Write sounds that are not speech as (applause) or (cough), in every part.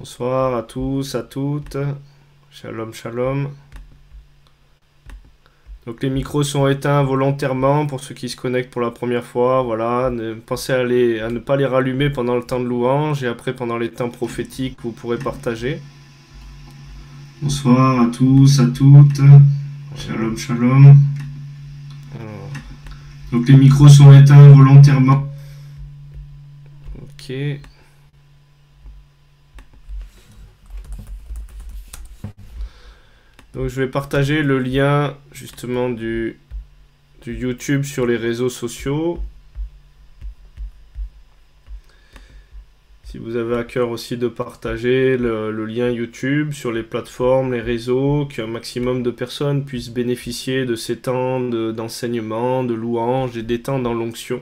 Bonsoir à tous, à toutes. Shalom, shalom. Donc les micros sont éteints volontairement pour ceux qui se connectent pour la première fois. Voilà, pensez à, à ne pas les rallumer pendant le temps de louange et après pendant les temps prophétiques vous pourrez partager. Bonsoir à tous, à toutes. Shalom, shalom. Donc les micros sont éteints volontairement. Ok. Donc je vais partager le lien justement du, YouTube sur les réseaux sociaux. Si vous avez à cœur aussi de partager le, lien YouTube sur les plateformes, les réseaux, qu'un maximum de personnes puissent bénéficier de ces temps d'enseignement, de, louange et des temps dans l'onction.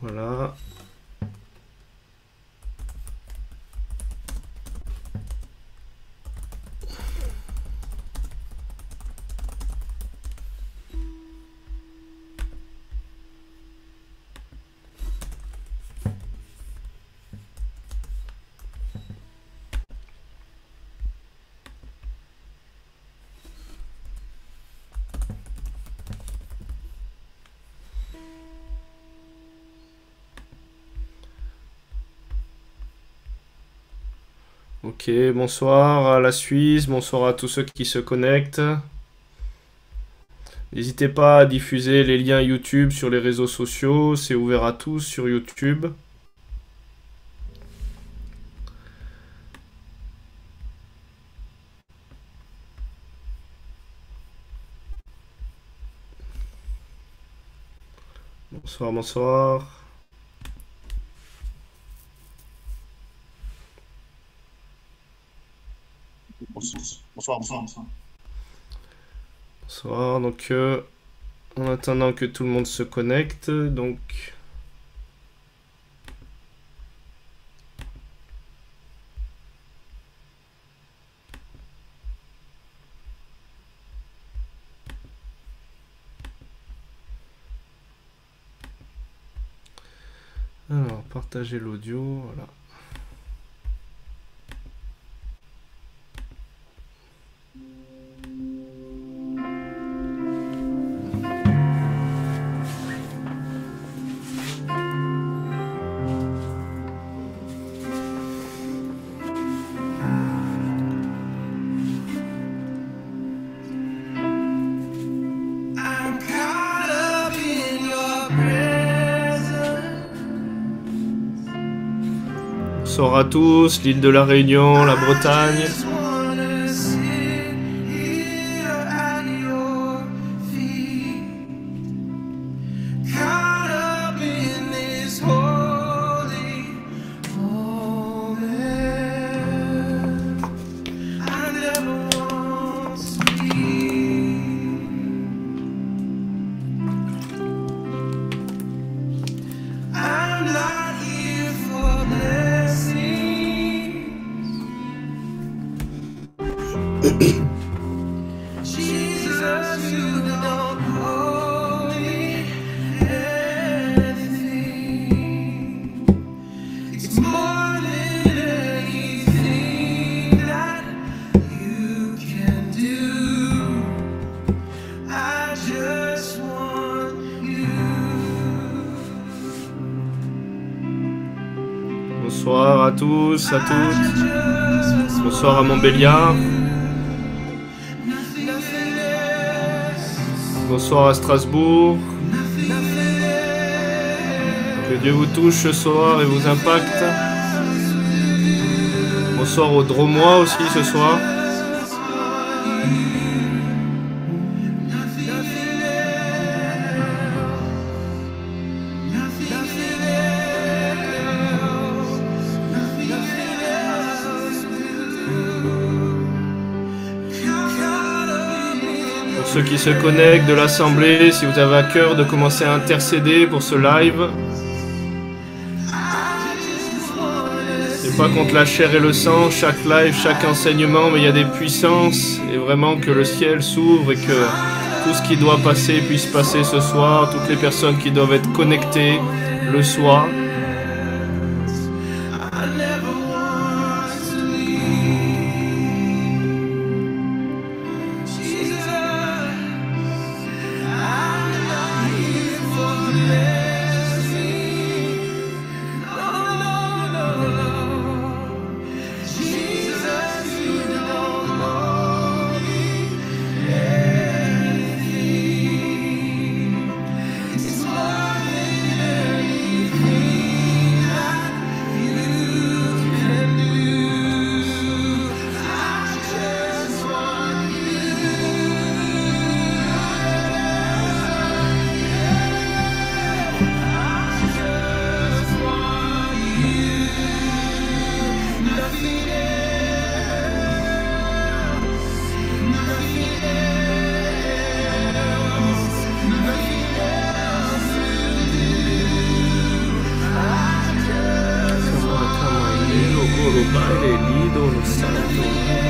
Voilà. Bonsoir à la Suisse, bonsoir à tous ceux qui se connectent. N'hésitez pas à diffuser les liens YouTube sur les réseaux sociaux, c'est ouvert à tous sur YouTube. Bonsoir, bonsoir. Bonsoir, bonsoir, bonsoir. Bonsoir, donc euh, en attendant que tout le monde se connecte, donc... Alors, partager l'audio, voilà. Tous, l'île de la Réunion, la Bretagne. À toutes. Bonsoir à Montbéliard. Bonsoir à Strasbourg. Que Dieu vous touche ce soir et vous impacte. Bonsoir aux Dromois aussi ce soir. Qui se connectent de l'Assemblée, si vous avez à cœur de commencer à intercéder pour ce live. C'est pas contre la chair et le sang, chaque live, chaque enseignement, mais il y a des puissances et vraiment que le ciel s'ouvre et que tout ce qui doit passer puisse passer ce soir, toutes les personnes qui doivent être connectées le soir. Santo.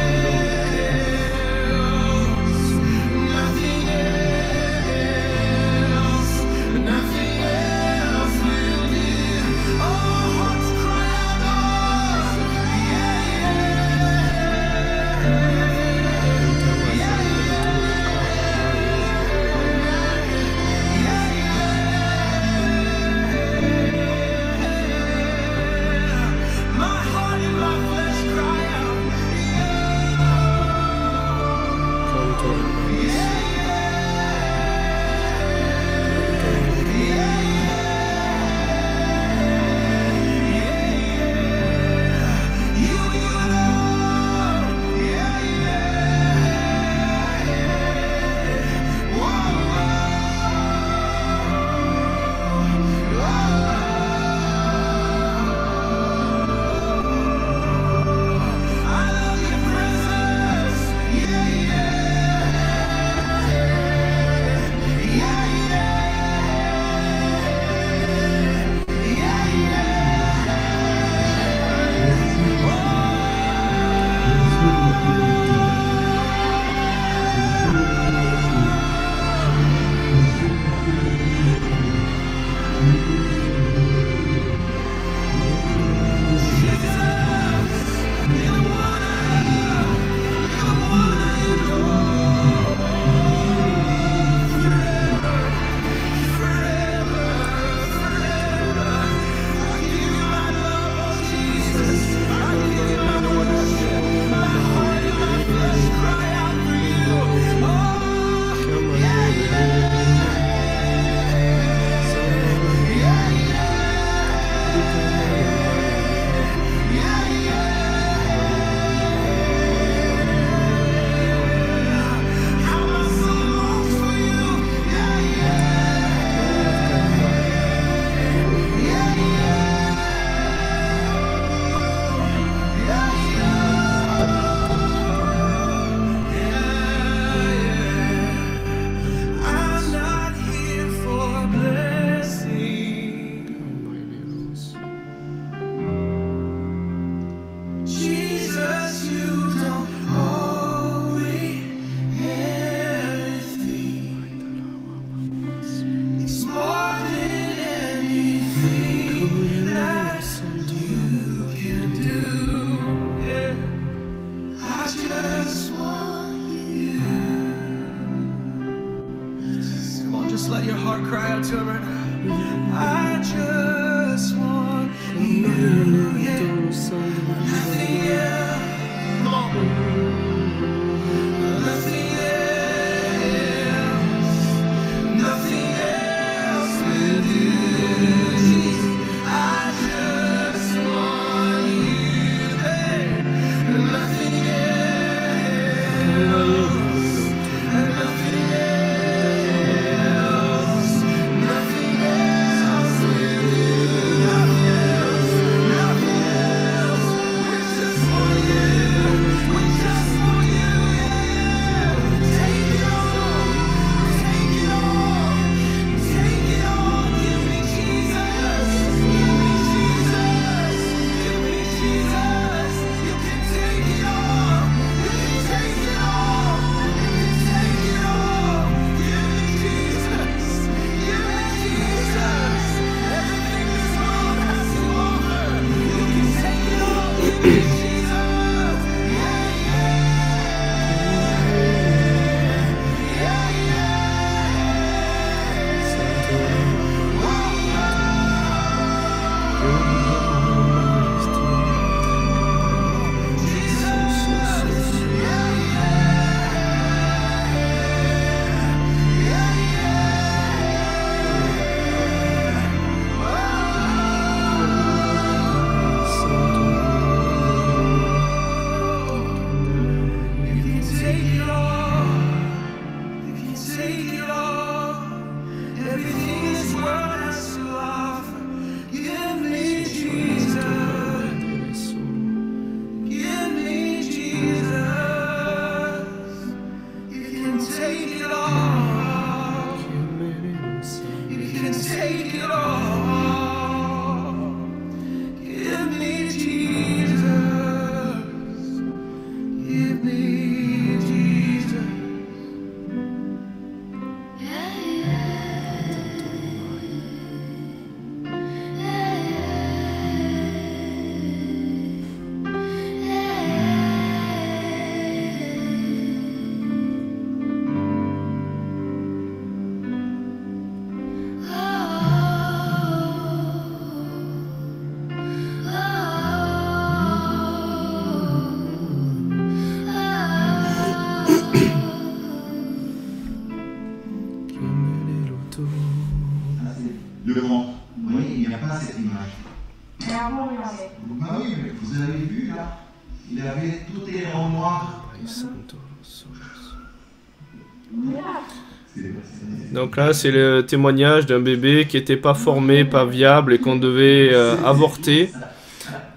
Là, c'est le témoignage d'un bébé qui n'était pas formé, pas viable et qu'on devait euh, avorter.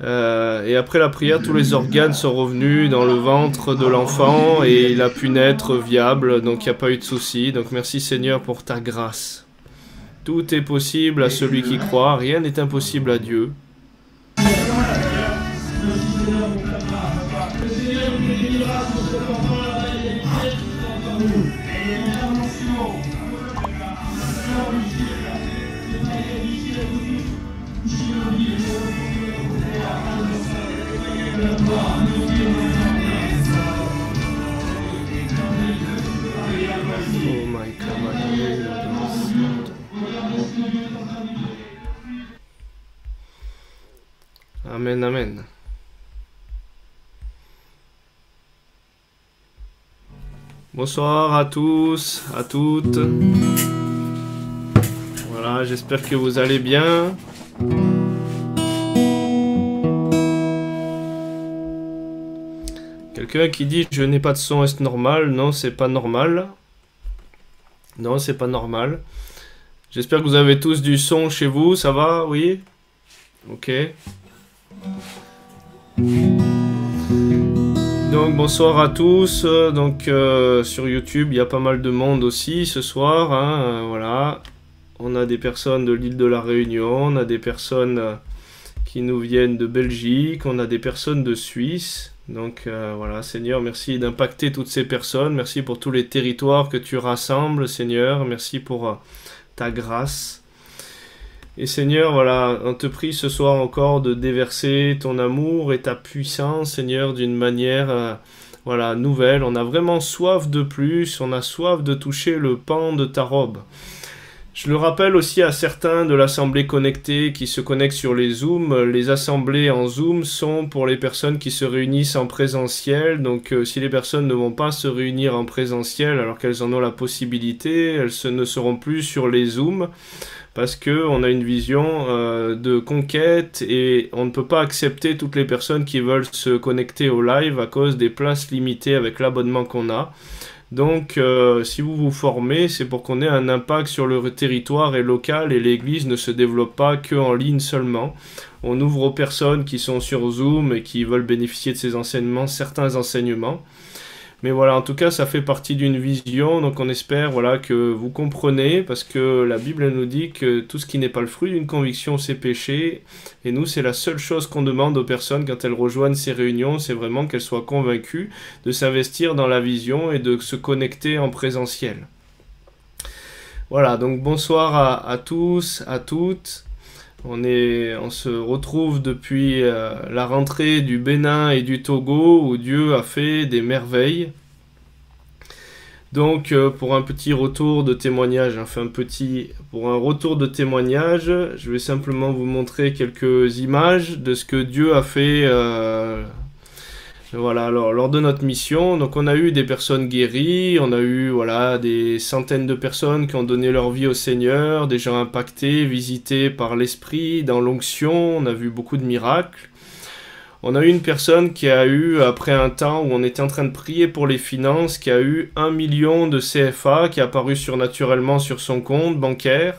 Euh, et après la prière, tous les organes sont revenus dans le ventre de l'enfant et il a pu naître viable, donc il n'y a pas eu de souci. Donc merci Seigneur pour ta grâce. Tout est possible à celui qui croit, rien n'est impossible à Dieu. Amen, amen. Bonsoir à tous, à toutes. Voilà, j'espère que vous allez bien. Quelqu'un qui dit je n'ai pas de son, est-ce normal? Non, c'est pas normal. Non, c'est pas normal. J'espère que vous avez tous du son chez vous, ça va? Oui? Ok. Donc bonsoir à tous. Donc euh, sur YouTube, il y a pas mal de monde aussi ce soir. hein, euh, voilà. On a des personnes de l'île de la Réunion, on a des personnes euh, qui nous viennent de Belgique, on a des personnes de Suisse. Donc voilà, Seigneur, merci d'impacter toutes ces personnes. Merci pour tous les territoires que tu rassembles, Seigneur. Merci pour ta grâce. Et Seigneur, voilà, on te prie ce soir encore de déverser ton amour et ta puissance, Seigneur, d'une manière euh, voilà, nouvelle. On a vraiment soif de plus, on a soif de toucher le pan de ta robe. Je le rappelle aussi à certains de l'assemblée connectée qui se connectent sur les Zooms. Les assemblées en Zoom sont pour les personnes qui se réunissent en présentiel. Donc euh, si les personnes ne vont pas se réunir en présentiel alors qu'elles en ont la possibilité, elles ne seront plus sur les Zooms parce que on a une vision euh, de conquête et on ne peut pas accepter toutes les personnes qui veulent se connecter au live à cause des places limitées avec l'abonnement qu'on a. Donc, euh, si vous vous formez, c'est pour qu'on ait un impact sur le territoire et local et l'Église ne se développe pas que en ligne seulement. On ouvre aux personnes qui sont sur Zoom et qui veulent bénéficier de ces enseignements, certains enseignements. Mais voilà, en tout cas, ça fait partie d'une vision, donc on espère voilà que vous comprenez, parce que la Bible nous dit que tout ce qui n'est pas le fruit d'une conviction, c'est péché. Et nous, c'est la seule chose qu'on demande aux personnes quand elles rejoignent ces réunions, c'est vraiment qu'elles soient convaincues de s'investir dans la vision et de se connecter en présentiel. Voilà, donc bonsoir à tous, à toutes. On, est, on se retrouve depuis euh, la rentrée du Bénin et du Togo où Dieu a fait des merveilles. Donc euh, pour un petit retour de témoignage, enfin petit, pour un retour de témoignage, je vais simplement vous montrer quelques images de ce que Dieu a fait euh, voilà, alors, lors de notre mission, donc on a eu des personnes guéries, on a eu voilà, des centaines de personnes qui ont donné leur vie au Seigneur, des gens impactés, visités par l'Esprit, dans l'onction, on a vu beaucoup de miracles. On a eu une personne qui a eu, après un temps où on était en train de prier pour les finances, qui a eu un million de CFA qui est apparu surnaturellement sur son compte bancaire.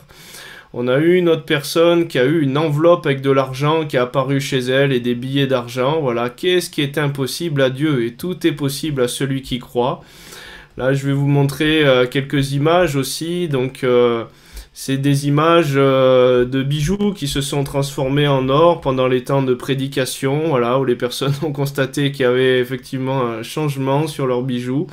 On a eu une autre personne qui a eu une enveloppe avec de l'argent qui est apparu chez elle et des billets d'argent. Voilà, qu'est-ce qui est impossible à Dieu? Et tout est possible à celui qui croit. Là, je vais vous montrer euh, quelques images aussi. Donc, euh, c'est des images euh, de bijoux qui se sont transformés en or pendant les temps de prédication, voilà, où les personnes (laughs) ont constaté qu'il y avait effectivement un changement sur leurs bijoux.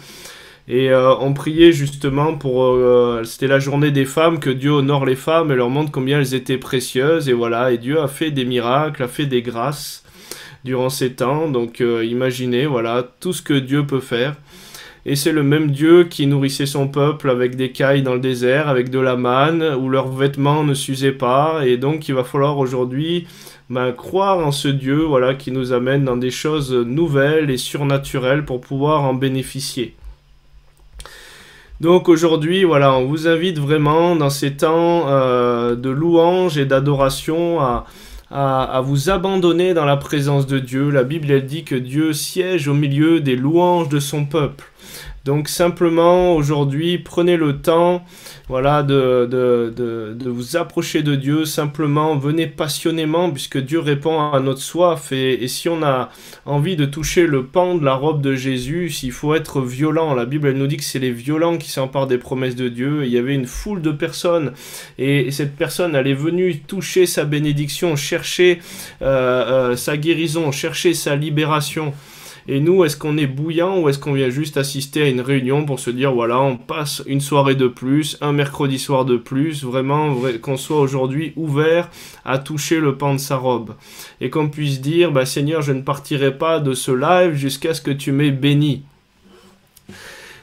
Et euh, on priait justement pour... euh, C'était la journée des femmes, que Dieu honore les femmes et leur montre combien elles étaient précieuses. Et voilà, et Dieu a fait des miracles, a fait des grâces durant ces temps. Donc euh, imaginez, voilà, tout ce que Dieu peut faire. Et c'est le même Dieu qui nourrissait son peuple avec des cailles dans le désert, avec de la manne, où leurs vêtements ne s'usaient pas. Et donc il va falloir aujourd'hui ben, croire en ce Dieu voilà, qui nous amène dans des choses nouvelles et surnaturelles pour pouvoir en bénéficier. Donc aujourd'hui, voilà, on vous invite vraiment dans ces temps euh, de louange et d'adoration à, à, à vous abandonner dans la présence de Dieu. La Bible, elle dit que Dieu siège au milieu des louanges de son peuple. Donc simplement aujourd'hui, prenez le temps, voilà, de, de, vous approcher de Dieu. Simplement, venez passionnément, puisque Dieu répond à notre soif. Et, si on a envie de toucher le pan de la robe de Jésus, s'il faut être violent. La Bible, nous dit que c'est les violents qui s'emparent des promesses de Dieu. Il y avait une foule de personnes, et, et cette personne, elle est venue toucher sa bénédiction, chercher euh, euh, sa guérison, chercher sa libération. Et nous, est-ce qu'on est bouillant ou est-ce qu'on vient juste assister à une réunion pour se dire, voilà, on passe une soirée de plus, un mercredi soir de plus, vraiment vrai- qu'on soit aujourd'hui ouvert à toucher le pan de sa robe. Et qu'on puisse dire, bah Seigneur, je ne partirai pas de ce live jusqu'à ce que tu m'aies béni.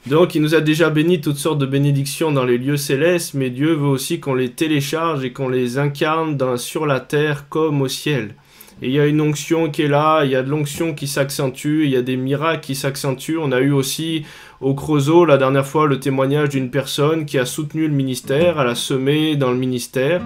Donc il nous a déjà béni toutes sortes de bénédictions dans les lieux célestes, mais Dieu veut aussi qu'on les télécharge et qu'on les incarne sur la terre comme au ciel. Et il y a une onction qui est là, il y a de l'onction qui s'accentue, il y a des miracles qui s'accentuent. On a eu aussi au Creusot la dernière fois le témoignage d'une personne qui a soutenu le ministère, elle a semé dans le ministère,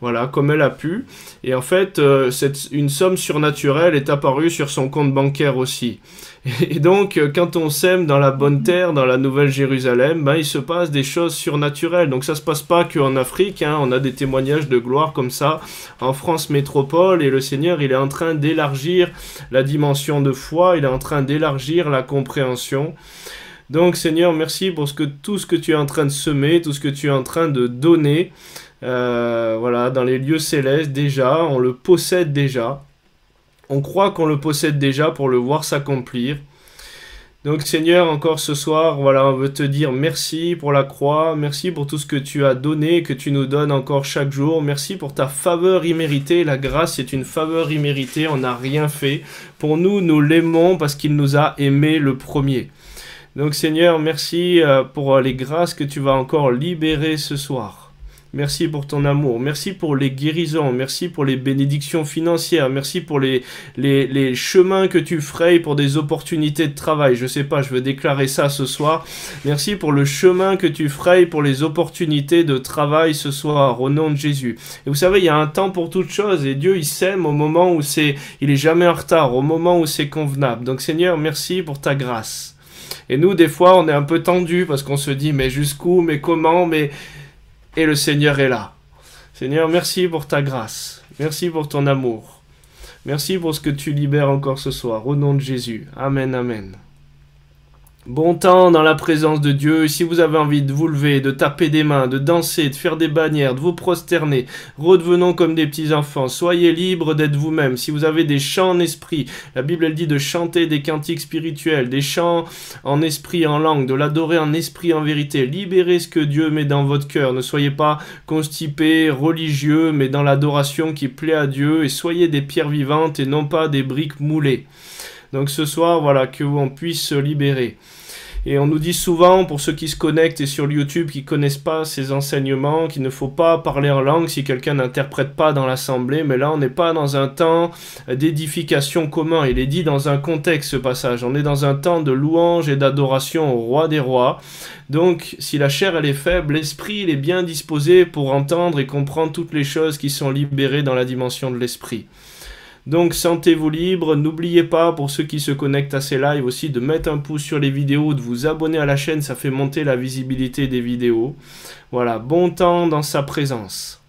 voilà, comme elle a pu. Et en fait, euh, cette, une somme surnaturelle est apparue sur son compte bancaire aussi. (laughs) Et donc, euh, quand on sème dans la bonne terre, dans la Nouvelle Jérusalem, ben, il se passe des choses surnaturelles. Donc, ça se passe pas qu'en Afrique. hein. On a des témoignages de gloire comme ça en France métropole. Et le Seigneur, il est en train d'élargir la dimension de foi. Il est en train d'élargir la compréhension. Donc, Seigneur, merci pour ce que, tout ce que tu es en train de semer, tout ce que tu es en train de donner. Euh, voilà, dans les lieux célestes déjà, on le possède déjà. On croit qu'on le possède déjà pour le voir s'accomplir. Donc Seigneur, encore ce soir, voilà, on veut te dire merci pour la croix, merci pour tout ce que tu as donné, que tu nous donnes encore chaque jour, merci pour ta faveur imméritée, la grâce est une faveur imméritée, on n'a rien fait. Pour nous, nous l'aimons parce qu'il nous a aimés le premier. Donc Seigneur, merci euh, pour les grâces que tu vas encore libérer ce soir. Merci pour ton amour, merci pour les guérisons, merci pour les bénédictions financières, merci pour les, les, chemins que tu frayes pour des opportunités de travail. Je sais pas, je veux déclarer ça ce soir. Merci pour le chemin que tu frayes pour les opportunités de travail ce soir, au nom de Jésus. Et vous savez, il y a un temps pour toute chose, et Dieu, il sème au moment où c'est, il est jamais en retard, au moment où c'est convenable. Donc Seigneur, merci pour ta grâce. Et nous, des fois, on est un peu tendu parce qu'on se dit, mais jusqu'où, mais comment, mais... Et le Seigneur est là. Seigneur, merci pour ta grâce. Merci pour ton amour. Merci pour ce que tu libères encore ce soir. Au nom de Jésus. Amen, amen. Bon temps dans la présence de Dieu. Si vous avez envie de vous lever, de taper des mains, de danser, de faire des bannières, de vous prosterner, redevenons comme des petits enfants. Soyez libres d'être vous-même. Si vous avez des chants en esprit, la Bible elle dit de chanter des cantiques spirituels, des chants en esprit, en langue, de l'adorer en esprit, en vérité. Libérez ce que Dieu met dans votre cœur. Ne soyez pas constipés, religieux, mais dans l'adoration qui plaît à Dieu. Et soyez des pierres vivantes et non pas des briques moulées. Donc ce soir, voilà, que on puisse se libérer. Et on nous dit souvent, pour ceux qui se connectent et sur YouTube, qui connaissent pas ces enseignements, qu'il ne faut pas parler en langue si quelqu'un n'interprète pas dans l'assemblée. Mais là, on n'est pas dans un temps d'édification commun. Il est dit dans un contexte, ce passage. On est dans un temps de louange et d'adoration au roi des rois. Donc, si la chair, elle est faible, l'esprit, il est bien disposé pour entendre et comprendre toutes les choses qui sont libérées dans la dimension de l'esprit. Donc sentez-vous libre, n'oubliez pas pour ceux qui se connectent à ces lives aussi de mettre un pouce sur les vidéos, de vous abonner à la chaîne, ça fait monter la visibilité des vidéos. Voilà, bon temps dans sa présence.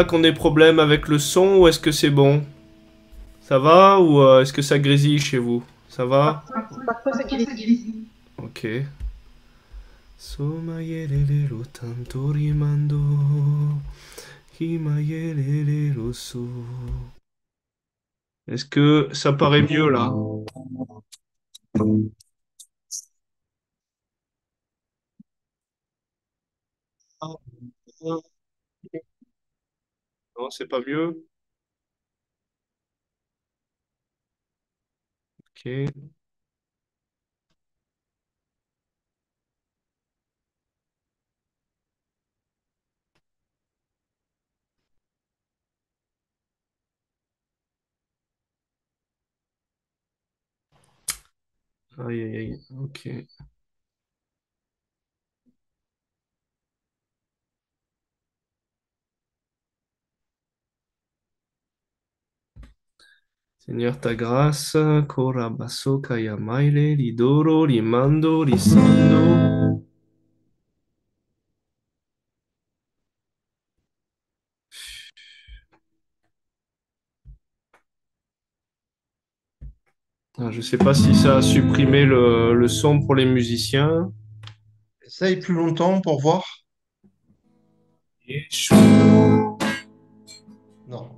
a qui ont des problèmes avec le son ou est-ce que c'est bon? Ça va ou euh, est-ce que ça grésille chez vous? Ça va? Ok. Est-ce que ça paraît mieux là? Non, c'est pas mieux. Ok. Aïe, aïe, aïe. Ok. Seigneur, ta grâce, Korabaso Kayamaile, Lidoro, Limando, Lisando. Ah, Je sais pas si ça a supprimé le, le son pour les musiciens. Essaye plus longtemps pour voir. Non.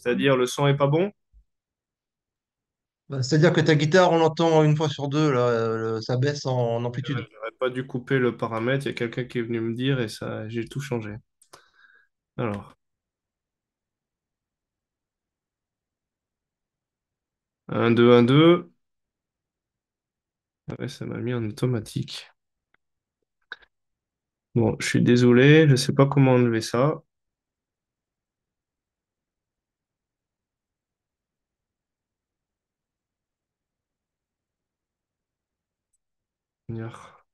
C'est-à-dire, le son est pas bon? Bah, C'est-à-dire que ta guitare, on l'entend une fois sur deux, là, euh, ça baisse en, en amplitude. J'aurais pas dû couper le paramètre. Il y a quelqu'un qui est venu me dire et ça, j'ai tout changé. Alors. 1, 2, 1, 2. Ah ouais, ça m'a mis en automatique. Bon, je suis désolé, je sais pas comment enlever ça. Seigneur.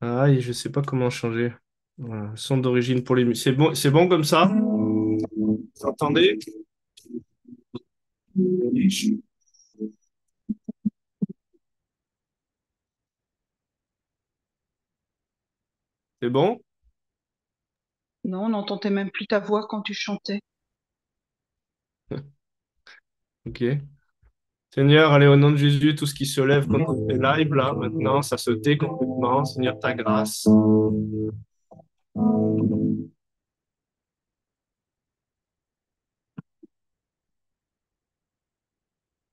Aïe, je sais pas comment changer. Voilà, son d'origine pour les mu- C'est bon, c'est bon comme ça? C'est bon? Non, on n'entendait même plus ta voix quand tu chantais. (laughs) Ok. Seigneur, allez, au nom de Jésus, tout ce qui se lève contre les live, là, maintenant, ça se tait complètement. Seigneur, ta grâce.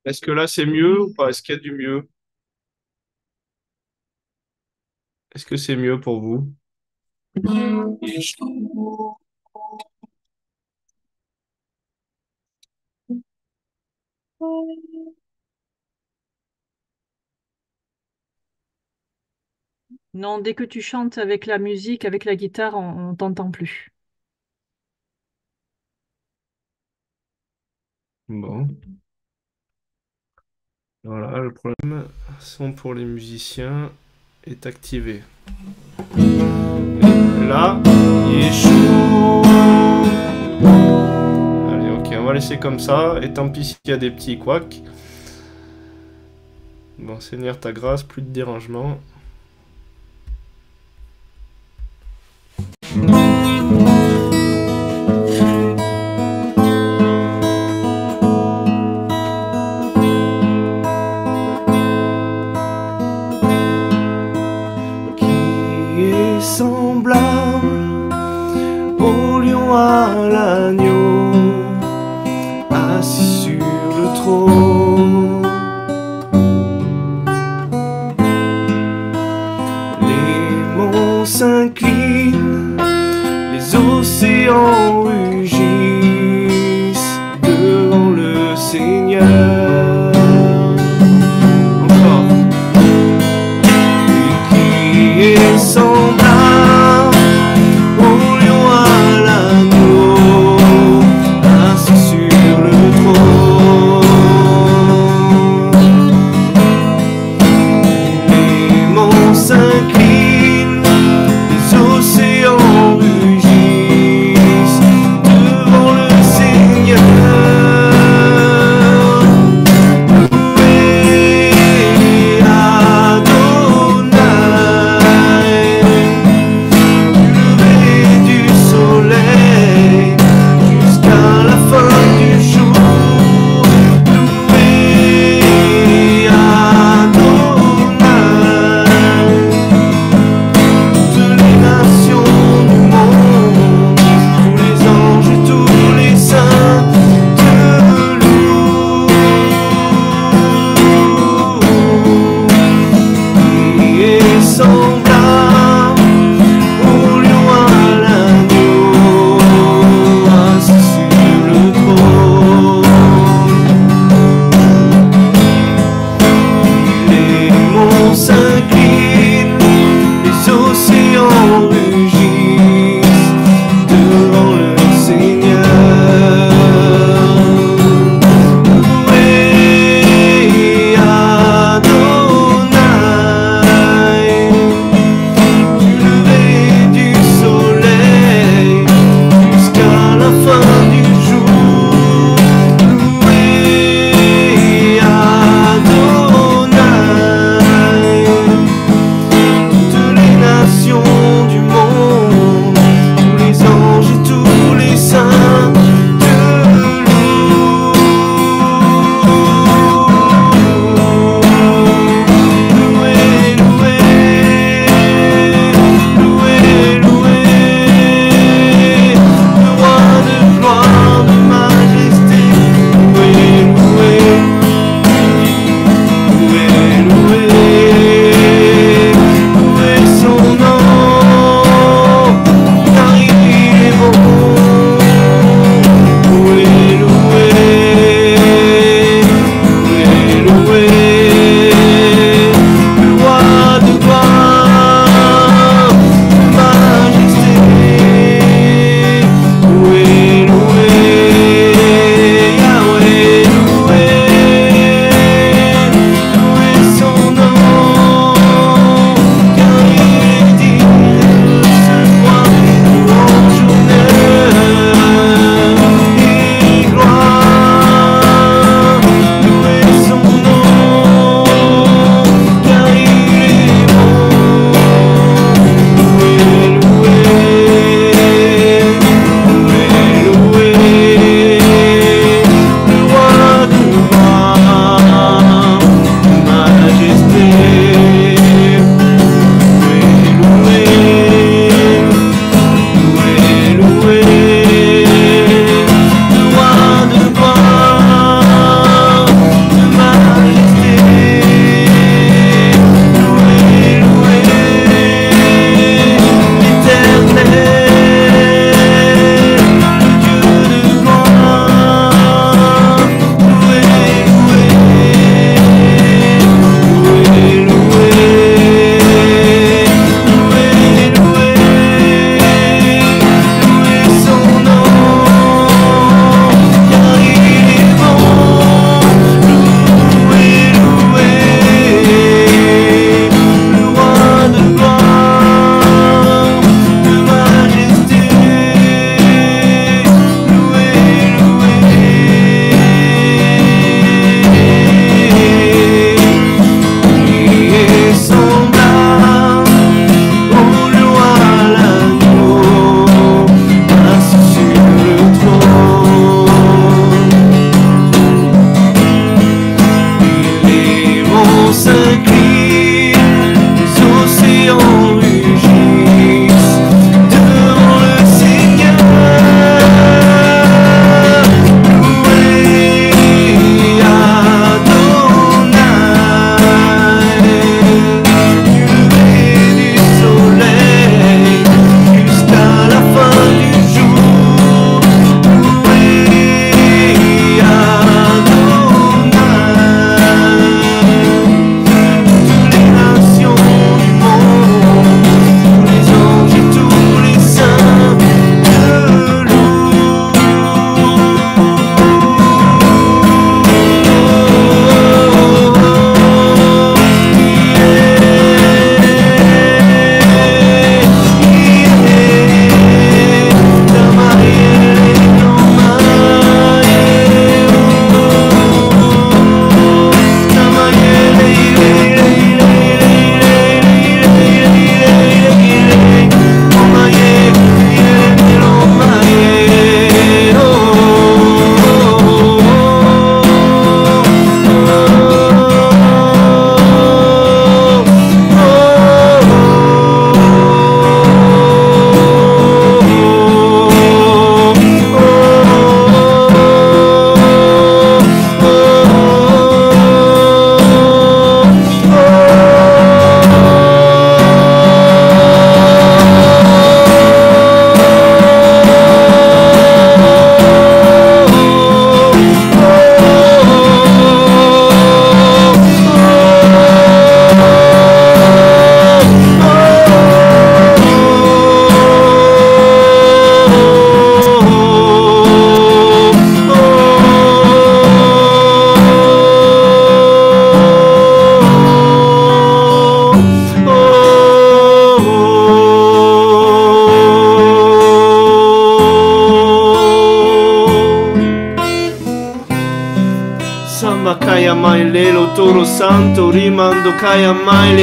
Est-ce que là, c'est mieux ou pas? Est-ce qu'il y a du mieux? Est-ce que c'est mieux pour vous? Non, dès que tu chantes avec la musique, avec la guitare, on, on t'entend plus. Bon. Voilà, le problème, son pour les musiciens est activé. Là, Yeshua. Allez, ok, on va laisser comme ça. Et tant pis s'il y a des petits couacs. Bon, Seigneur, ta grâce, plus de dérangement.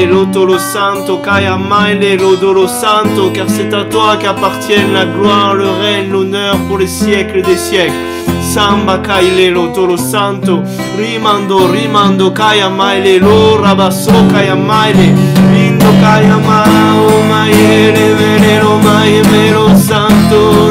Lo toro santo, kaya maile lo santo, car c'est à toi qu'appartiennent la gloire, le règne, l'honneur pour les siècles des siècles. Samba kaile lo santo, rimando, rimando kaya maile lo rabasso kaya maile, lindo kaya mao maile venero mai melo santo,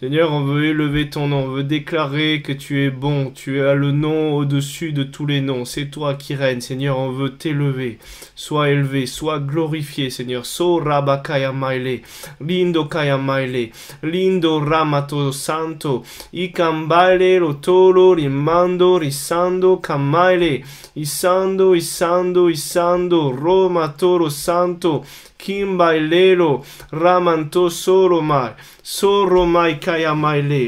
Seigneur, on veut élever ton nom, on veut déclarer que tu es bon, tu as le nom au-dessus de tous les noms, c'est toi qui règnes, Seigneur, on veut t'élever. Sois élevé, sois glorifié, Seigneur. So Rabakaya Maile, Lindo Kaya Maile, Lindo Ramato Santo, Ikambale Rotolo, Rimando, Risando, Kamaile, Isando, Isando, Isando, Roma Toro Santo, kimbailero ramanto soromai soromai kayamaile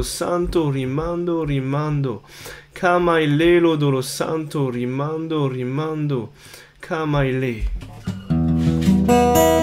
dolo santo, rimando, rimando. Kama lelo dolo santo, rimando, rimando. Kama le.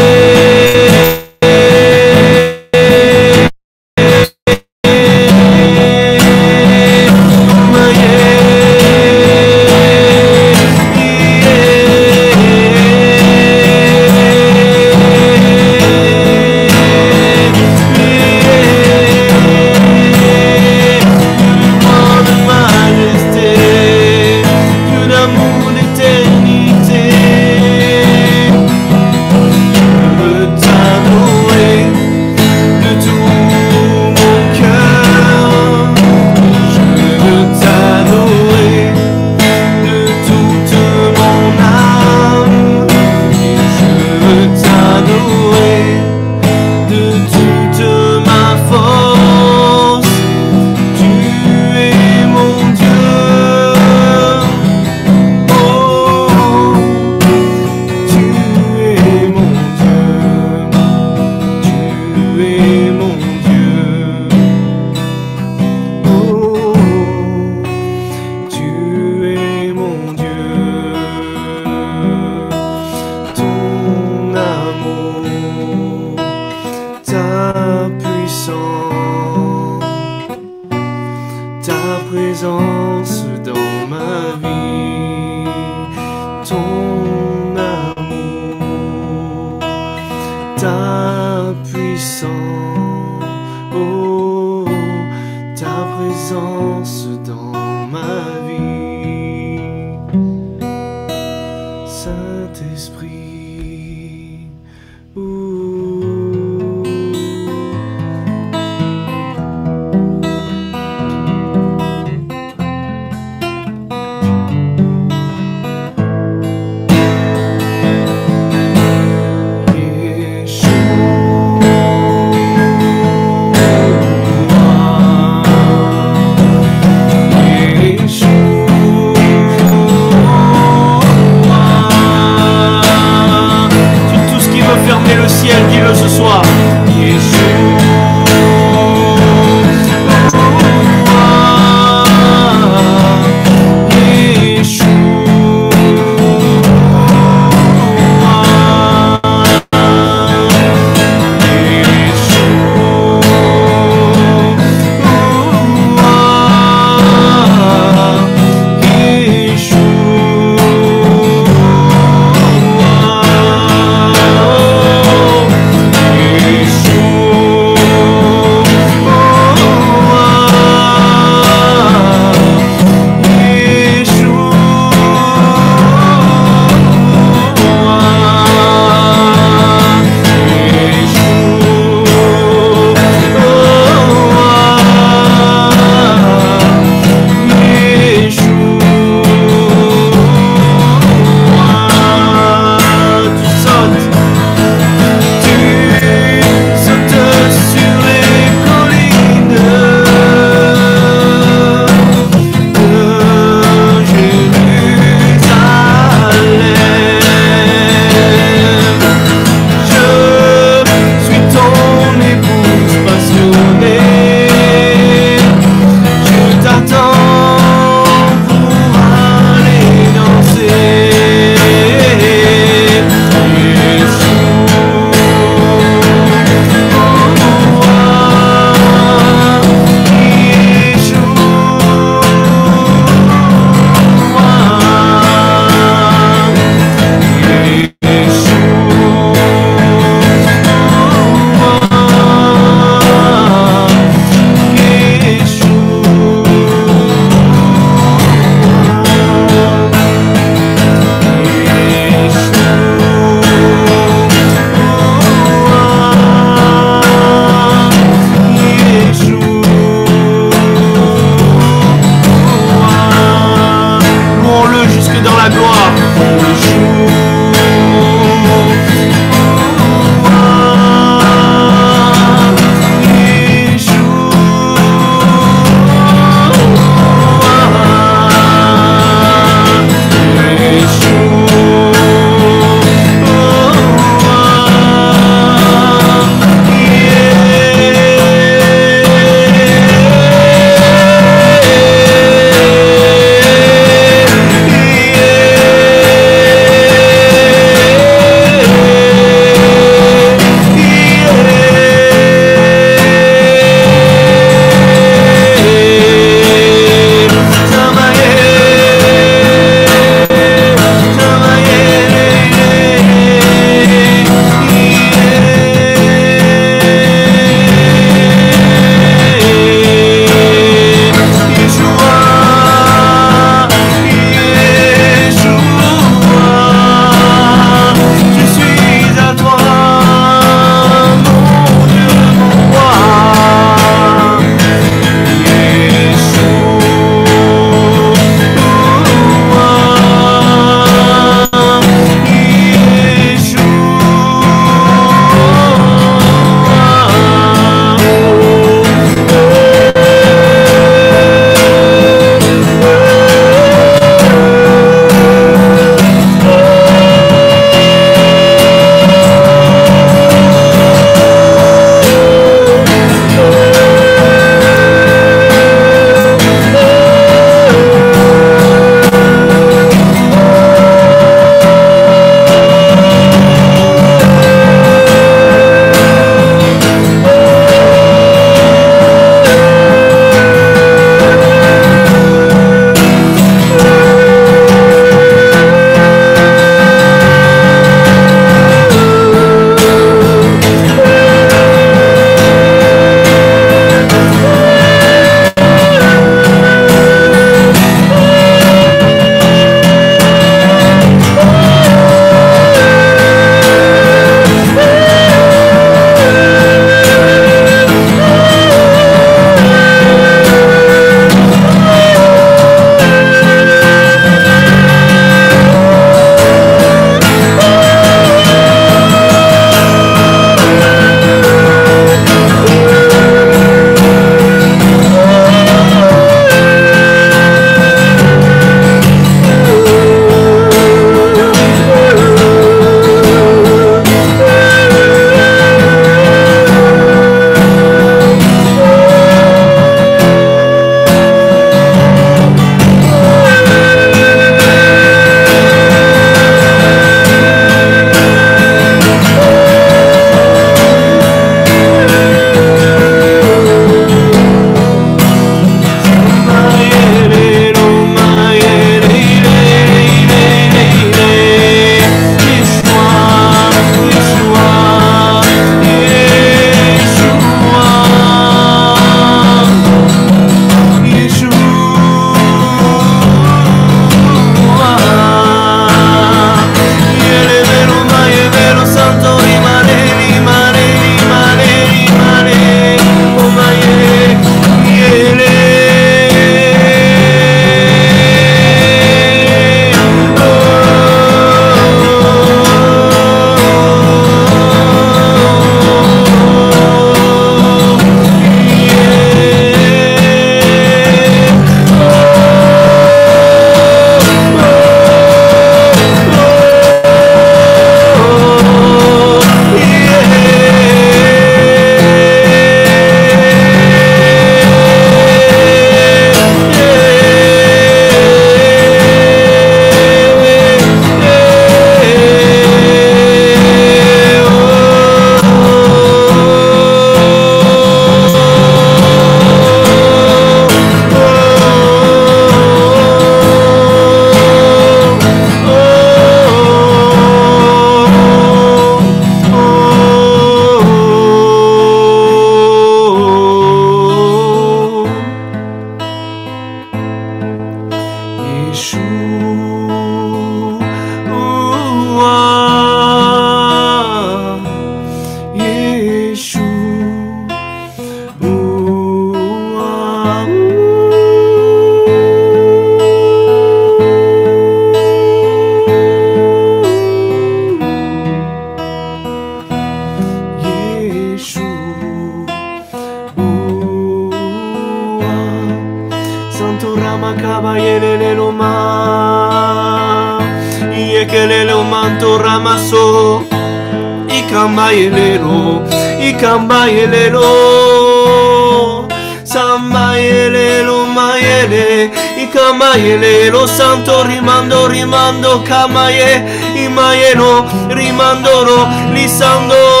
santo rimando rimando kamaye imaye no rimando no lisando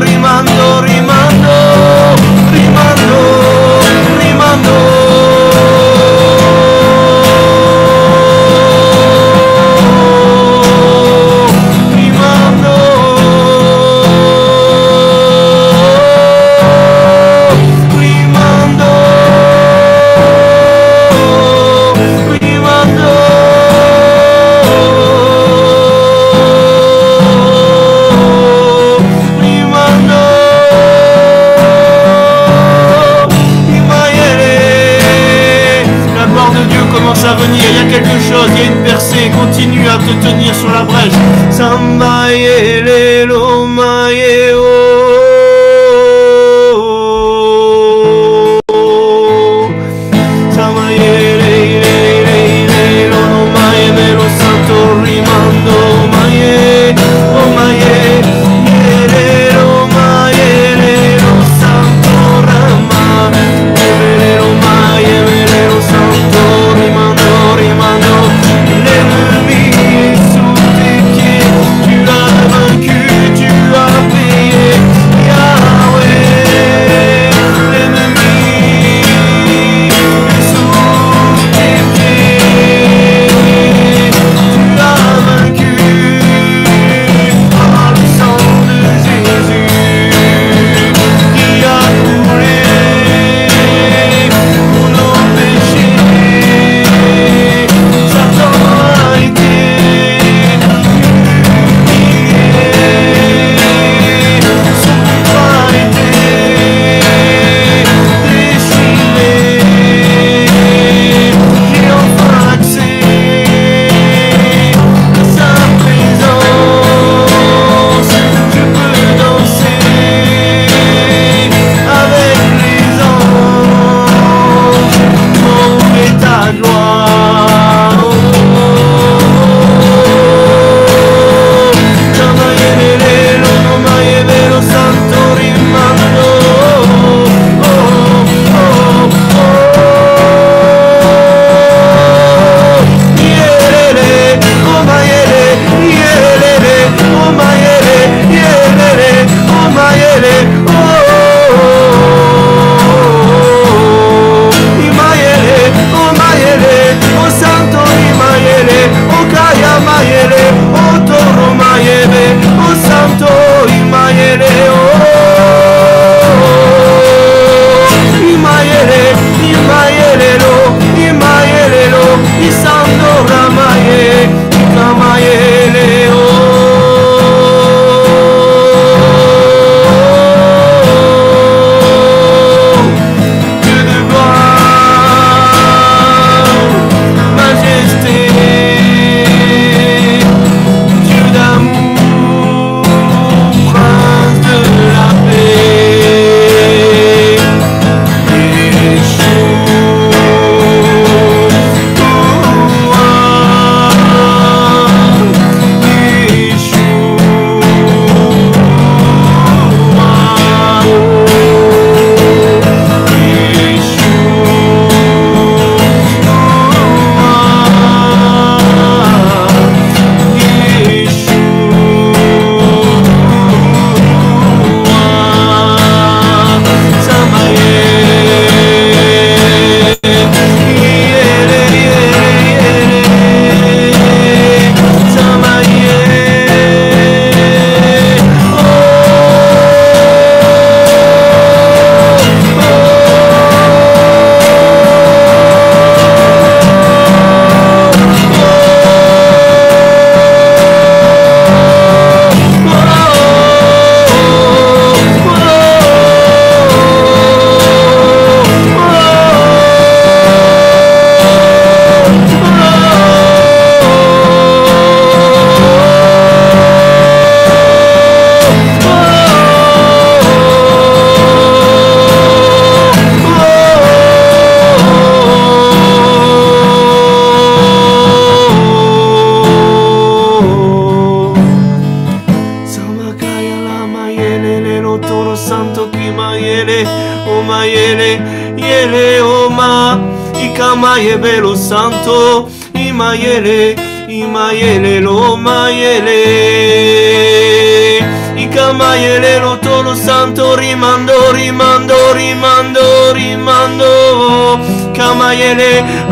rimanere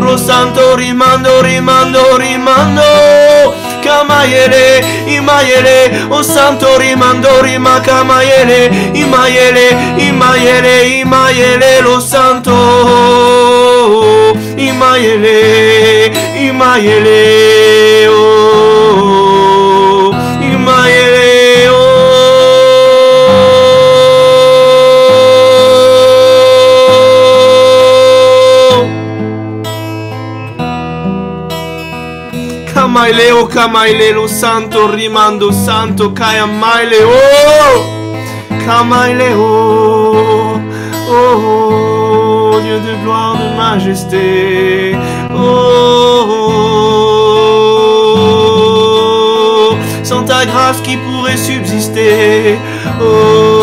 Ro santo, rimando, rimando, rimando. Kamayele, Imayele, o santo rimando, rima Kamayele, Imayele, Imayele, Imayele, lo santo. Imayele, Imayele, Oh Kamaile, lo santo, rimando, santo, Kaya Maile, oh oh Oh, Dieu de gloire, de majesté, oh Sans ta grâce qui pourrait subsister, oh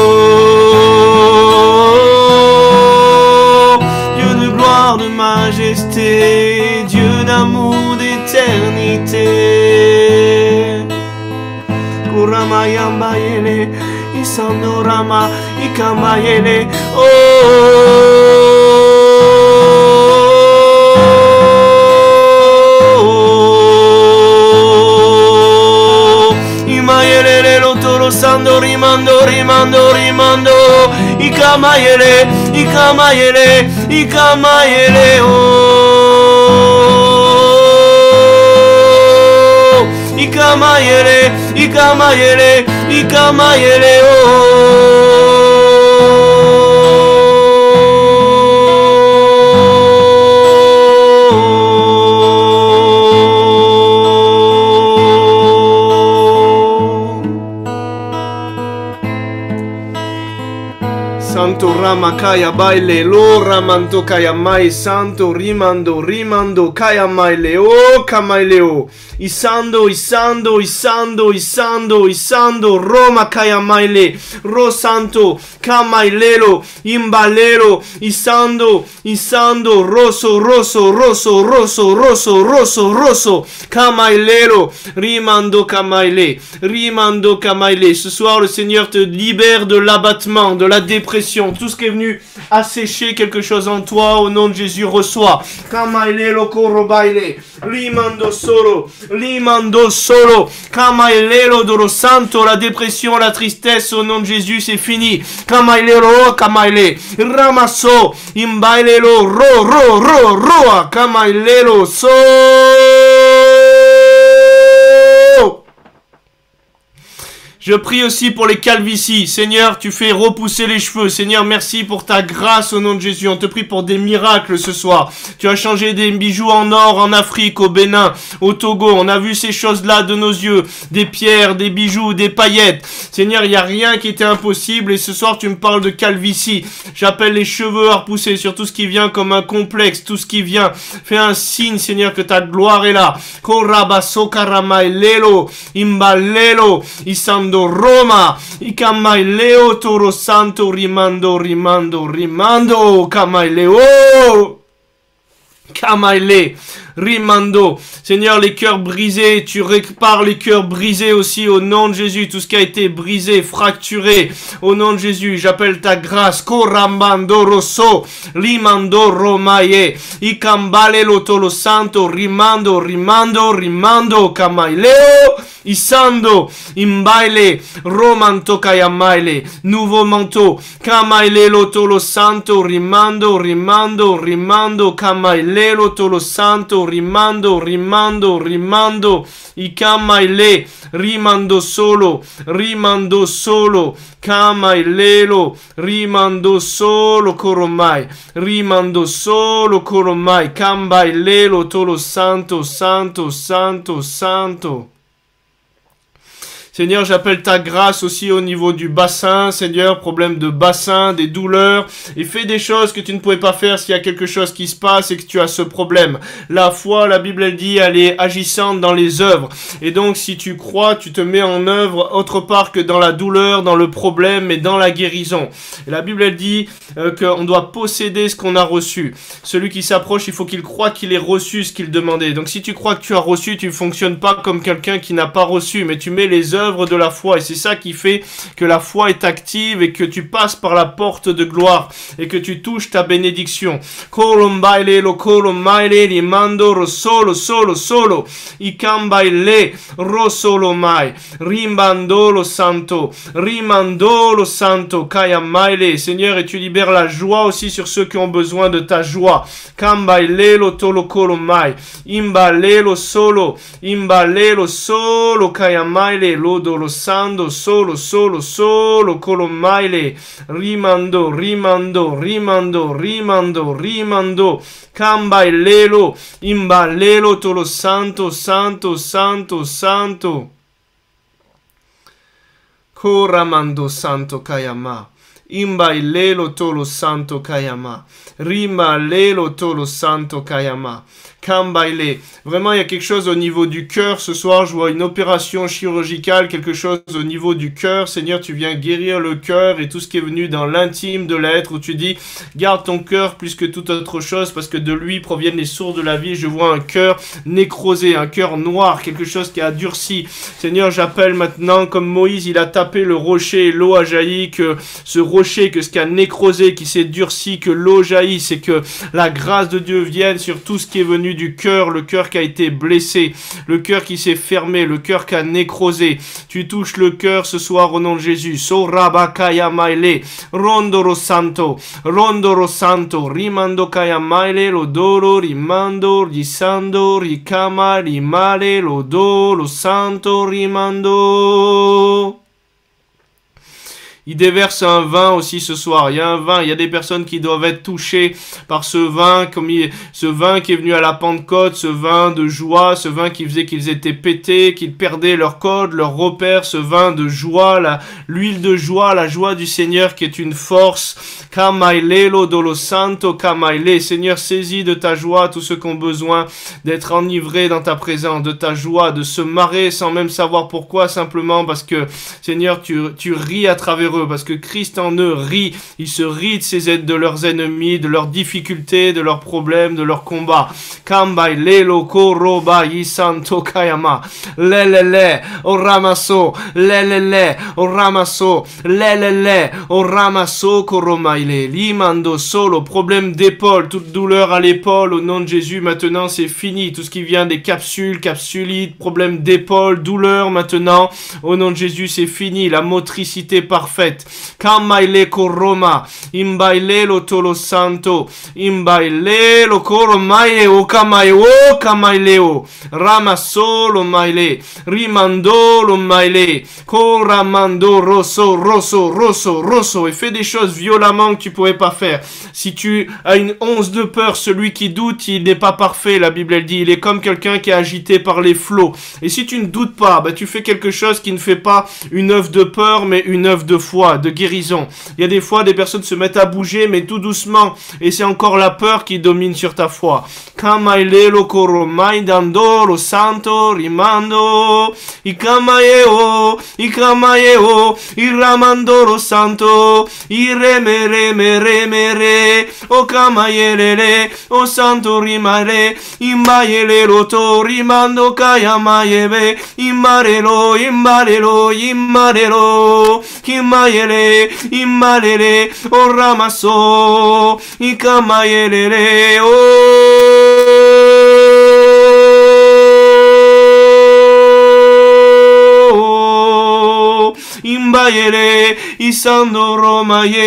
Kuramayambayele, Isanorama, Ikamayele, oh. Sando, rimando, rimando, rimando. Ikamayele, Ikamayele, Ikamayele, oh. イカマイエレイカマイエレイカマイエレオ santo ramakaya baile lo ramanto kaya mai santo rimando rimando kaya mai leo kamai leo. Isando isando isando isando isando roma kaya mai le ro santo kamai lelo. Imbalelo, Isando, Isando, Rosso, Rosso, Rosso, Rosso, Rosso, Rosso, Rosso, Kamailelo, Rimando Kamaile, Rimando Kamaile. Ce soir, le Seigneur te libère de l'abattement, de la dépression, tout ce qui est venu assécher quelque chose en toi, au nom de Jésus, reçois. Kamailelo Korobaile, Rimando Solo, Rimando Solo, Kamailelo Doro Santo, la dépression, la tristesse, au nom de Jésus, c'est fini. Kamailelo, Kamaile, Ramasso, Imbailelo, Ro, Ro, Ro, Roa, Kamailelo, So. Je prie aussi pour les calvities. Seigneur, tu fais repousser les cheveux. Seigneur, merci pour ta grâce au nom de Jésus. On te prie pour des miracles ce soir. Tu as changé des bijoux en or en Afrique, au Bénin, au Togo. On a vu ces choses-là de nos yeux. Des pierres, des bijoux, des paillettes. Seigneur, il n'y a rien qui était impossible. Et ce soir, tu me parles de calvitie. J'appelle les cheveux à repousser sur tout ce qui vient comme un complexe, tout ce qui vient. Fais un signe, Seigneur, que ta gloire est là. Roma, ikamaileo toro santo, rimando, rimando, rimando, kamaileo. Kamaile, Rimando. Seigneur, les cœurs brisés, tu répares les cœurs brisés aussi au nom de Jésus. Tout ce qui a été brisé, fracturé, au nom de Jésus, j'appelle ta grâce. Korambando rosso, limando romaye, ikambale lo tolo santo, rimando, rimando, rimando, kamaileo, isando, imbaile, romanto kayamaile, nouveau manteau, kamaile lo tolo santo, rimando, rimando, rimando, kamaile lo tolo santo, rimando, rimando, rimando, ikamaile, rimando solo, rimando solo, kamailelo, rimando solo coromai, rimando solo coromai, kambailelo tolo santo, santo, santo, santo. Seigneur, j'appelle ta grâce aussi au niveau du bassin, Seigneur, problème de bassin, des douleurs, et fais des choses que tu ne pouvais pas faire s'il y a quelque chose qui se passe et que tu as ce problème. La foi, la Bible elle dit, elle est agissante dans les œuvres. Et donc, si tu crois, tu te mets en œuvre autre part que dans la douleur, dans le problème et dans la guérison. La Bible elle dit euh, qu'on doit posséder ce qu'on a reçu. Celui qui s'approche, il faut qu'il croit qu'il ait reçu ce qu'il demandait. Donc si tu crois que tu as reçu, tu ne fonctionnes pas comme quelqu'un qui n'a pas reçu, mais tu mets les œuvres de la foi. Et c'est ça qui fait que la foi est active et que tu passes par la porte de gloire et que tu touches ta bénédiction. Colombaile lo colombaile li mando ro solo solo solo. I cambaile ro solo mai. Rimbandolo santo. Rimandolo santo. Kaya maile. Seigneur et tu libères la joie aussi sur ceux qui ont besoin de ta joie. Cambaile lo tolo colomai imbalelo solo. Imbalelo solo. Kaya maile lodo lo santo solo solo solo colomaile. Rimando rimando rimando rimando rimando. Cambailelo imbalelo tolo santo santo santo santo. Koramando santo kayama. Imbailelo tolo santo kayama. Rimba lelo tolo santo kayama Kambaile. Vraiment, il y a quelque chose au niveau du cœur. Ce soir, je vois une opération chirurgicale, quelque chose au niveau du cœur. Seigneur, tu viens guérir le cœur et tout ce qui est venu dans l'intime de l'être où tu dis, garde ton cœur plus que toute autre chose parce que de lui proviennent les sources de la vie. Je vois un cœur nécrosé, un cœur noir, quelque chose qui a durci. Seigneur, j'appelle maintenant, comme Moïse, il a tapé le rocher et l'eau a jailli, que ce rocher, que ce qui a nécrosé, qui s'est durci, que l'eau jaillisse et que la grâce de Dieu vienne sur tout ce qui est venu du cœur, le cœur qui a été blessé, le cœur qui s'est fermé, le cœur qui a nécrosé. Tu touches le cœur ce soir au nom de Jésus. Sorabakaya maile, rondoro santo, rondoro santo, rimando kaya maile, lodoro, rimando, risando, ricama, rimale, lodo, lo santo, rimando. Il déverse un vin aussi ce soir. Il y a un vin. Il y a des personnes qui doivent être touchées par ce vin, comme il- ce vin qui est venu à la Pentecôte, ce vin de joie, ce vin qui faisait qu'ils étaient pétés, qu'ils perdaient leur code, leur repère, ce vin de joie, l'huile de joie, la joie du Seigneur qui est une force. Kamailelo dolo santo kamaile. Seigneur, saisis de ta joie tous ceux qui ont besoin d'être enivrés dans ta présence, de ta joie, de se marrer sans même savoir pourquoi, simplement parce que Seigneur, tu ris à travers parce que Christ en eux rit. Il se rit de, ses, de leurs ennemis, de leurs difficultés, de leurs problèmes, de leurs combats. Kambai lelo koroba yisanto kayama. Lelele, o ramasso, lelele, o ramasso, lelele, o ramasso koromaile. Limando solo, problème d'épaule, toute douleur à l'épaule, au nom de Jésus, maintenant c'est fini. Tout ce qui vient des capsules, capsulites, problème d'épaule, douleur maintenant, au nom de Jésus, c'est fini. La motricité parfaite. Kamaile koroma, imbaile lo tolo santo, imbaile lo koromaile o kamae o kamaileo, ramasso lo maile, rimando lo maile, koramando rosso, rosso, rosso, rosso, et fais des choses violemment que tu pouvais pas faire. Si tu as une once de peur, celui qui doute, il n'est pas parfait, la Bible elle dit, il est comme quelqu'un qui est agité par les flots. Et si tu ne doutes pas, bah, tu fais quelque chose qui ne fait pas une œuvre de peur, mais une œuvre de foi, de guérison. Il y a des fois, des personnes se mettent à bouger, mais tout doucement, et c'est encore la peur qui domine sur ta foi. Immarele, o ramasso, ikamayelele, o imbayele, isando romaye.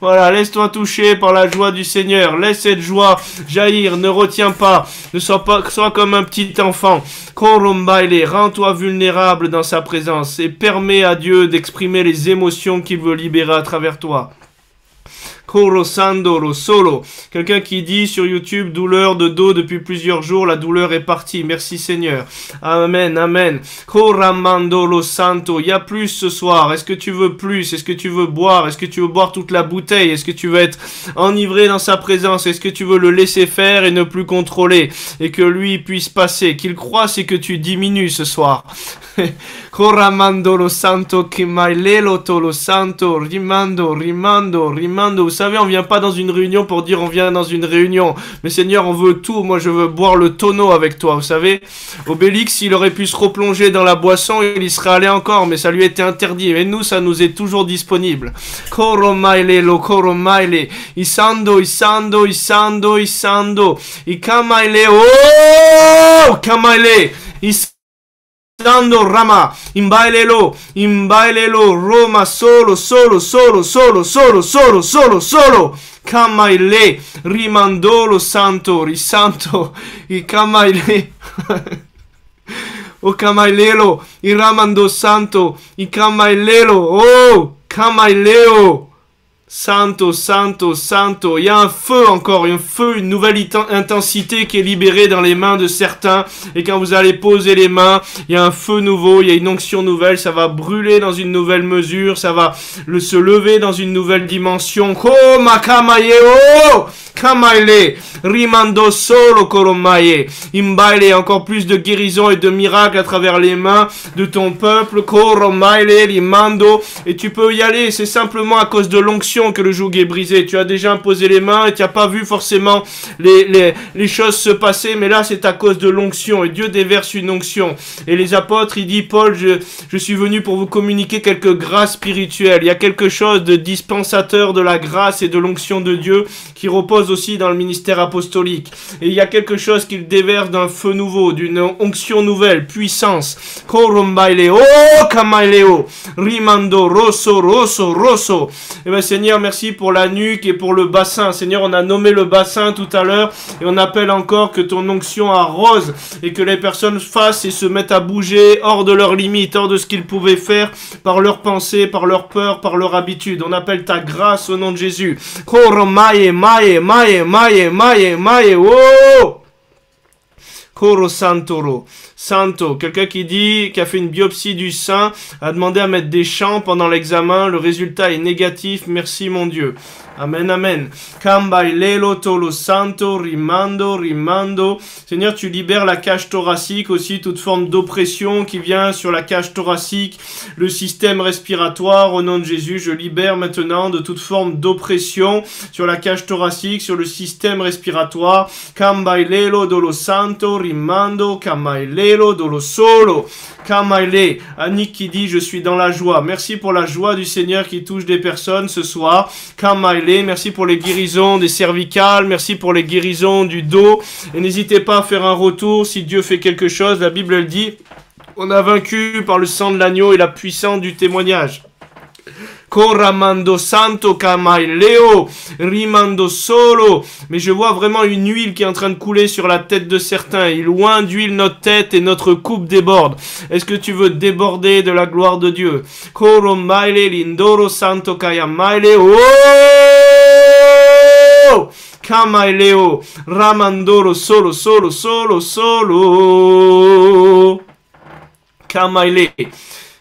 Voilà, laisse-toi toucher par la joie du Seigneur. Laisse cette joie jaillir. Ne retiens pas. Ne sois pas, sois comme un petit enfant. Rends-toi vulnérable dans sa présence et permets à Dieu d'exprimer les émotions qu'il veut libérer à travers toi. Korosando solo. Quelqu'un qui dit sur YouTube douleur de dos depuis plusieurs jours, la douleur est partie. Merci Seigneur. Amen, amen. Koramando lo santo. Il y a plus ce soir. Est-ce que tu veux plus? Est-ce que tu veux boire? Est-ce que tu veux boire toute la bouteille? Est-ce que tu veux être enivré dans sa présence? Est-ce que tu veux le laisser faire et ne plus contrôler et que lui puisse passer? Qu'il croit c'est que tu diminues ce soir. (laughs) Coramando lo santo, kimailelo to lo santo, rimando, rimando, rimando. Vous savez, on vient pas dans une réunion pour dire on vient dans une réunion. Mais Seigneur, on veut tout. Moi, je veux boire le tonneau avec toi. Vous savez, Obélix, il aurait pu se replonger dans la boisson, il y serait allé encore, mais ça lui était interdit. Mais nous, ça nous est toujours disponible. Koromaile lo koromaile. Isando, isando, isando, isando. Ikamaile, oh! Kamaile. Sando Rama, in bailelo, in bailelo, Roma solo, solo, solo, solo, solo, solo, solo, solo. Camaile, rimandolo santo, risanto, i Kamaile. (laughs) o Camailelo, il ramando santo, i Camailelo, oh, Kamaileo. Santo, santo, santo. Il y a un feu encore, un feu, une nouvelle intensité qui est libérée dans les mains de certains. Et quand vous allez poser les mains, il y a un feu nouveau, il y a une onction nouvelle. Ça va brûler dans une nouvelle mesure. Ça va se lever dans une nouvelle dimension. Oh! Kamaile, rimando solo koromaye. Imbaile, encore plus de guérison et de miracles à travers les mains de ton peuple. Koromaile, rimando. Et tu peux y aller, c'est simplement à cause de l'onction que le joug est brisé. Tu as déjà imposé les mains et tu n'as pas vu forcément les, les, les choses se passer, mais là c'est à cause de l'onction. Et Dieu déverse une onction. Et les apôtres, il dit, Paul, je, je suis venu pour vous communiquer quelques grâces spirituelles. Il y a quelque chose de dispensateur de la grâce et de l'onction de Dieu qui repose aussi dans le ministère apostolique. Et il y a quelque chose qu'il déverse d'un feu nouveau, d'une onction nouvelle, puissance. Rimando, rosso, rosso, rosso. Eh bien Seigneur, merci pour la nuque et pour le bassin. Seigneur, on a nommé le bassin tout à l'heure et on appelle encore que ton onction arrose et que les personnes fassent et se mettent à bouger hors de leurs limites, hors de ce qu'ils pouvaient faire par leurs pensées, par leur peur, par leur habitude. On appelle ta grâce au nom de Jésus. Oh! Koro Santoro. Santo, quelqu'un qui dit, qui a fait une biopsie du sein, a demandé à mettre des champs pendant l'examen, le résultat est négatif, merci mon Dieu. Amen, amen. Tolo santo, rimando, rimando. Seigneur, tu libères la cage thoracique aussi, toute forme d'oppression qui vient sur la cage thoracique, le système respiratoire. Au nom de Jésus, je libère maintenant de toute forme d'oppression sur la cage thoracique, sur le système respiratoire. Kambai lelo dolo santo, rimando, kambai lelo dolo solo. Kamaile, Annick qui dit je suis dans la joie. Merci pour la joie du Seigneur qui touche des personnes ce soir. Merci pour les guérisons des cervicales, merci pour les guérisons du dos. Et n'hésitez pas à faire un retour si Dieu fait quelque chose. La Bible elle dit on a vaincu par le sang de l'agneau et la puissance du témoignage. Coramando santo leo rimando solo. Mais je vois vraiment une huile qui est en train de couler sur la tête de certains. Et loin d'huile notre tête et notre coupe déborde. Est-ce que tu veux déborder de la gloire de Dieu? Koromaile lindoro santo. Oh! Kamaileo, Ramandoro solo, solo, solo, solo. Kamaile.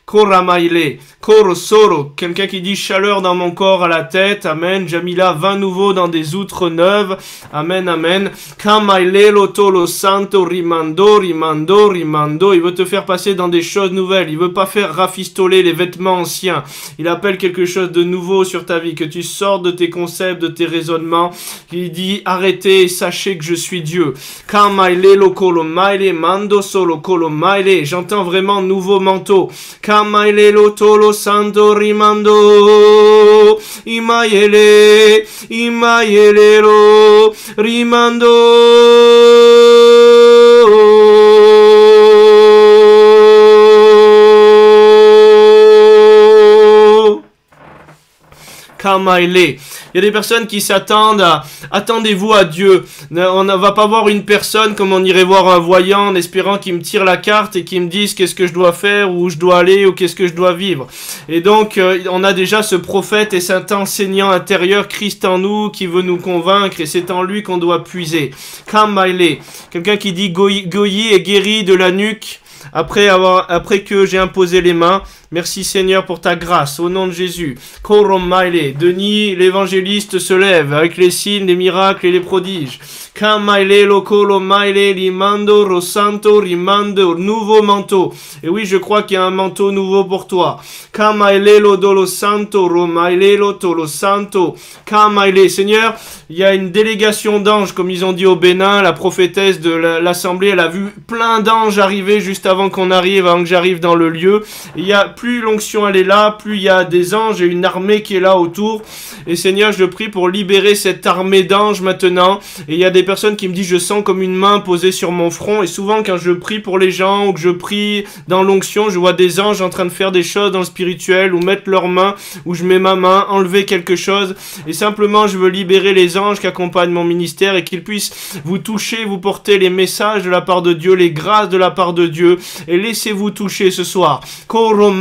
Koramaile, Koro Solo, quelqu'un qui dit chaleur dans mon corps à la tête, Amen. Jamila, vin nouveau dans des outres neuves, Amen, Amen. Kamaile Tolo Santo, Rimando, Rimando, Rimando, il veut te faire passer dans des choses nouvelles, il veut pas faire rafistoler les vêtements anciens, il appelle quelque chose de nouveau sur ta vie, que tu sortes de tes concepts, de tes raisonnements, il dit arrêtez et sachez que je suis Dieu. Kamaile Lokolo Mando Solo Kolo j'entends vraiment nouveau manteau. Kamailelo tolo santo rimando. Imayele Imayelelo rimando. Kamaile Il y a des personnes qui s'attendent à attendez-vous à Dieu. On ne va pas voir une personne comme on irait voir un voyant en espérant qu'il me tire la carte et qu'il me dise qu'est-ce que je dois faire, où je dois aller ou qu'est-ce que je dois vivre. Et donc euh, on a déjà ce prophète et cet enseignant intérieur Christ en nous qui veut nous convaincre et c'est en lui qu'on doit puiser. Kamaile, quelqu'un qui dit Goyi est guéri de la nuque après avoir après que j'ai imposé les mains Merci Seigneur pour ta grâce, au nom de Jésus. Maile, Denis l'évangéliste se lève avec les signes, les miracles et les prodiges. Kamaile lokolo maile limando rosanto rimando nouveau manteau. Et oui, je crois qu'il y a un manteau nouveau pour toi. Kamaile lo santo romaile lo santo. Kamaile, Seigneur, il y a une délégation d'anges, comme ils ont dit au Bénin, la prophétesse de l'assemblée, elle a vu plein d'anges arriver juste avant qu'on arrive, avant que j'arrive dans le lieu. Il y a plus l'onction elle est là, plus il y a des anges et une armée qui est là autour. Et Seigneur, je prie pour libérer cette armée d'anges maintenant. Et il y a des personnes qui me disent, je sens comme une main posée sur mon front. Et souvent, quand je prie pour les gens ou que je prie dans l'onction, je vois des anges en train de faire des choses dans le spirituel ou mettre leurs mains, ou je mets ma main, enlever quelque chose. Et simplement, je veux libérer les anges qui accompagnent mon ministère et qu'ils puissent vous toucher, vous porter les messages de la part de Dieu, les grâces de la part de Dieu. Et laissez-vous toucher ce soir.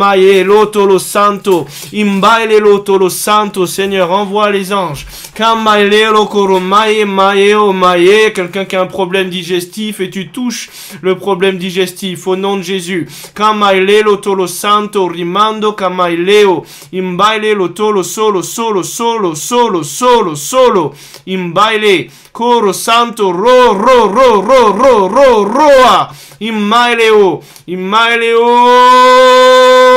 Maye, l'otolo santo, imbaile l'otolo santo, Seigneur, envoie les anges. Kamaile lokoro maye, maye, o maye, quelqu'un qui a un problème digestif et tu touches le problème digestif. Au nom de Jésus. Kamaile l'otolo santo, rimando kamaileo, imbaile l'otolo solo, solo, solo, solo, solo, solo, imbaile, coro santo, ro, ro, ro, ro, ro, ro, roa, immaileo,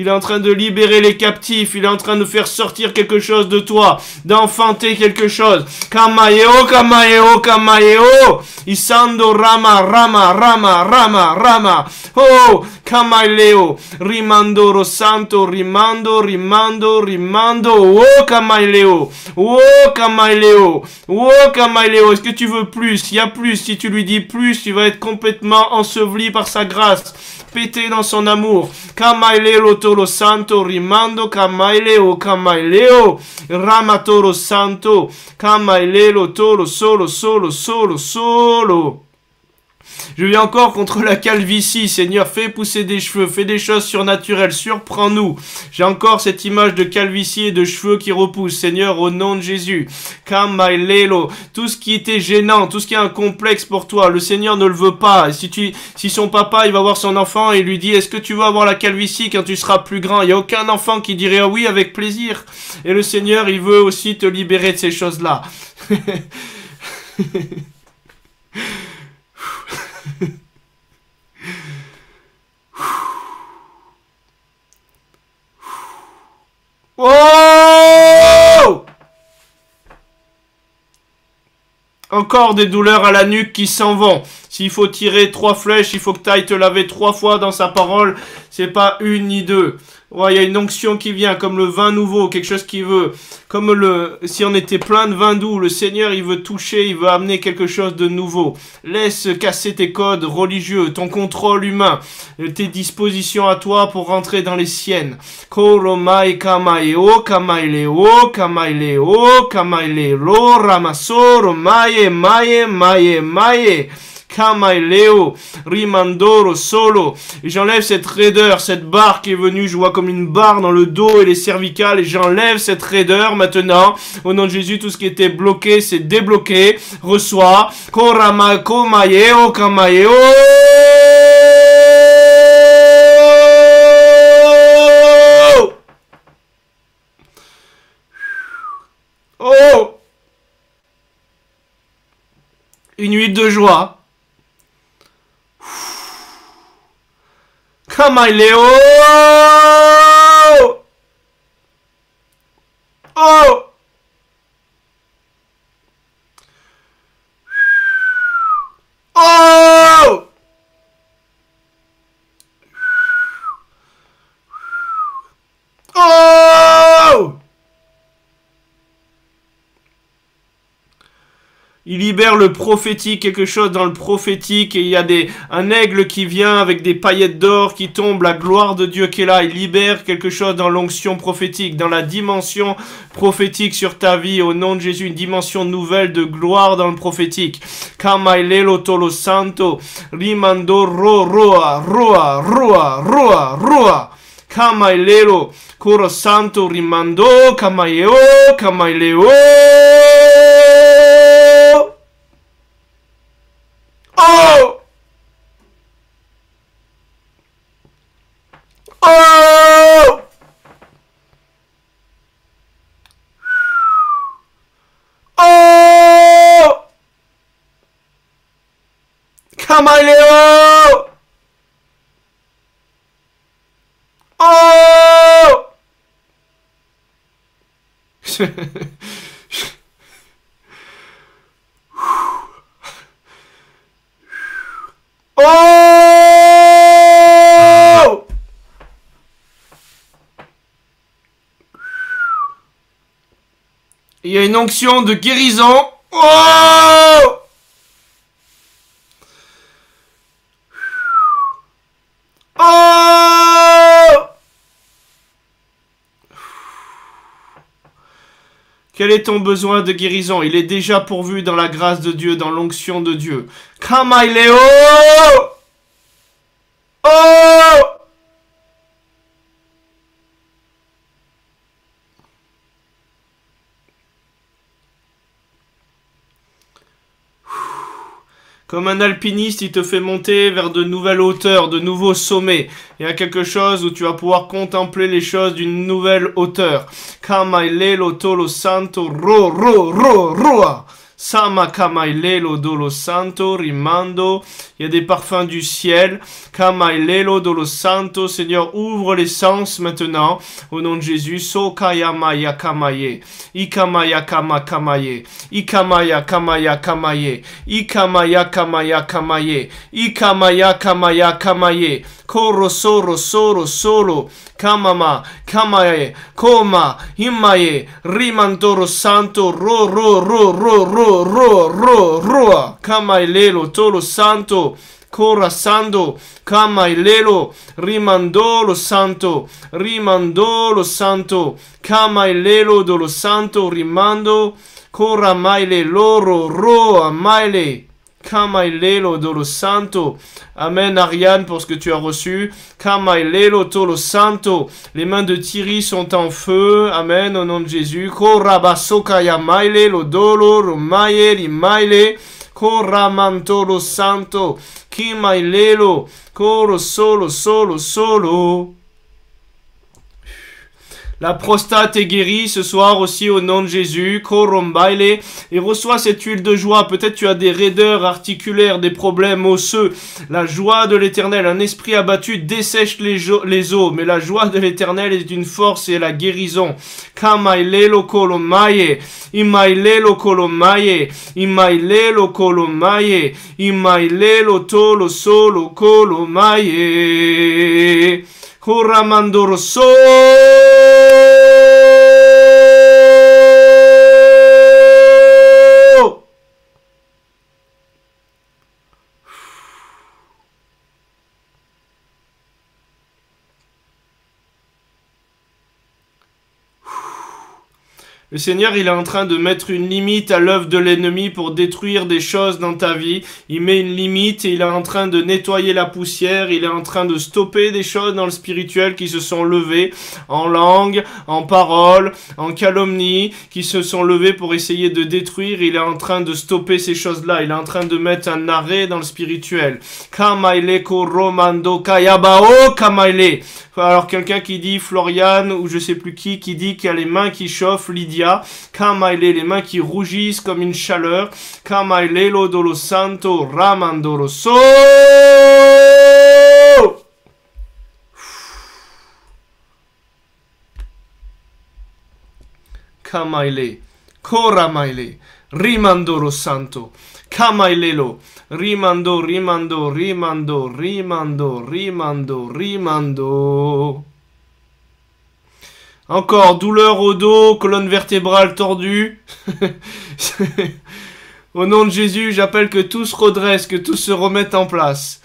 Il est en train de libérer les captifs. Il est en train de faire sortir quelque chose de toi. D'enfanter quelque chose. Kamaeo, kamaeo, kamaeo. Isando rama, rama, rama, rama, rama. Oh, kamaileo. Rimando santo, rimando, rimando, rimando. Oh, kamaileo. Oh, kamaileo. Oh, kamaileo. Est-ce que tu veux plus? Il y a plus. Si tu lui dis plus, tu vas être complètement enseveli par sa grâce pété dans son amour. Kamaileo toro santo, rimando kamaileo, kamaileo, ramatoro santo, kamaileo toro solo, solo, solo, solo. Je viens encore contre la calvitie, Seigneur, fais pousser des cheveux, fais des choses surnaturelles, surprends-nous. J'ai encore cette image de calvitie et de cheveux qui repoussent, Seigneur, au nom de Jésus. Kamailelo, tout ce qui était gênant, tout ce qui est un complexe pour toi, le Seigneur ne le veut pas. si tu, si son papa, il va voir son enfant et lui dit, est-ce que tu veux avoir la calvitie quand tu seras plus grand? Il n'y a aucun enfant qui dirait oui avec plaisir. Et le Seigneur, il veut aussi te libérer de ces choses-là. (laughs) Oh Encore des douleurs à la nuque qui s'en vont. S'il faut tirer trois flèches, il faut que tu ailles te laver trois fois dans sa parole. C'est pas une ni deux. Ouais, il y a une onction qui vient, comme le vin nouveau, quelque chose qui veut, comme le, si on était plein de vin doux, le Seigneur, il veut toucher, il veut amener quelque chose de nouveau. Laisse casser tes codes religieux, ton contrôle humain, tes dispositions à toi pour rentrer dans les siennes. Kamaeo, kamaileo, kamaileo, kamaileo, ramasoro, maye, maye, maye, maye. Kamaileo, Rimandoro, Solo. J'enlève cette raideur, cette barre qui est venue, je vois comme une barre dans le dos et les cervicales, et j'enlève cette raideur maintenant. Au nom de Jésus, tout ce qui était bloqué, c'est débloqué. Reçois. Korama, Kamaeo. Oh Une nuit de joie. Come on, Leo! Oh! Oh! Oh! oh. Il libère le prophétique, quelque chose dans le prophétique, et il y a des, un aigle qui vient avec des paillettes d'or qui tombe, la gloire de Dieu qui est là. Il libère quelque chose dans l'onction prophétique, dans la dimension prophétique sur ta vie, au nom de Jésus, une dimension nouvelle de gloire dans le prophétique. Kamailelo tolo santo, rimando ro roa, roa, roa, rimando, kamaileo. Oh! Oh! Oh! Camaleo! Oh! Oh! Il y a une onction de guérison. Oh! Oh! Quel est ton besoin de guérison? Il est déjà pourvu dans la grâce de Dieu, dans l'onction de Dieu. Kamaileo! Oh! Comme un alpiniste, il te fait monter vers de nouvelles hauteurs, de nouveaux sommets. Il y a quelque chose où tu vas pouvoir contempler les choses d'une nouvelle hauteur. Kamailelo tolo santo ro ro ro roa. Sama kamailelo dolo santo rimando. Il y a des parfums du ciel. Kamailelo dolo santo. Seigneur, ouvre les sens maintenant. Au nom de Jésus. So kayamaya kamaye. Ikamaya kama kamaye. Ikamaya kamaya kamaye. Ikamaya kamaya kamaye. Ikamaya kamaya kamaye. Koro soro soro solo. Kamama, kamaye, koma, imaye, rimantoro santo, ro ro ro ro ro ro ro ro, kamailelo tolo santo, Corasando, Kamailelo, Rimandolo Santo, Rimandolo Santo, Kamailelo dolo Santo, Rimando, Coramaile loro, ro, amaile. Kamailelo dolo santo. Amen Ariane pour ce que tu as reçu. Kamailelo tolo santo. Les mains de Thierry sont en feu. Amen au nom de Jésus. Korabasoka ya maile lo dolo romaye li maile. Koramantolo santo. Kimailelo. Koro solo solo solo. La prostate est guérie ce soir aussi au nom de Jésus. Korombaile. Et reçois cette huile de joie. Peut-être tu as des raideurs articulaires, des problèmes osseux. La joie de l'éternel, un esprit abattu dessèche les, os. Mais la joie de l'éternel est une force et la guérison. Kamailelo kolomaye. Imailelo kolomaye. Imailelo kolomaye. Imailelo tolo solo kolomaye. Hurramandur so Le Seigneur, il est en train de mettre une limite à l'œuvre de l'ennemi pour détruire des choses dans ta vie. Il met une limite et il est en train de nettoyer la poussière. Il est en train de stopper des choses dans le spirituel qui se sont levées en langue, en parole, en calomnie, qui se sont levées pour essayer de détruire. Il est en train de stopper ces choses-là. Il est en train de mettre un arrêt dans le spirituel. Alors quelqu'un qui dit Florian ou je sais plus qui qui dit qu'il y a les mains qui chauffent Lydia, Kamaile les mains qui rougissent comme une chaleur, Kamaile lo dolo santo ramandoro so. Kamaile, Koramaile, Rimando, rimando, rimando, rimando, rimando, rimando. Encore douleur au dos, colonne vertébrale tordue. (laughs) Au nom de Jésus, j'appelle que tout se redresse, que tout se remette en place.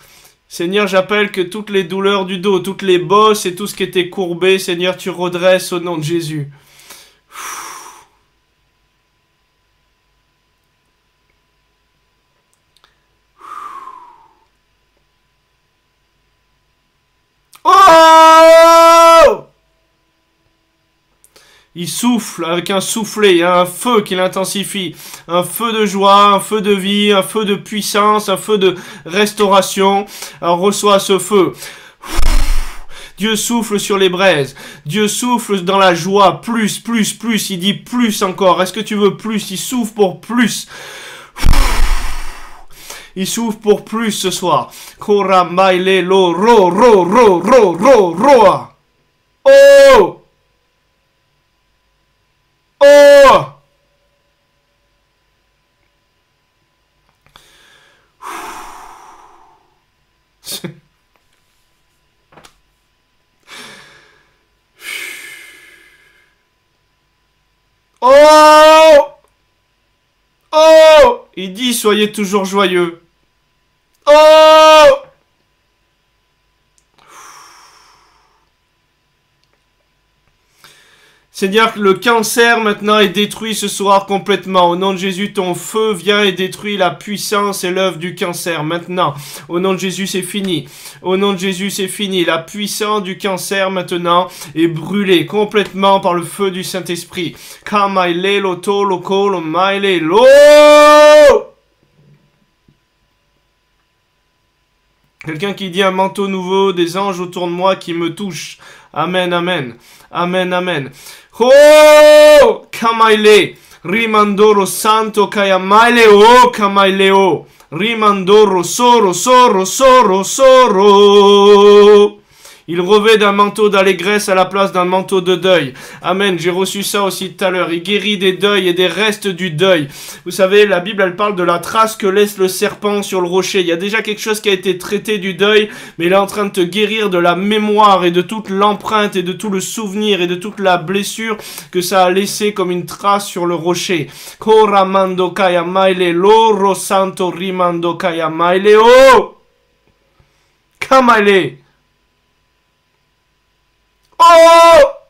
Seigneur, j'appelle que toutes les douleurs du dos, toutes les bosses et tout ce qui était courbé, Seigneur, tu redresses au nom de Jésus. Il souffle avec un soufflet, un feu qui l'intensifie, un feu de joie, un feu de vie, un feu de puissance, un feu de restauration. Reçois ce feu. Dieu souffle sur les braises. Dieu souffle dans la joie. Plus, plus, plus. Il dit plus encore. Est-ce que tu veux plus? Il souffle pour plus. Il souffle pour plus ce soir. Oh Oh! (laughs) Oh! Oh! Il dit soyez toujours joyeux. Oh Seigneur, le cancer maintenant est détruit ce soir complètement. Au nom de Jésus, ton feu vient et détruit la puissance et l'œuvre du cancer maintenant. Au nom de Jésus, c'est fini. Au nom de Jésus, c'est fini. La puissance du cancer maintenant est brûlée complètement par le feu du Saint-Esprit. Quelqu'un qui dit un manteau nouveau, des anges autour de moi qui me touchent. Amen, amen. Amen, amen. Ho! Camaile! Rimandoro santo kai amaile o camaile o! Rimandoro soro soro soro soro! Il revêt d'un manteau d'allégresse à la place d'un manteau de deuil. Amen. J'ai reçu ça aussi tout à l'heure. Il guérit des deuils et des restes du deuil. Vous savez, la Bible, elle parle de la trace que laisse le serpent sur le rocher. Il y a déjà quelque chose qui a été traité du deuil, mais il est en train de te guérir de la mémoire et de toute l'empreinte et de tout le souvenir et de toute la blessure que ça a laissé comme une trace sur le rocher. Koramando kaya maile loro santo rimando kaya maile oh! Kamaile! Oh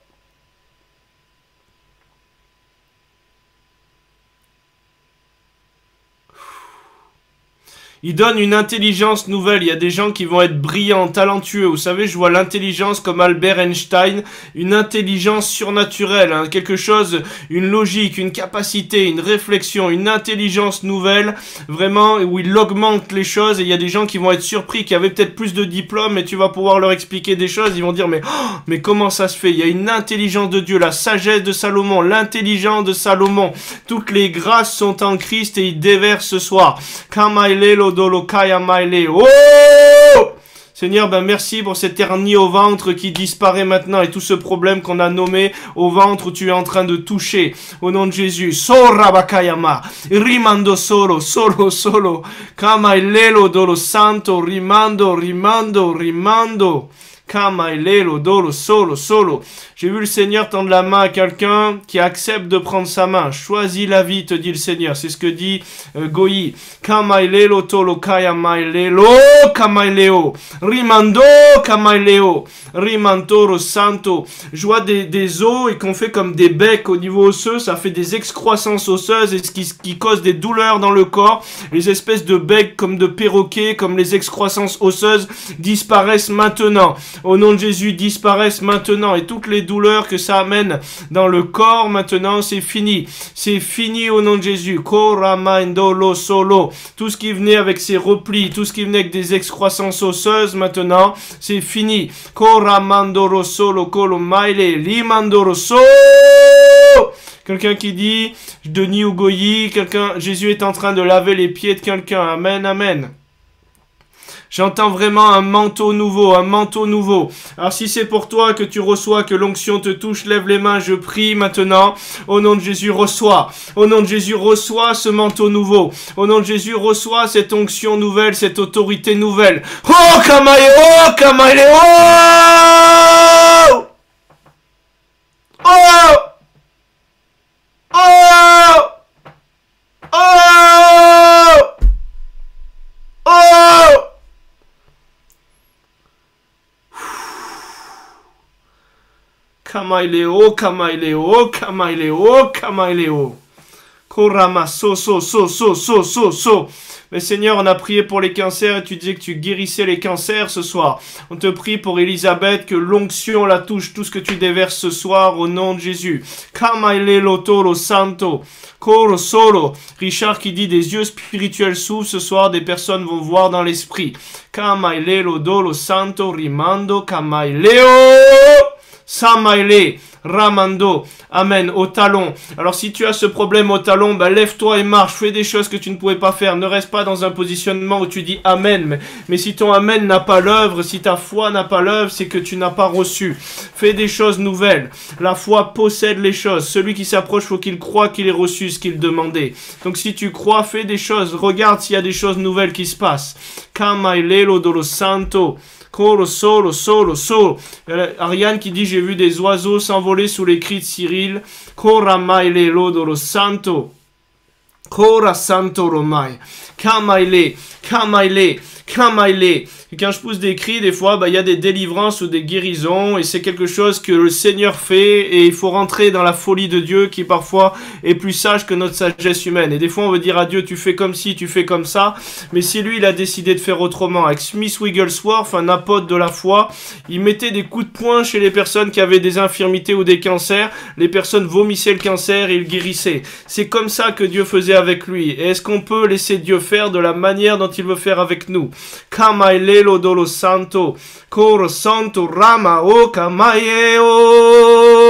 Il donne une intelligence nouvelle. Il y a des gens qui vont être brillants, talentueux. Vous savez, je vois l'intelligence comme Albert Einstein, une intelligence surnaturelle, hein, quelque chose, une logique, une capacité, une réflexion, une intelligence nouvelle, vraiment où il augmente les choses. Et il y a des gens qui vont être surpris, qui avaient peut-être plus de diplômes, et tu vas pouvoir leur expliquer des choses. Ils vont dire mais oh, mais comment ça se fait? Il y a une intelligence de Dieu, la sagesse de Salomon, l'intelligence de Salomon. Toutes les grâces sont en Christ et il déverse ce soir. Oh Seigneur, ben merci pour cette hernie au ventre qui disparaît maintenant et tout ce problème qu'on a nommé au ventre tu es en train de toucher. Au nom de Jésus. Sora bakayama. Rimando solo, solo, solo. Kama ilelo dolo santo. Rimando, rimando, rimando. Dolo solo, solo. J'ai vu le Seigneur tendre la main à quelqu'un qui accepte de prendre sa main. Choisis la vie, te dit le Seigneur. C'est ce que dit euh, Goyi. Kamailelo tolo kaya mailelo kamaileo. Rimando kamaileo. Rimantoro santo. Je vois des, des os et qu'on fait comme des becs au niveau osseux. Ça fait des excroissances osseuses et ce qui, qui cause des douleurs dans le corps. Les espèces de becs comme de perroquets, comme les excroissances osseuses disparaissent maintenant. Au nom de Jésus, disparaissent maintenant. Et toutes les douleurs que ça amène dans le corps maintenant, c'est fini. C'est fini au nom de Jésus. Solo. Tout ce qui venait avec ses replis, tout ce qui venait avec des excroissances osseuses maintenant, c'est fini. Solo kolo maile limandoro so. Quelqu'un qui dit, Denis ou Goyi, quelqu'un, Jésus est en train de laver les pieds de quelqu'un. Amen, amen. J'entends vraiment un manteau nouveau, un manteau nouveau. Alors si c'est pour toi que tu reçois, que l'onction te touche, lève les mains, je prie maintenant. Au nom de Jésus, reçois. Au nom de Jésus, reçois ce manteau nouveau. Au nom de Jésus, reçois cette onction nouvelle, cette autorité nouvelle. Oh, Kamae, oh! Oh! Oh! Oh! Kamaileo, Kamaileo, Kamaileo, Kamaileo. Korama, so, so, so, so, so, so, so. Mais Seigneur, on a prié pour les cancers et tu disais que tu guérissais les cancers ce soir. On te prie pour Elisabeth, que l'onction la touche, tout ce que tu déverses ce soir au nom de Jésus. Kamailelo toro santo. Koro solo. Richard qui dit des yeux spirituels s'ouvrent ce soir, des personnes vont voir dans l'esprit. Kamailelo dolo santo rimando. Kamaileo. Samaile, Ramando, Amen, au talon. Alors si tu as ce problème au talon, bah, lève-toi et marche, fais des choses que tu ne pouvais pas faire. Ne reste pas dans un positionnement où tu dis Amen. Mais, mais si ton Amen n'a pas l'œuvre, si ta foi n'a pas l'œuvre, c'est que tu n'as pas reçu. Fais des choses nouvelles. La foi possède les choses. Celui qui s'approche, faut qu'il croit qu'il ait reçu ce qu'il demandait. Donc si tu crois, fais des choses. Regarde s'il y a des choses nouvelles qui se passent. Santo. Coro solo, solo, solo. Euh, Ariane qui dit j'ai vu des oiseaux s'envoler sous les cris de Cyril. Cora maile lodoro santo. Cora santo romai. Kamaile, kamaile, kamaile. Et quand je pousse des cris, des fois, bah, il y a des délivrances ou des guérisons, et c'est quelque chose que le Seigneur fait, et il faut rentrer dans la folie de Dieu, qui parfois est plus sage que notre sagesse humaine. Et des fois, on veut dire à Dieu, tu fais comme ci, tu fais comme ça, mais si lui, il a décidé de faire autrement, avec Smith Wigglesworth, un apôtre de la foi, il mettait des coups de poing chez les personnes qui avaient des infirmités ou des cancers, les personnes vomissaient le cancer et il guérissait. C'est comme ça que Dieu faisait avec lui. Et est-ce qu'on peut laisser Dieu faire de la manière dont il veut faire avec nous? Kamailelo dolo santo, coro santo rama o kamaeo.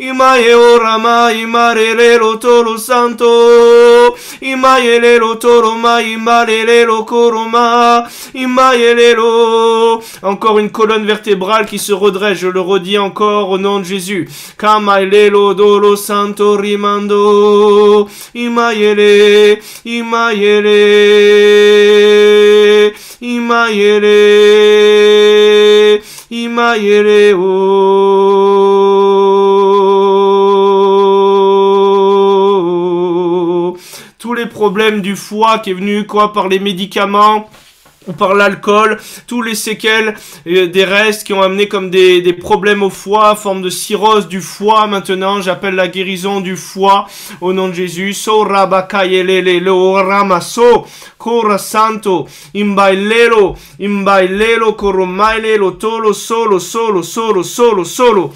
imaye orama imarele lotolo santo. Imayele lotoroma imalele lokoroma imayelelo encore une colonne vertébrale qui se redresse je le redis encore au nom de Jésus. Kamailelo dolo santo rimando. Imayele imayele imayele imayele oh. Problèmes du foie qui est venu quoi par les médicaments par l'alcool, tous les séquelles euh, des restes qui ont amené comme des, problèmes au foie, forme de cirrhose du foie maintenant, j'appelle la guérison du foie au nom de Jésus. So cora santo tolo solo solo solo solo solo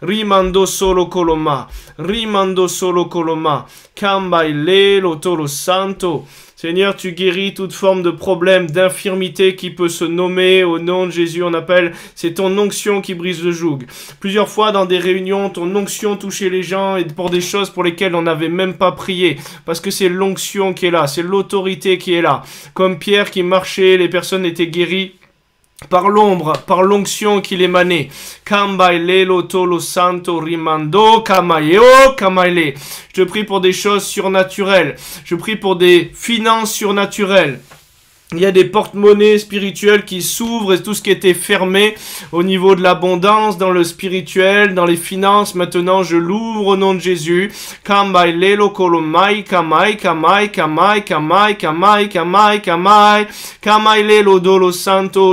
rimando solo coloma, rimando solo coloma, cambaile toro santo. Seigneur, tu guéris toute forme de problème, d'infirmité qui peut se nommer au nom de Jésus. On appelle, c'est ton onction qui brise le joug. Plusieurs fois dans des réunions, ton onction touchait les gens et pour des choses pour lesquelles on n'avait même pas prié. Parce que c'est l'onction qui est là, c'est l'autorité qui est là. Comme Pierre qui marchait, les personnes étaient guéries par l'ombre, par l'onction qu'il émanait. Kambaile tolo rimando. Je prie pour des choses surnaturelles. Je prie pour des finances surnaturelles. Il y a des porte-monnaies spirituelles qui s'ouvrent et tout ce qui était fermé au niveau de l'abondance, dans le spirituel, dans les finances. Maintenant, je l'ouvre au nom de Jésus. Kambai lelo kolomai, kamai, kamai, kamai, kamai, kamai, kamai, kamai, kamai lelo.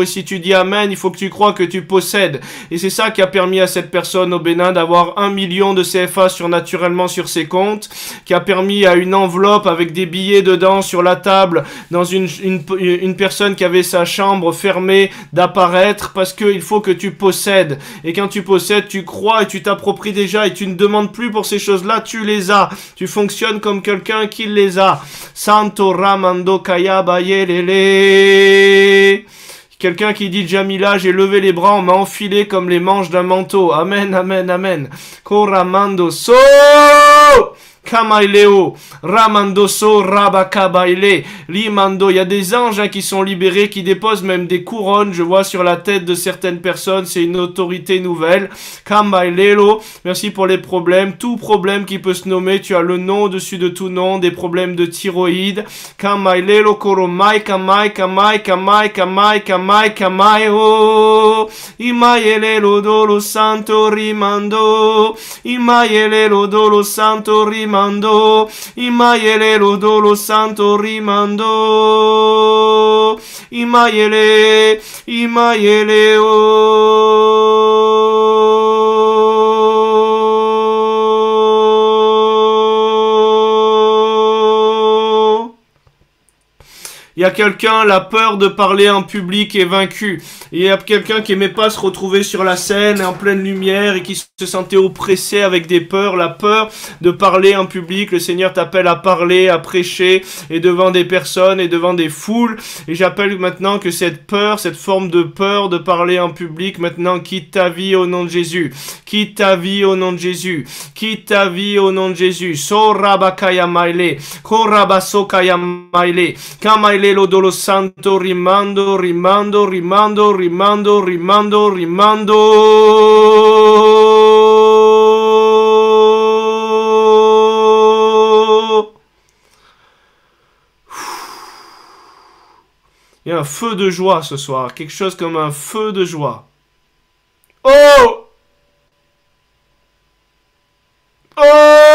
Et si tu dis Amen, il faut que tu crois que tu possèdes. Et c'est ça qui a permis à cette personne au Bénin d'avoir un million de CFA surnaturellement sur ses comptes, qui a permis à une enveloppe avec des billets dedans sur la table, dans une, une une personne qui avait sa chambre fermée d'apparaître parce qu'il faut que tu possèdes. Et quand tu possèdes, tu crois et tu t'appropries déjà et tu ne demandes plus pour ces choses-là, tu les as. Tu fonctionnes comme quelqu'un qui les a. Santo Ramando Kayaba Yelele. Quelqu'un qui dit Jamila, j'ai levé les bras, on m'a enfilé comme les manches d'un manteau. Amen, amen, amen. Koramando so Kamaileo, Ramandoso, Rabakabaile, Limando. Il y a des anges hein, qui sont libérés, qui déposent même des couronnes, je vois sur la tête de certaines personnes. C'est une autorité nouvelle. Kamailelo, merci pour les problèmes. Tout problème qui peut se nommer, tu as le nom au-dessus de tout nom, des problèmes de thyroïde. Kamailelo, Koromai, Kamai, Kamai, Kamai, Kamai, Kamai, Kamai, oh. Imayelelo, Dolo Santo, Rimando. Imayelelo, Dolo Santo, Rimando. rimando, imaiele lodo lo santo rimando, imaiele, imaiele oh. Il y a quelqu'un, la peur de parler en public est vaincue. Il y a quelqu'un qui aimait pas se retrouver sur la scène en pleine lumière et qui se sentait oppressé avec des peurs, la peur de parler en public. Le Seigneur t'appelle à parler, à prêcher et devant des personnes et devant des foules. Et j'appelle maintenant que cette peur, cette forme de peur de parler en public, maintenant quitte ta vie au nom de Jésus. Quitte ta vie au nom de Jésus. Quitte ta vie au nom de Jésus. Kamaile lo dolo santo rimando, rimando, rimando, rimando, rimando, rimando. Il y a un feu de joie ce soir, quelque chose comme un feu de joie. Oh Oh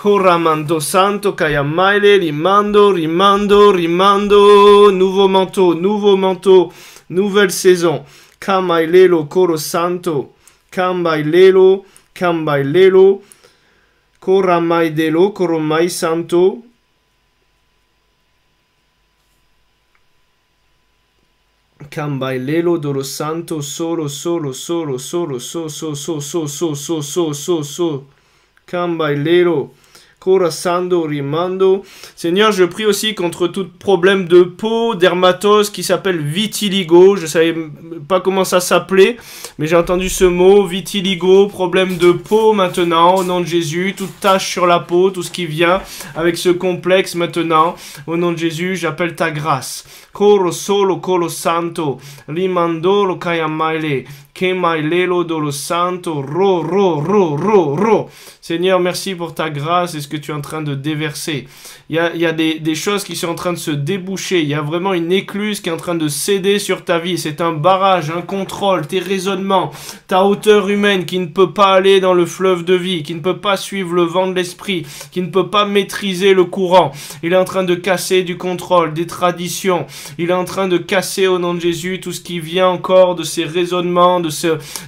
Coramando santo, kayamaile, rimando, rimando, rimando, nouveau manteau, nouveau manteau, nouvelle saison. Kamailelo, coro santo, kambailelo, kambailelo, koramaidelo, koromai santo, Cambailelo dolo santo solo solo solo solo so so so so so so so so so Cambailelo Corasando rimando. Seigneur je prie aussi contre tout problème de peau dermatose qui s'appelle vitiligo. Je savais pas comment ça s'appelait mais j'ai entendu ce mot vitiligo problème de peau maintenant au nom de Jésus. Toute tache sur la peau tout ce qui vient avec ce complexe maintenant au nom de Jésus j'appelle ta grâce. Coro solo colo santo, kayamaile, kemailelo dolo santo, ro, ro, ro, ro, ro. Seigneur, merci pour ta grâce et ce que tu es en train de déverser. Il y a, des choses qui sont en train de se déboucher. Il y a vraiment une écluse qui est en train de céder sur ta vie. C'est un barrage, un contrôle, tes raisonnements, ta hauteur humaine qui ne peut pas aller dans le fleuve de vie, qui ne peut pas suivre le vent de l'esprit, qui ne peut pas maîtriser le courant. Il est en train de casser du contrôle, des traditions. Il est en train de casser au nom de Jésus tout ce qui vient encore de ses raisonnements, de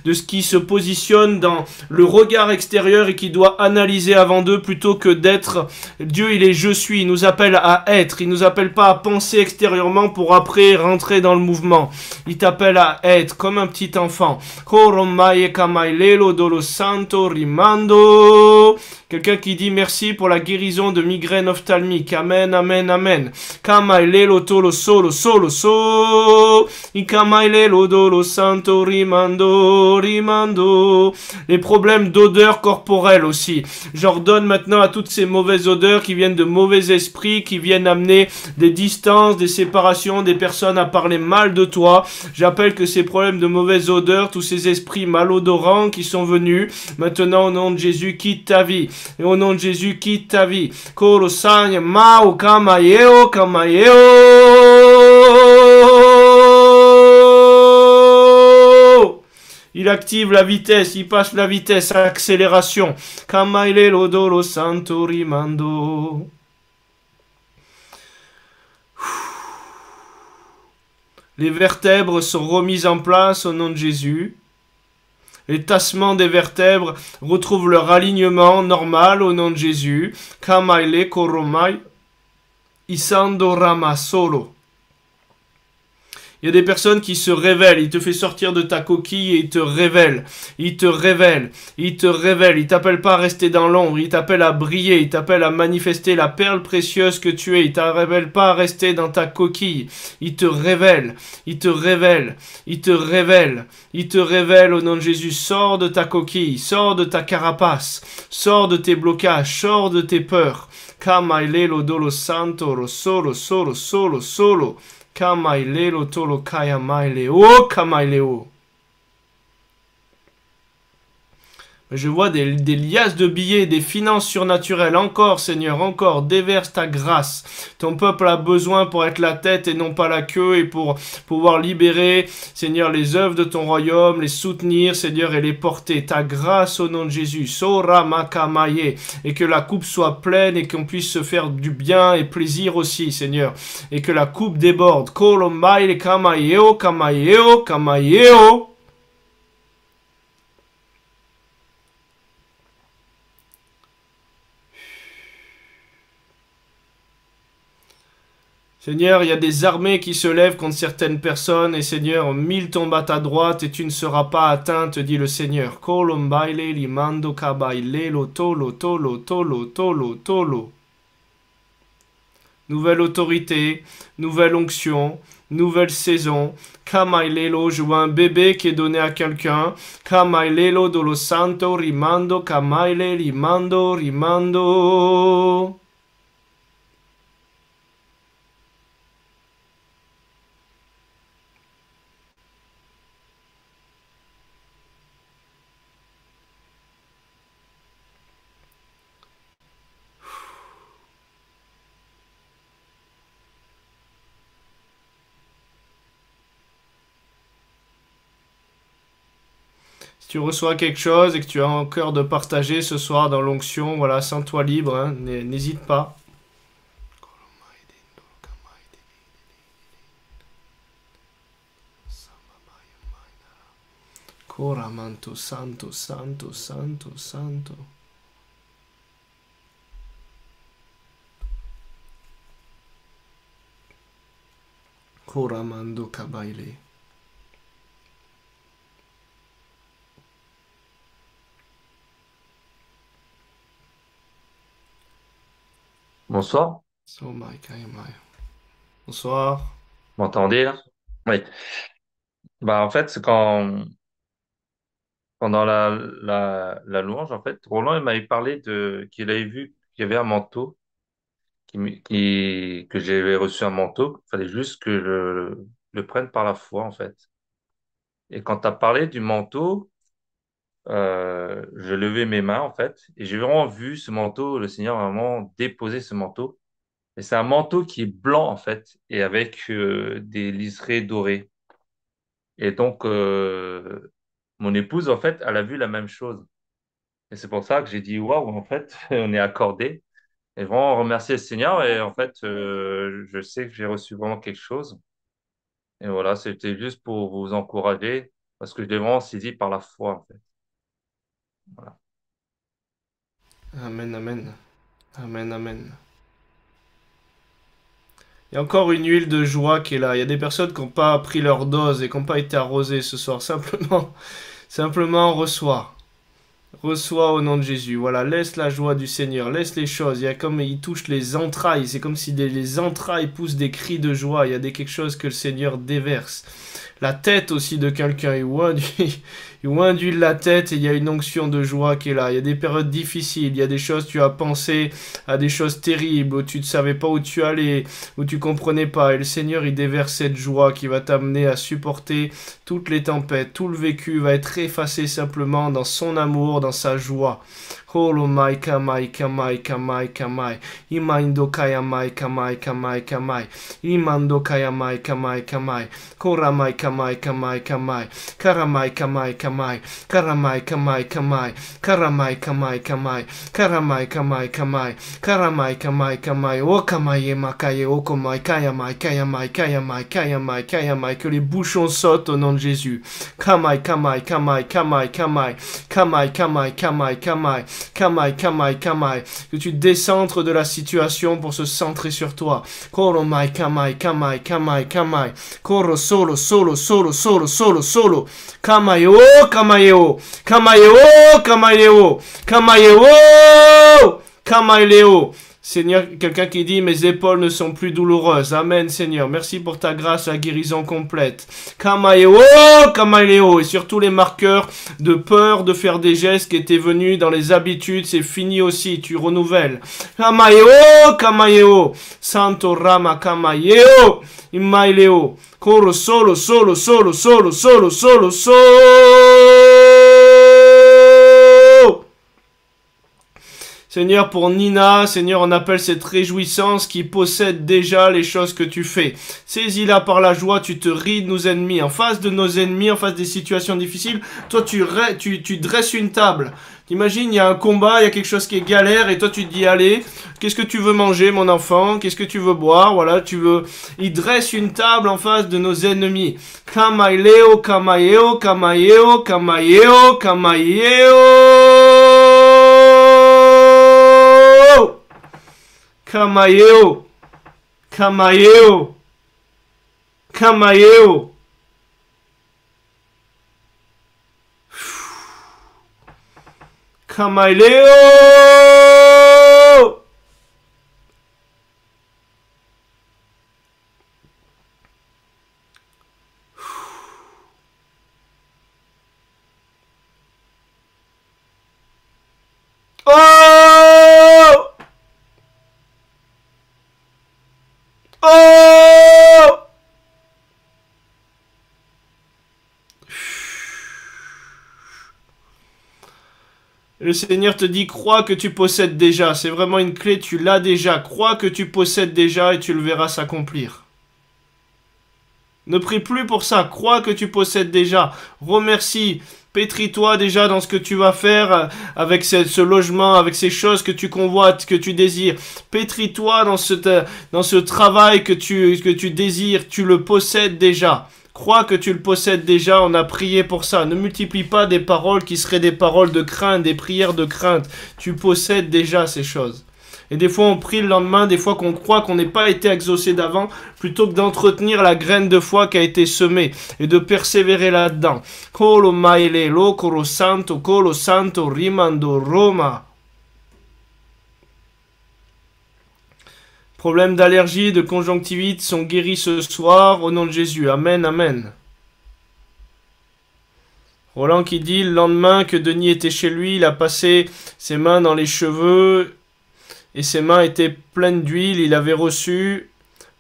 de ce qui se positionne dans le regard extérieur et qui doit analyser avant d'eux plutôt que d'être Dieu, il est je suis. Il nous appelle à être. Il nous appelle pas à penser extérieurement pour après rentrer dans le mouvement. Il t'appelle à être comme un petit enfant. Quelqu'un qui dit merci pour la guérison de migraine ophtalmique. Amen, amen, amen. Les problèmes d'odeur corporelle aussi. J'ordonne maintenant à toutes ces mauvaises odeurs qui viennent de mauvais esprits, qui viennent amener des distances, des séparations, des personnes à parler mal de toi. J'appelle que ces problèmes de mauvaise odeur, tous ces esprits malodorants qui sont venus, maintenant au nom de Jésus, quitte ta vie. Et au nom de Jésus, quitte ta vie. Il active la vitesse, il passe la vitesse à accélération. Kamaile santo rimando. Les vertèbres sont remises en place au nom de Jésus. Les tassements des vertèbres retrouvent leur alignement normal au nom de Jésus. Kamaile koromai. Isando. Il y a des personnes qui se révèlent. Il te fait sortir de ta coquille et il te révèle. Il te révèle. Il te révèle. Il t'appelle pas à rester dans l'ombre. Il t'appelle à briller. Il t'appelle à manifester la perle précieuse que tu es. Il t'appelle pas à rester dans ta coquille. Il te révèle. Il te révèle. Il te révèle. Il te révèle au nom de Jésus. Sors de ta coquille. Sors de ta carapace. Sors de tes blocages. Sors de tes peurs. Dolo santo ro solo solo solo ka mai lelo tolo kaya mai le o ka mai le o. Je vois des, liasses de billets, des finances surnaturelles. Encore, Seigneur, encore, déverse ta grâce. Ton peuple a besoin pour être la tête et non pas la queue et pour pouvoir libérer, Seigneur, les œuvres de ton royaume, les soutenir, Seigneur, et les porter. Ta grâce au nom de Jésus. Sora makamaye. Et que la coupe soit pleine et qu'on puisse se faire du bien et plaisir aussi, Seigneur. Et que la coupe déborde. Kolomai kamayeo, kamayeo, kamayeo. Seigneur, il y a des armées qui se lèvent contre certaines personnes, et Seigneur, mille tombent à ta droite, et tu ne seras pas atteint, te dit le Seigneur. Nouvelle autorité, nouvelle onction, nouvelle saison. Kamailelo, je vois un bébé qui est donné à quelqu'un. Kamailelo dolo santo rimando, kamaile rimando, rimando. Tu reçois quelque chose et que tu as en cœur de partager ce soir dans l'onction, voilà, sens-toi libre, hein, n'hé- n'hésite pas. Coramanto santo santo santo santo. Coramando cabaile. Bonsoir. Bonsoir. vous m'entendez là? Oui. Bah, en fait, c'est quand, pendant la, la, la louange, en fait, Roland il m'avait parlé de qu'il avait vu qu'il y avait un manteau, qui, me- qui, que j'avais reçu un manteau. Il fallait juste que je le prenne par la foi, en fait. Et quand tu as parlé du manteau, euh, je levais mes mains, en fait, et j'ai vraiment vu ce manteau, le Seigneur vraiment déposé ce manteau. Et c'est un manteau qui est blanc, en fait, et avec euh, des liserés dorés. Et donc, euh, mon épouse, en fait, elle a vu la même chose. Et c'est pour ça que j'ai dit, waouh, en fait, (laughs) on est accordé. Et vraiment remercier le Seigneur. Et en fait, je sais que j'ai reçu vraiment quelque chose. Et voilà, c'était juste pour vous encourager, parce que je l'ai vraiment saisi par la foi, en fait. Amen, amen. Amen, amen. Il y a encore une huile de joie qui est là. Il y a des personnes qui n'ont pas pris leur dose et qui n'ont pas été arrosées ce soir. (laughs) Simplement, simplement reçois. Reçois au nom de Jésus. Voilà, laisse la joie du Seigneur. Laisse les choses. Il y a comme il touche les entrailles. C'est comme si les entrailles poussent des cris de joie. Il y a des quelque chose que le Seigneur déverse. La tête aussi de quelqu'un. Il oint d'huile la tête et il y a une onction de joie qui est là. Il y a des périodes difficiles. Il y a des choses, tu as pensé à des choses terribles où tu ne savais pas où tu allais, où tu comprenais pas. Et le Seigneur, il déverse cette joie qui va t'amener à supporter toutes les tempêtes. Tout le vécu va être effacé simplement dans son amour, dans sa joie. Karamai kamai kamai. Karamai kamai kamai. Karamai kamai kamai. Karamai kamai kamai. Okamaye makaye okomai kayamai kayamai kayamai kayamai kayamai. Que les bouchons sautent au nom de Jésus. Kamai kamai kamai kamai kamai. Kamai kamai kamai kamai. Kamai kamai kamai. Que tu décentres de la situation pour se centrer sur toi. Koro mai kamai kamai kamai kamai. Koro solo solo solo solo solo solo. Camaleão, Camaleão, Camaleão, Camaleão, Camaleão. Seigneur, quelqu'un qui dit mes épaules ne sont plus douloureuses. Amen, Seigneur. Merci pour ta grâce, la guérison complète. Kamaeo, Kamaeo, et surtout les marqueurs de peur de faire des gestes qui étaient venus dans les habitudes, c'est fini aussi, tu renouvelles. Kamaeo, Kamaeo, Santo Rama Kamaeo, Imaileo, Koro solo, solo, solo, solo, solo, solo, solo. Seigneur, pour Nina, Seigneur, on appelle cette réjouissance qui possède déjà les choses que tu fais. Saisis-la par la joie, tu te ris de nos ennemis. En face de nos ennemis, en face des situations difficiles, toi, tu, tu, tu dresses une table. T'imagines, il y a un combat, il y a quelque chose qui est galère, et toi, tu dis, allez, qu'est-ce que tu veux manger, mon enfant? Qu'est-ce que tu veux boire? Voilà, tu veux... Il dresse une table en face de nos ennemis. Kamaileo, kamaeo, kamaeo, kamaeo. Kamaeo. Kamaeo. Kamaeo. Kamaileo. Le Seigneur te dit, crois que tu possèdes déjà. C'est vraiment une clé, tu l'as déjà. Crois que tu possèdes déjà et tu le verras s'accomplir. Ne prie plus pour ça. Crois que tu possèdes déjà. Remercie. Pétris-toi déjà dans ce que tu vas faire euh, avec ce, logement, avec ces choses que tu convoites, que tu désires. Pétris-toi dans ce, travail que tu désires. Tu le possèdes déjà. Crois que tu le possèdes déjà, on a prié pour ça. Ne multiplie pas des paroles qui seraient des paroles de crainte, des prières de crainte. Tu possèdes déjà ces choses. Et des fois on prie le lendemain, des fois qu'on croit qu'on n'ait pas été exaucé d'avant, plutôt que d'entretenir la graine de foi qui a été semée et de persévérer là-dedans. Colo maile, santo, colo santo, rimando Roma. Problèmes d'allergie, de conjonctivite sont guéris ce soir au nom de Jésus. Amen, amen. Roland qui dit le lendemain que Denis était chez lui, il a passé ses mains dans les cheveux et ses mains étaient pleines d'huile. Il avait reçu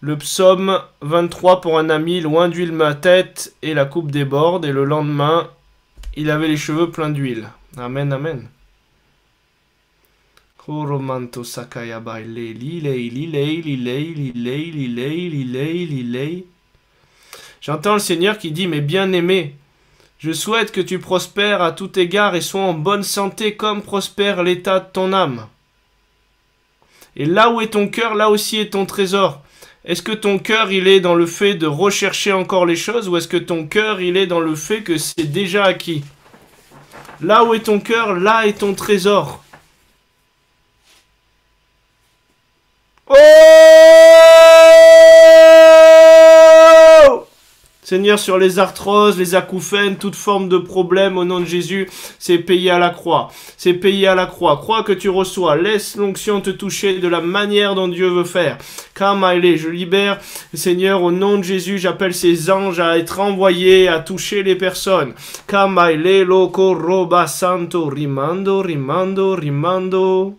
le psaume 23 pour un ami, loin d'huile ma tête et la coupe déborde. Et le lendemain, il avait les cheveux pleins d'huile. Amen, amen. J'entends le Seigneur qui dit, mes bien-aimés, je souhaite que tu prospères à tout égard et sois en bonne santé comme prospère l'état de ton âme. Et là où est ton cœur, là aussi est ton trésor. Est-ce que ton cœur, il est dans le fait de rechercher encore les choses ou est-ce que ton cœur, il est dans le fait que c'est déjà acquis? Là où est ton cœur, là est ton trésor. Oh Seigneur, sur les arthroses, les acouphènes, toute forme de problème, au nom de Jésus, c'est payé à la croix. C'est payé à la croix. Crois que tu reçois. Laisse l'onction te toucher de la manière dont Dieu veut faire. Kamaile, je libère, Seigneur, au nom de Jésus, j'appelle ces anges à être envoyés, à toucher les personnes. Loco, roba, santo, rimando, rimando, rimando.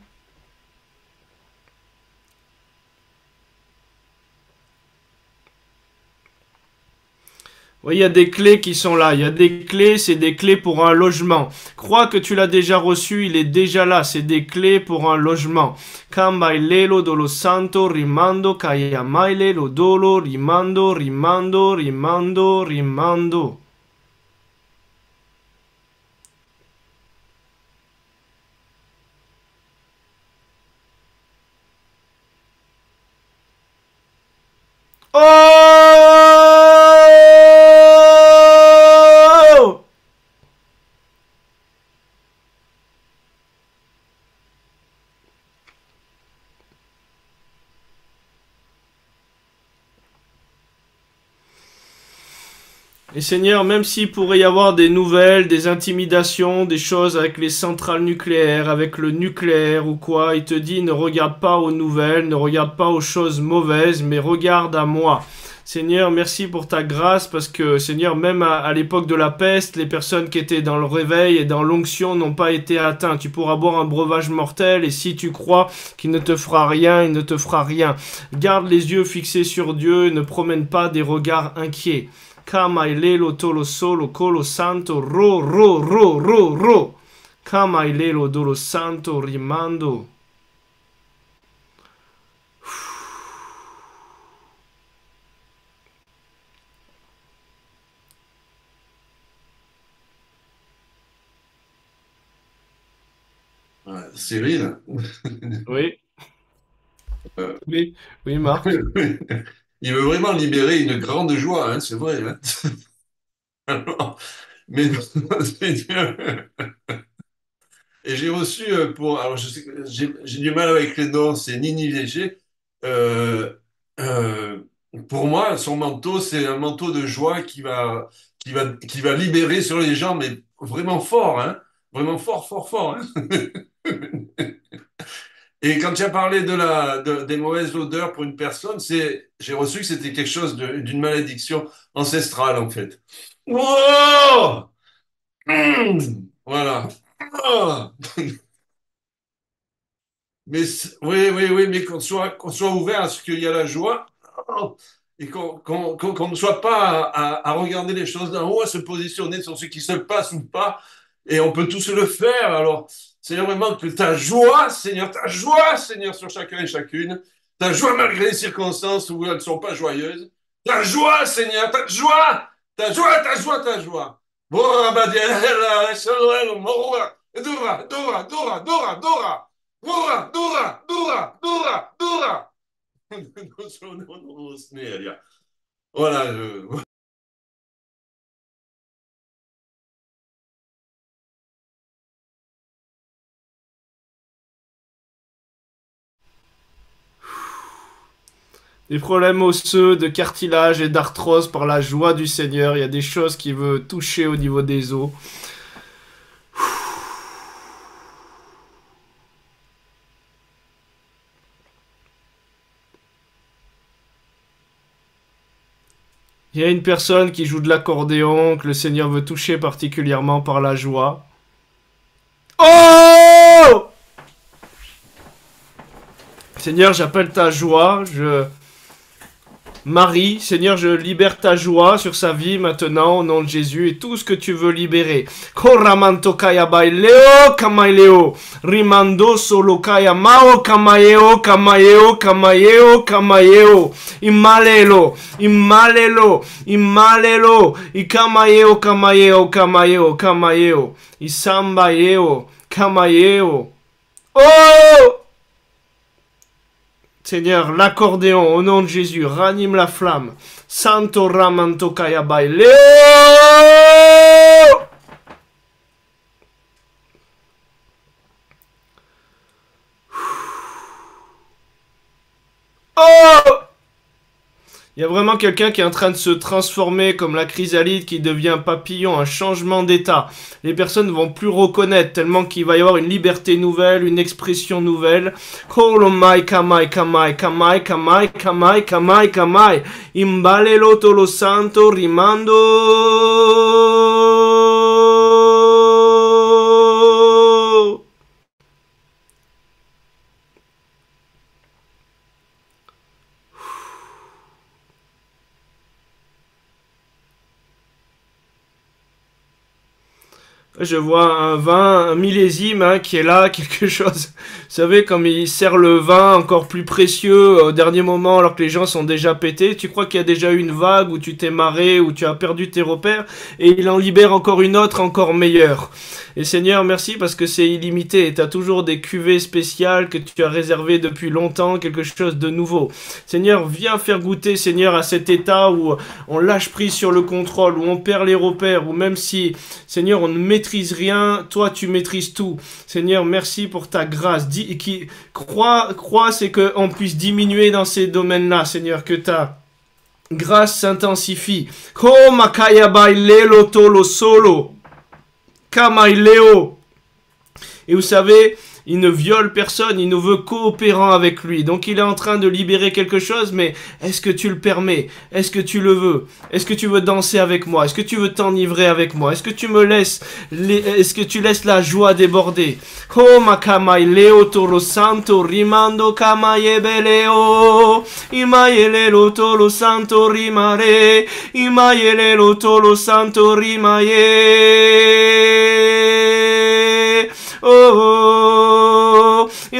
Oui, il y a des clés qui sont là. Il y a des clés, c'est des clés pour un logement. Crois que tu l'as déjà reçu, il est déjà là. C'est des clés pour un logement. Dolo santo rimando. Oh Et Seigneur, même s'il pourrait y avoir des nouvelles, des intimidations, des choses avec les centrales nucléaires, avec le nucléaire ou quoi, il te dit ne regarde pas aux nouvelles, ne regarde pas aux choses mauvaises, mais regarde à moi. Seigneur, merci pour ta grâce parce que, Seigneur, même à, l'époque de la peste, les personnes qui étaient dans le réveil et dans l'onction n'ont pas été atteintes. Tu pourras boire un breuvage mortel et si tu crois qu'il ne te fera rien, il ne te fera rien. Garde les yeux fixés sur Dieu et ne promène pas des regards inquiets. Kama ilelo tolo solo colo santo ro ro ro ro ro. Kama ilelo dolo santo rimando. Ah, Cyril Oui. Euh... Oui, oui, Marc. (laughs) Il veut vraiment libérer une grande joie, hein, c'est vrai. hein. (laughs) Alors, mais (laughs) et j'ai reçu euh, pour. Alors, j'ai du mal avec les noms, c'est Nini Léger. Euh, euh, pour moi, son manteau, c'est un manteau de joie qui va libérer sur les gens, mais vraiment fort, hein. Vraiment fort, fort, fort. hein. (laughs) Et quand tu as parlé de la, de- des mauvaises odeurs pour une personne, c'est, j'ai reçu que c'était quelque chose d'une malédiction ancestrale, en fait. Oh! Voilà. (laughs) Mais oui, oui, oui, mais qu'on soit, qu'on soit ouvert à ce qu'il y a la joie oh, et qu'on qu'on- qu'on- qu'on ne soit pas à- à regarder les choses d'en haut, à se positionner sur ce qui se passe ou pas. Et on peut tous le faire. Alors, Seigneur, vraiment que ta joie, Seigneur, ta joie, Seigneur, sur chacun et chacune, ta joie malgré les circonstances où elles ne sont pas joyeuses, ta joie, Seigneur, ta joie, ta joie, ta joie, ta joie. Bora, badiela, esalel, mora, Dora, Dora, Dora, Dora, Dora. Dura, dura, dura, Des problèmes osseux, de cartilage et d'arthrose par la joie du Seigneur. Il y a des choses qui veut toucher au niveau des os. Il y a une personne qui joue de l'accordéon que le Seigneur veut toucher particulièrement par la joie. Oh Seigneur, j'appelle ta joie, je... Marie, Seigneur, je libère ta joie sur sa vie maintenant au nom de Jésus et tout ce que tu veux libérer. Koramanto baileo kamaileo. Rimando solo kaya mao kamaeo kamaeo kamaeo kamaeo. Imalelo, imalelo, imalelo. Ikamaeo kamaeo kamaeo kamaeo. Isambaeo kamaeo. Oh! Seigneur, l'accordéon, au nom de Jésus, ranime la flamme. Santo Ramanto Kayabai. Oh Il y a vraiment quelqu'un qui est en train de se transformer comme la chrysalide qui devient papillon, un changement d'état. Les personnes ne vont plus reconnaître tellement qu'il va y avoir une liberté nouvelle, une expression nouvelle. Kamai kamai kamai kamai kamai kamai kamai. Imbalelo tolo santo rimando. Je vois un vin, un millésime hein, qui est là, (laughs) quelque chose. Vous savez, comme il sert le vin encore plus précieux au dernier moment alors que les gens sont déjà pétés. Tu crois qu'il y a déjà eu une vague où tu t'es marré, où tu as perdu tes repères et il en libère encore une autre encore meilleure. Et Seigneur, merci parce que c'est illimité et tu as toujours des cuvées spéciales que tu as réservées depuis longtemps, quelque chose de nouveau. Seigneur, viens faire goûter, Seigneur, à cet état où on lâche prise sur le contrôle, où on perd les repères, où même si, Seigneur, on ne rien, toi tu maîtrises tout. Seigneur, merci pour ta grâce. Dis, qui, crois, crois, c'est qu'on puisse diminuer dans ces domaines-là, Seigneur, que ta grâce s'intensifie. Et vous savez, il ne viole personne, il nous veut coopérant avec lui. Donc il est en train de libérer quelque chose, mais est-ce que tu le permets? Est-ce que tu le veux? Est-ce que tu veux danser avec moi? Est-ce que tu veux t'enivrer avec moi? Est-ce que tu me laisses Est-ce que tu laisses la joie déborder? Koma kamai leo toro santo rimando kamaye beleo Imaye lo tolo santo rimare Imaye lo tolo santo rimaye Oh, oh, Oh,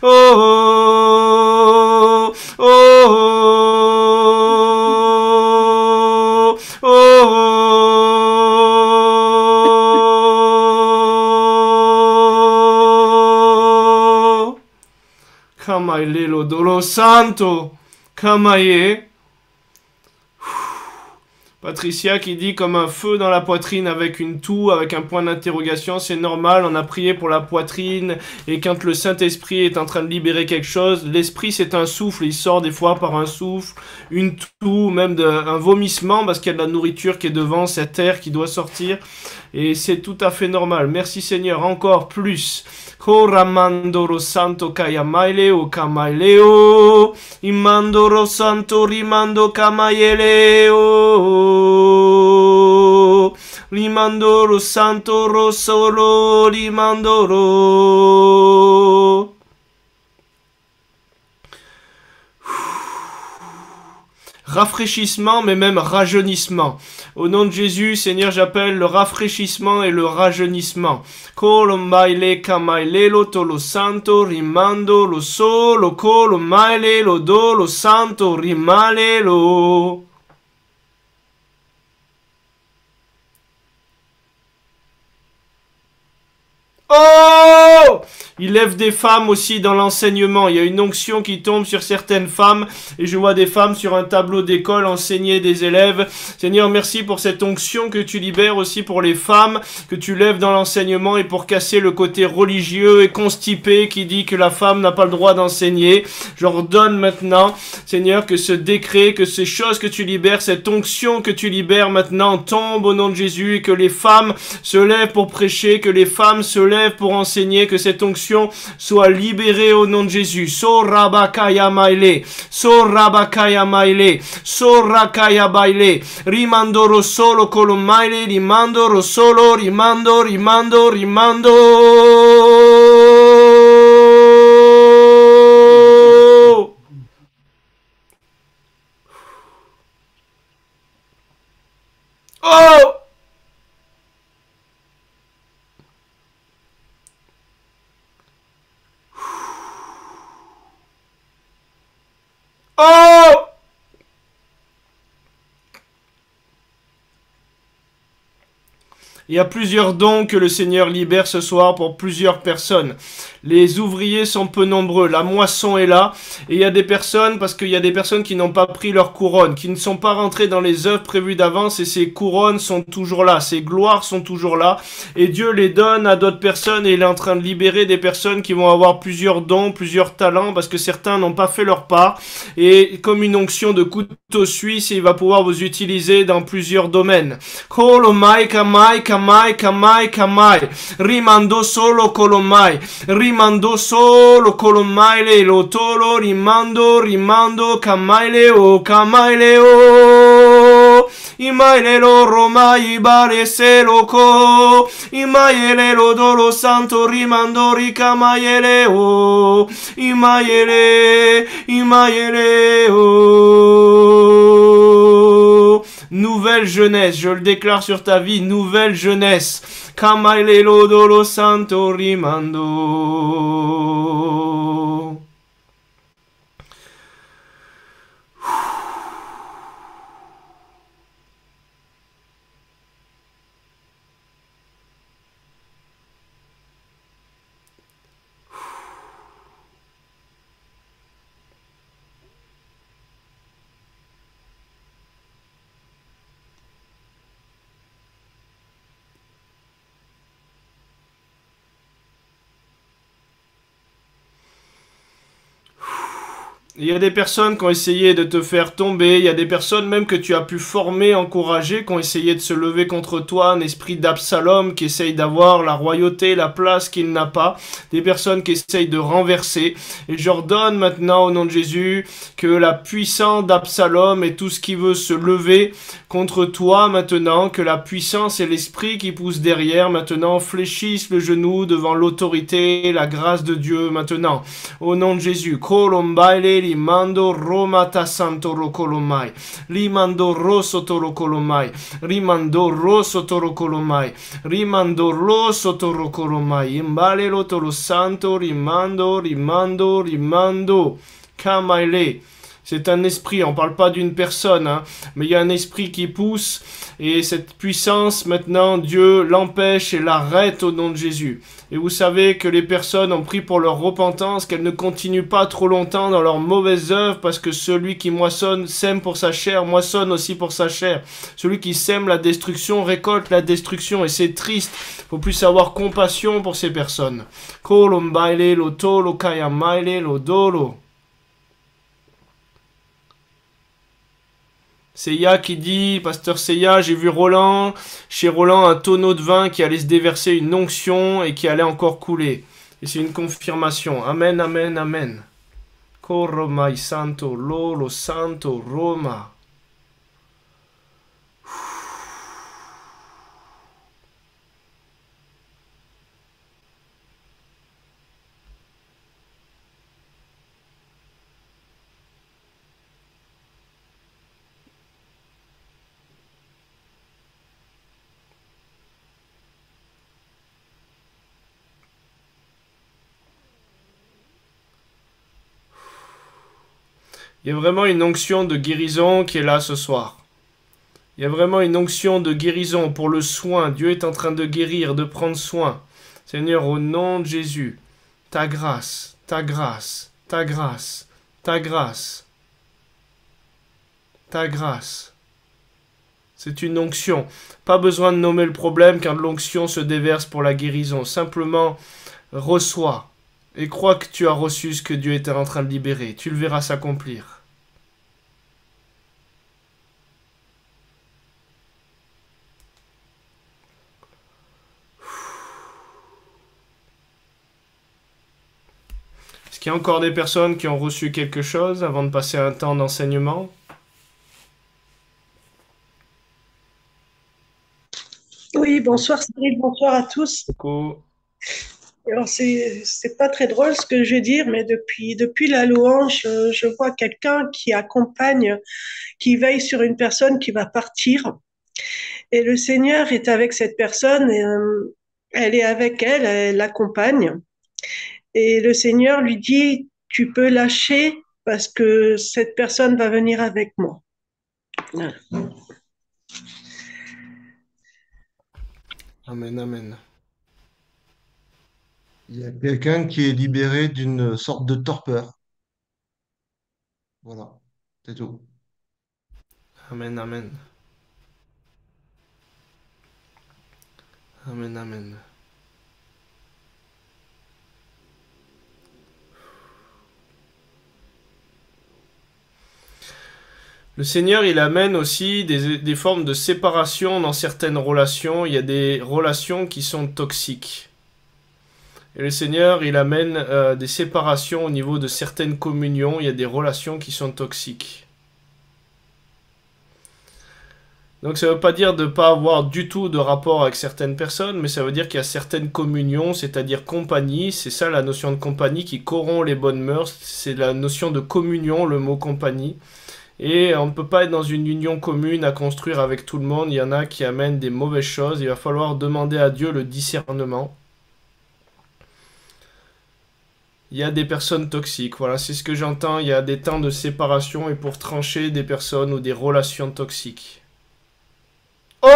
oh, oh, oh, oh. Come, my little Dolor Santo. Come, my eh? Patricia qui dit comme un feu dans la poitrine avec une toux, avec un point d'interrogation, c'est normal, on a prié pour la poitrine et quand le Saint-Esprit est en train de libérer quelque chose, l'Esprit c'est un souffle, il sort des fois par un souffle, une toux, même un vomissement parce qu'il y a de la nourriture qui est devant, cette air qui doit sortir et c'est tout à fait normal. Merci Seigneur, encore plus. Koramandoro santo kaya maileo kamaileo. Imandoro santo rimando kamaileo. Rimandoro santo rosolo rimandoro. Rafraîchissement, mais même rajeunissement. Au nom de Jésus, Seigneur, j'appelle le rafraîchissement et le rajeunissement. Santo rimando lo santo Oh Il lève des femmes aussi dans l'enseignement. Il y a une onction qui tombe sur certaines femmes. Et je vois des femmes sur un tableau d'école enseigner des élèves. Seigneur, merci pour cette onction que tu libères aussi pour les femmes, que tu lèves dans l'enseignement et pour casser le côté religieux et constipé qui dit que la femme n'a pas le droit d'enseigner. J'ordonne maintenant, Seigneur, que ce décret, que ces choses que tu libères, cette onction que tu libères maintenant tombe au nom de Jésus et que les femmes se lèvent pour prêcher, que les femmes se lèvent pour enseigner, que cette onction soit libérée au nom de Jésus. Sorabakaya maile, sorabakaya maile, sorakaya baile, rimandoro solo colomaile, rimandoro solo, rimando, rimando, rimando. Oh! Oh! Il y a plusieurs dons que le Seigneur libère ce soir pour plusieurs personnes. Les ouvriers sont peu nombreux, la moisson est là, et il y a des personnes, parce qu'il y a des personnes qui n'ont pas pris leur couronne, qui ne sont pas rentrées dans les œuvres prévues d'avance, et ces couronnes sont toujours là, ces gloires sont toujours là, et Dieu les donne à d'autres personnes, et il est en train de libérer des personnes qui vont avoir plusieurs dons, plusieurs talents, parce que certains n'ont pas fait leur part, et comme une onction de couteau suisse, il va pouvoir vous utiliser dans plusieurs domaines. Kamai, kamai, kamai. Rimando solo kolomai. Rimando solo kolomai le lo tolo. Rimando, rimando, kamai le o, kamai le o. Imaile lo romai bare se lo ko. Imaile lo dolo santo rimando ricamaiele o. Imaile, imaile o. Nouvelle jeunesse, je le déclare sur ta vie, nouvelle jeunesse. Kamaile lo dolo santo rimando. Il y a des personnes qui ont essayé de te faire tomber, il y a des personnes même que tu as pu former, encourager, qui ont essayé de se lever contre toi, un esprit d'Absalom qui essaye d'avoir la royauté, la place qu'il n'a pas, des personnes qui essayent de renverser. Et j'ordonne maintenant au nom de Jésus que la puissance d'Absalom et tout ce qui veut se lever contre toi maintenant, que la puissance et l'esprit qui pousse derrière maintenant fléchissent le genou devant l'autorité, la grâce de Dieu maintenant. Au nom de Jésus, Colombaile, limando romata santo rocolomai, limando rosso torocolomai, rimando rosso torocolomai, rimando rosso torocolomai, imbale lo toro santo, rimando, rimando, rimando, Kamaile. C'est un esprit, on parle pas d'une personne, hein, mais il y a un esprit qui pousse, et cette puissance, maintenant, Dieu l'empêche et l'arrête au nom de Jésus. Et vous savez que les personnes ont pris pour leur repentance, qu'elles ne continuent pas trop longtemps dans leurs mauvaises œuvres, parce que celui qui moissonne sème pour sa chair, moissonne aussi pour sa chair. Celui qui sème la destruction récolte la destruction, et c'est triste. Faut plus avoir compassion pour ces personnes. Seiya qui dit, Pasteur Seiya, j'ai vu Roland, chez Roland un tonneau de vin qui allait se déverser une onction et qui allait encore couler. Et c'est une confirmation. Amen, amen, amen. Coromai santo, lolo santo, Roma. Il y a vraiment une onction de guérison qui est là ce soir. Il y a vraiment une onction de guérison pour le soin. Dieu est en train de guérir, de prendre soin. Seigneur, au nom de Jésus, ta grâce, ta grâce, ta grâce, ta grâce, ta grâce. C'est une onction. Pas besoin de nommer le problème car l'onction se déverse pour la guérison. Simplement, reçois et crois que tu as reçu ce que Dieu était en train de libérer. Tu le verras s'accomplir. Est-ce qu'il y a encore des personnes qui ont reçu quelque chose avant de passer un temps d'enseignement? Oui, bonsoir Cyril, bonsoir à tous. Coucou. Alors, c'est, c'est pas très drôle ce que je vais dire, mais depuis, depuis la louange, je, je vois quelqu'un qui accompagne, qui veille sur une personne qui va partir. Et le Seigneur est avec cette personne, et, euh, elle est avec elle, elle l'accompagne. Et le Seigneur lui dit, tu peux lâcher parce que cette personne va venir avec moi. Voilà. Amen, amen. Il y a quelqu'un qui est libéré d'une sorte de torpeur. Voilà, c'est tout. Amen, amen. Amen, amen. Le Seigneur, il amène aussi des, formes de séparation dans certaines relations. Il y a des relations qui sont toxiques. Et le Seigneur, il amène euh, des séparations au niveau de certaines communions. Il y a des relations qui sont toxiques. Donc ça ne veut pas dire de ne pas avoir du tout de rapport avec certaines personnes, mais ça veut dire qu'il y a certaines communions, c'est-à-dire compagnie. C'est ça la notion de compagnie qui corrompt les bonnes mœurs. C'est la notion de communion, le mot compagnie. Et on ne peut pas être dans une union commune à construire avec tout le monde. Il y en a qui amènent des mauvaises choses. Il va falloir demander à Dieu le discernement. Il y a des personnes toxiques. Voilà, c'est ce que j'entends. Il y a des temps de séparation et pour trancher des personnes ou des relations toxiques. Oh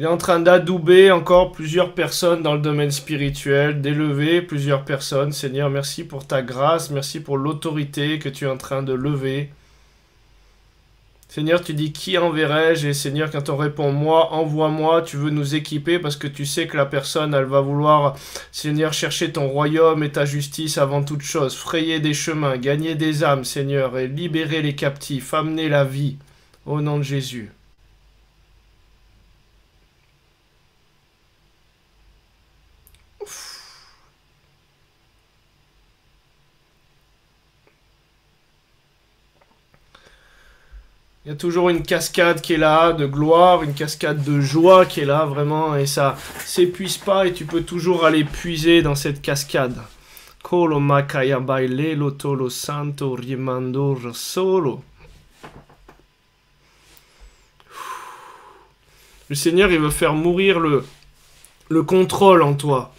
Il est en train d'adouber encore plusieurs personnes dans le domaine spirituel, d'élever plusieurs personnes. Seigneur, merci pour ta grâce, merci pour l'autorité que tu es en train de lever. Seigneur, tu dis qui enverrai-je? Et Seigneur, quand on répond moi, envoie-moi, tu veux nous équiper parce que tu sais que la personne, elle va vouloir, Seigneur, chercher ton royaume et ta justice avant toute chose, frayer des chemins, gagner des âmes, Seigneur, et libérer les captifs, amener la vie. Au nom de Jésus. Il y a toujours une cascade qui est là, de gloire, une cascade de joie qui est là, vraiment, et ça s'épuise pas, et tu peux toujours aller puiser dans cette cascade. Kolo Makaya Bailelo Tolo Santo Rimandor Solo. Le Seigneur, il veut faire mourir le, le contrôle en toi.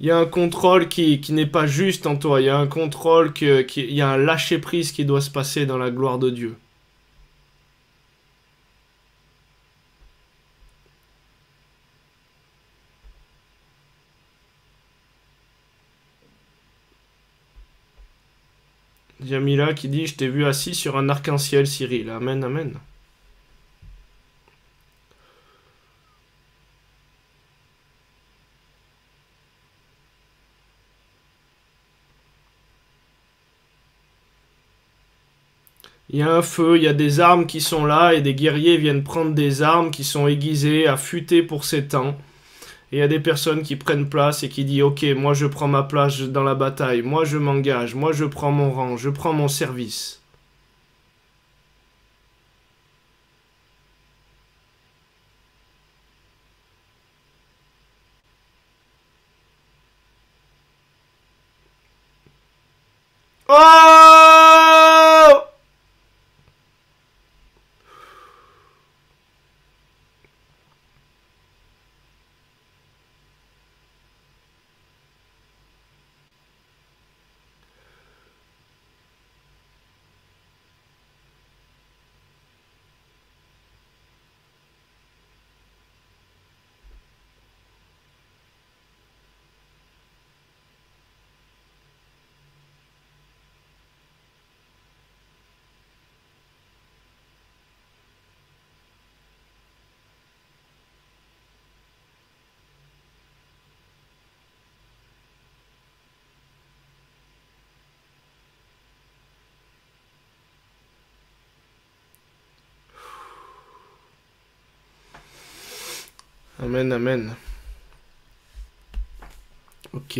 Il y a un contrôle qui, qui n'est pas juste en toi. Il y a un contrôle, qui, il y a un lâcher-prise qui doit se passer dans la gloire de Dieu. Jamila qui dit Je t'ai vu assis sur un arc-en-ciel, Cyril. Amen, amen. Il y a un feu, il y a des armes qui sont là et des guerriers viennent prendre des armes qui sont aiguisées, affûtées pour ces temps. Et il y a des personnes qui prennent place et qui disent Ok, moi je prends ma place dans la bataille, moi je m'engage, moi je prends mon rang, je prends mon service. Oh Amen, amen. Ok,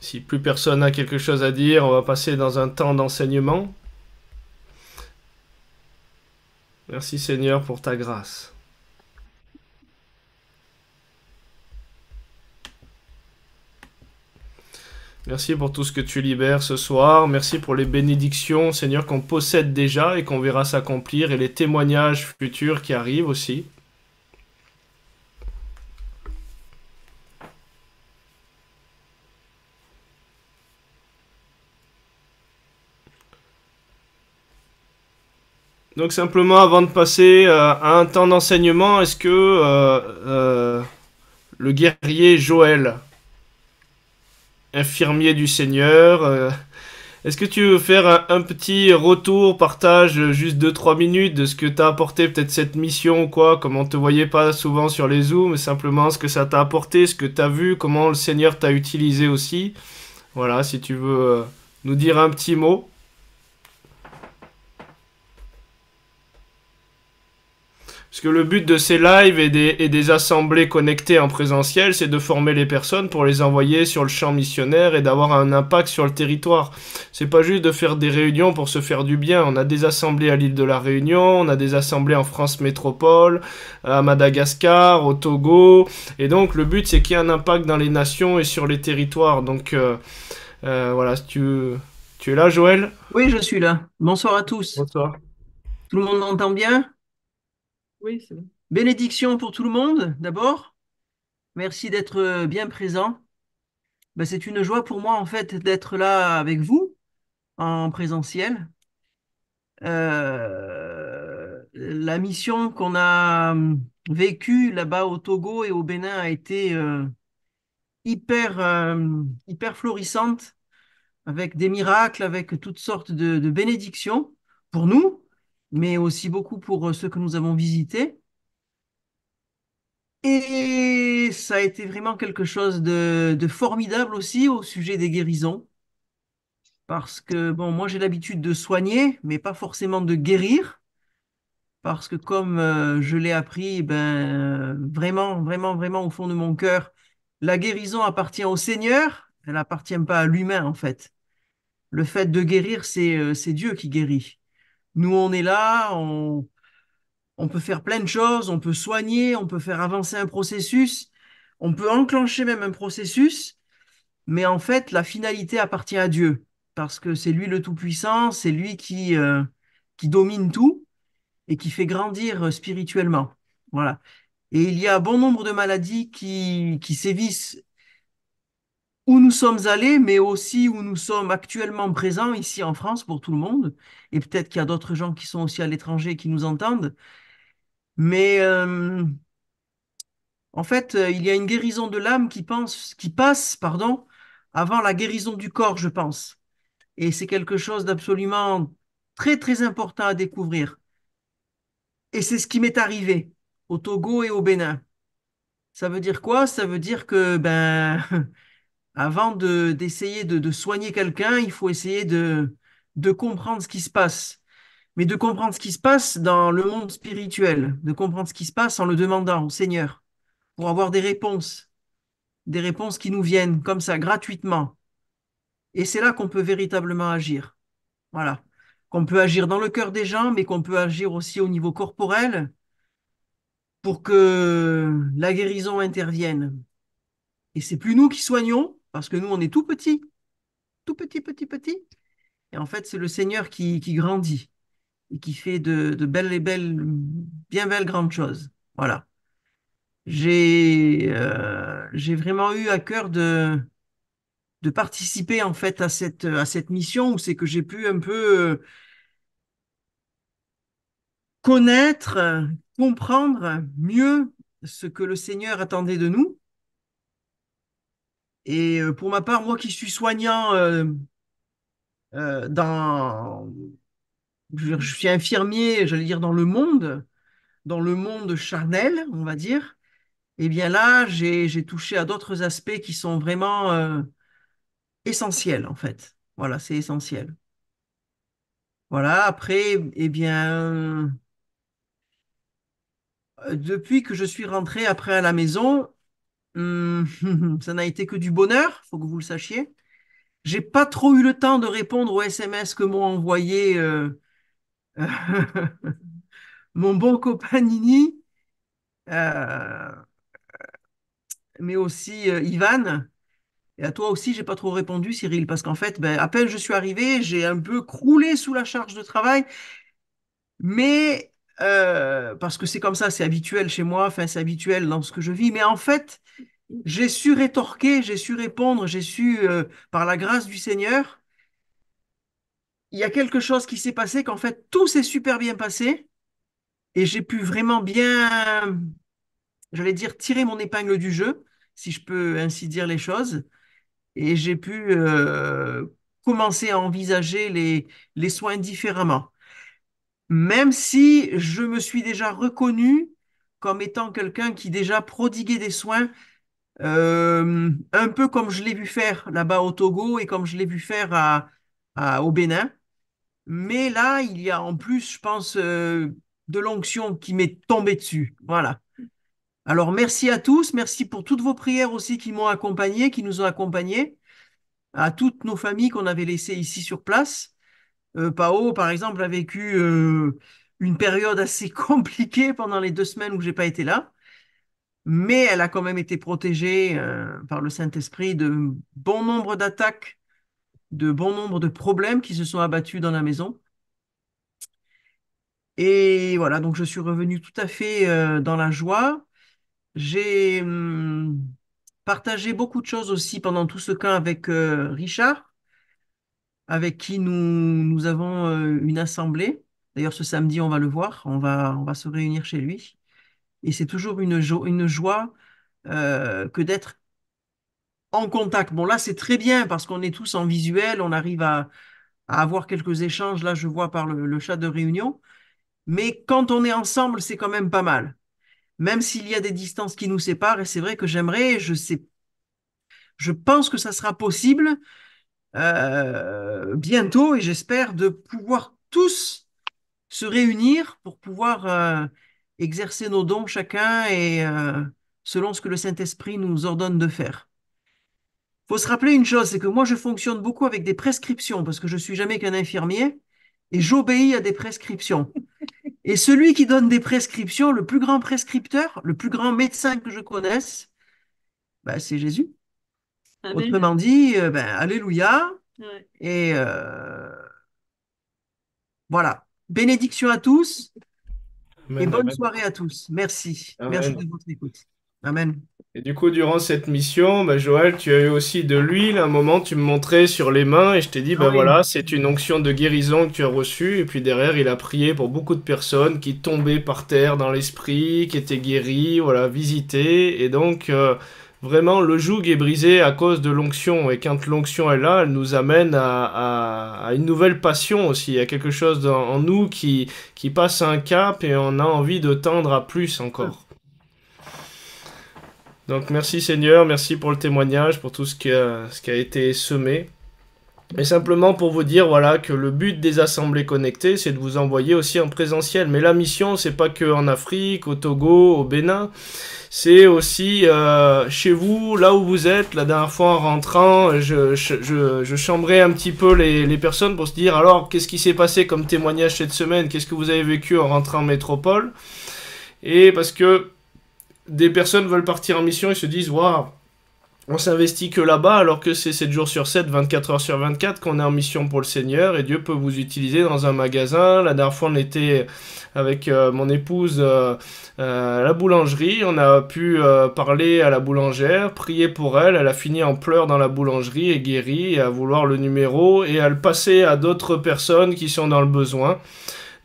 si plus personne n'a quelque chose à dire, on va passer dans un temps d'enseignement. Merci Seigneur pour ta grâce. Merci pour tout ce que tu libères ce soir. Merci pour les bénédictions, Seigneur, qu'on possède déjà et qu'on verra s'accomplir et les témoignages futurs qui arrivent aussi. Donc simplement avant de passer euh, à un temps d'enseignement, est-ce que euh, euh, le guerrier Joël, infirmier du Seigneur, est-ce que tu veux faire un, petit retour, partage juste 2-3 minutes de ce que t'as apporté peut-être cette mission ou quoi, comme on te voyait pas souvent sur les zooms, simplement ce que ça t'a apporté, ce que t'as vu, comment le Seigneur t'a utilisé aussi? Voilà, si tu veux nous dire un petit mot. Parce que le but de ces lives et des, et des assemblées connectées en présentiel, c'est de former les personnes pour les envoyer sur le champ missionnaire et d'avoir un impact sur le territoire. C'est pas juste de faire des réunions pour se faire du bien. On a des assemblées à l'île de la Réunion, on a des assemblées en France métropole, à Madagascar, au Togo. Et donc le but c'est qu'il y ait un impact dans les nations et sur les territoires. Donc euh, euh, voilà, si tu, tu es là Joël? Oui, je suis là. Bonsoir à tous. Bonsoir. Tout le monde m'entend bien? Oui, c'est bon. Bénédiction pour tout le monde, d'abord. Merci d'être euh, bien présent. Ben, c'est une joie pour moi, en fait, d'être là avec vous en présentiel. Euh, la mission qu'on a hum, vécue là-bas au Togo et au Bénin a été euh, hyper, euh, hyper florissante, avec des miracles, avec toutes sortes de bénédictions pour nous, mais aussi beaucoup pour euh, ceux que nous avons visités. Et ça a été vraiment quelque chose de, formidable aussi au sujet des guérisons. Parce que, bon, moi j'ai l'habitude de soigner, mais pas forcément de guérir. Parce que comme euh, je l'ai appris, ben, vraiment, vraiment, vraiment au fond de mon cœur, la guérison appartient au Seigneur, elle n'appartient pas à l'humain en fait. Le fait de guérir, c'est euh, Dieu qui guérit. Nous, on est là, on, on peut faire plein de choses, on peut soigner, on peut faire avancer un processus, on peut enclencher même un processus, mais en fait, la finalité appartient à Dieu, parce que c'est lui le Tout-Puissant, c'est lui qui, euh, domine tout et qui fait grandir euh, spirituellement. Voilà. Et il y a bon nombre de maladies qui, qui sévissent où nous sommes allés, mais aussi où nous sommes actuellement présents ici en France pour tout le monde. Et peut-être qu'il y a d'autres gens qui sont aussi à l'étranger qui nous entendent. Mais euh, en fait, euh, il y a une guérison de l'âme qui, qui passe pardon, avant la guérison du corps, je pense. Et c'est quelque chose d'absolument très, très important à découvrir. Et c'est ce qui m'est arrivé au Togo et au Bénin. Ça veut dire quoi? Ça veut dire que ben, avant de, d'essayer de, de soigner quelqu'un, il faut essayer de, de comprendre ce qui se passe. Mais de comprendre ce qui se passe dans le monde spirituel, de comprendre ce qui se passe en le demandant au Seigneur, pour avoir des réponses, des réponses qui nous viennent comme ça, gratuitement. Et c'est là qu'on peut véritablement agir. Voilà. Qu'on peut agir dans le cœur des gens, mais qu'on peut agir aussi au niveau corporel pour que la guérison intervienne. Et c'est plus nous qui soignons, parce que nous, on est tout petit, tout petit, petit, petit. Et en fait, c'est le Seigneur qui, grandit et qui fait de, belles et belles, bien belles grandes choses. Voilà. J'ai euh, vraiment eu à cœur de, de participer en fait à cette, à cette mission où c'est que j'ai pu un peu euh, connaître, comprendre mieux ce que le Seigneur attendait de nous. Et euh, pour ma part, moi qui suis soignant euh, euh, je, suis infirmier, j'allais dire dans le monde, dans le monde charnel, on va dire, eh bien là, j'ai, touché à d'autres aspects qui sont vraiment essentiels, en fait. Voilà, c'est essentiel. Voilà, après, eh bien, depuis que je suis rentré après à la maison, hum, (laughs) ça n'a été que du bonheur, faut que vous le sachiez. J'ai pas trop eu le temps de répondre aux SMS que m'ont envoyé euh, (laughs) mon bon copain Nini, euh, mais aussi euh, Ivan. Et à toi aussi, j'ai pas trop répondu, Cyril, parce qu'en fait, ben, à peine je suis arrivé, j'ai un peu croulé sous la charge de travail, mais parce que c'est comme ça, c'est habituel chez moi, enfin c'est habituel dans ce que je vis, mais en fait, j'ai su rétorquer, j'ai su répondre, j'ai su, euh, par la grâce du Seigneur, il y a quelque chose qui s'est passé, qu'en fait, tout s'est super bien passé, et j'ai pu vraiment bien, j'allais dire, tirer mon épingle du jeu, si je peux ainsi dire les choses, et j'ai pu euh, commencer à envisager les, les soins différemment. Même si je me suis déjà reconnu comme étant quelqu'un qui déjà prodiguait des soins un peu comme je l'ai vu faire là-bas au Togo et comme je l'ai vu faire au Bénin. Mais là, il y a en plus, je pense, euh, de l'onction qui m'est tombée dessus. Voilà. Alors, merci à tous. Merci pour toutes vos prières aussi qui m'ont accompagné, qui nous ont accompagnés, à toutes nos familles qu'on avait laissées ici sur place. Euh, Pao, par exemple, a vécu euh, une période assez (laughs) compliquée pendant les deux semaines où j'ai pas été là mais elle a quand même été protégée euh, par le Saint-Esprit de bon nombre d'attaques, de bon nombre de problèmes qui se sont abattus dans la maison. Et voilà, donc je suis revenu tout à fait euh, dans la joie. J'ai hum, partagé beaucoup de choses aussi pendant tout ce temps avec euh, Richard, avec qui nous, avons une assemblée. D'ailleurs, ce samedi, on va le voir, on va se réunir chez lui. Et c'est toujours une, jo- une joie euh, que d'être en contact. Bon, là, c'est très bien parce qu'on est tous en visuel, on arrive à, avoir quelques échanges, là, je vois par le, le chat de réunion. Mais quand on est ensemble, c'est quand même pas mal. Même s'il y a des distances qui nous séparent, et c'est vrai que j'aimerais, je sais, je pense que ça sera possible euh, bientôt, et j'espère de pouvoir tous se réunir pour pouvoir euh, exercer nos dons chacun et euh, selon ce que le Saint-Esprit nous ordonne de faire. faut se rappeler une chose, c'est que moi, je fonctionne beaucoup avec des prescriptions parce que je suis jamais qu'un infirmier et j'obéis à des prescriptions. Et celui qui donne des prescriptions, le plus grand prescripteur, le plus grand médecin que je connaisse, bah, c'est Jésus. Amen. Autrement dit, euh, ben, Alléluia. Ouais. Et euh, voilà. Bénédiction à tous et bonne amen. soirée à tous. Merci. Amen. Merci de votre écoute. Amen. Et du coup, durant cette mission, bah, Joël, tu as eu aussi de l'huile. À un moment, tu me montrais sur les mains et je t'ai dit, bah Ah oui. voilà, c'est une onction de guérison que tu as reçue. Et puis derrière, il a prié pour beaucoup de personnes qui tombaient par terre dans l'esprit, qui étaient guéries, voilà, visitées. Et donc, euh, vraiment, le joug est brisé à cause de l'onction. Et quand l'onction est là, elle nous amène à, une nouvelle passion aussi, à quelque chose en, nous qui, qui passe un cap et on a envie de tendre à plus encore. Donc merci Seigneur, merci pour le témoignage, pour tout a, ce qui a été semé. Et simplement pour vous dire voilà que le but des assemblées connectées, c'est de vous envoyer aussi en présentiel. Mais la mission, c'est pas que en Afrique, au Togo, au Bénin, c'est aussi euh, chez vous, là où vous êtes. La dernière fois en rentrant, je, je, je, je chambrais un petit peu les, les personnes pour se dire alors qu'est-ce qui s'est passé comme témoignage cette semaine, qu'est-ce que vous avez vécu en rentrant en métropole? Et parce que des personnes veulent partir en mission et se disent waouh on s'investit que là-bas alors que c'est 7 jours sur 7, 24 heures sur 24 qu'on est en mission pour le Seigneur et Dieu peut vous utiliser dans un magasin. La dernière fois on était avec euh, mon épouse euh, euh, à la boulangerie, on a pu parler à la boulangère, prier pour elle, elle a fini en pleurs dans la boulangerie et guérie à vouloir le numéro et à le passer à d'autres personnes qui sont dans le besoin.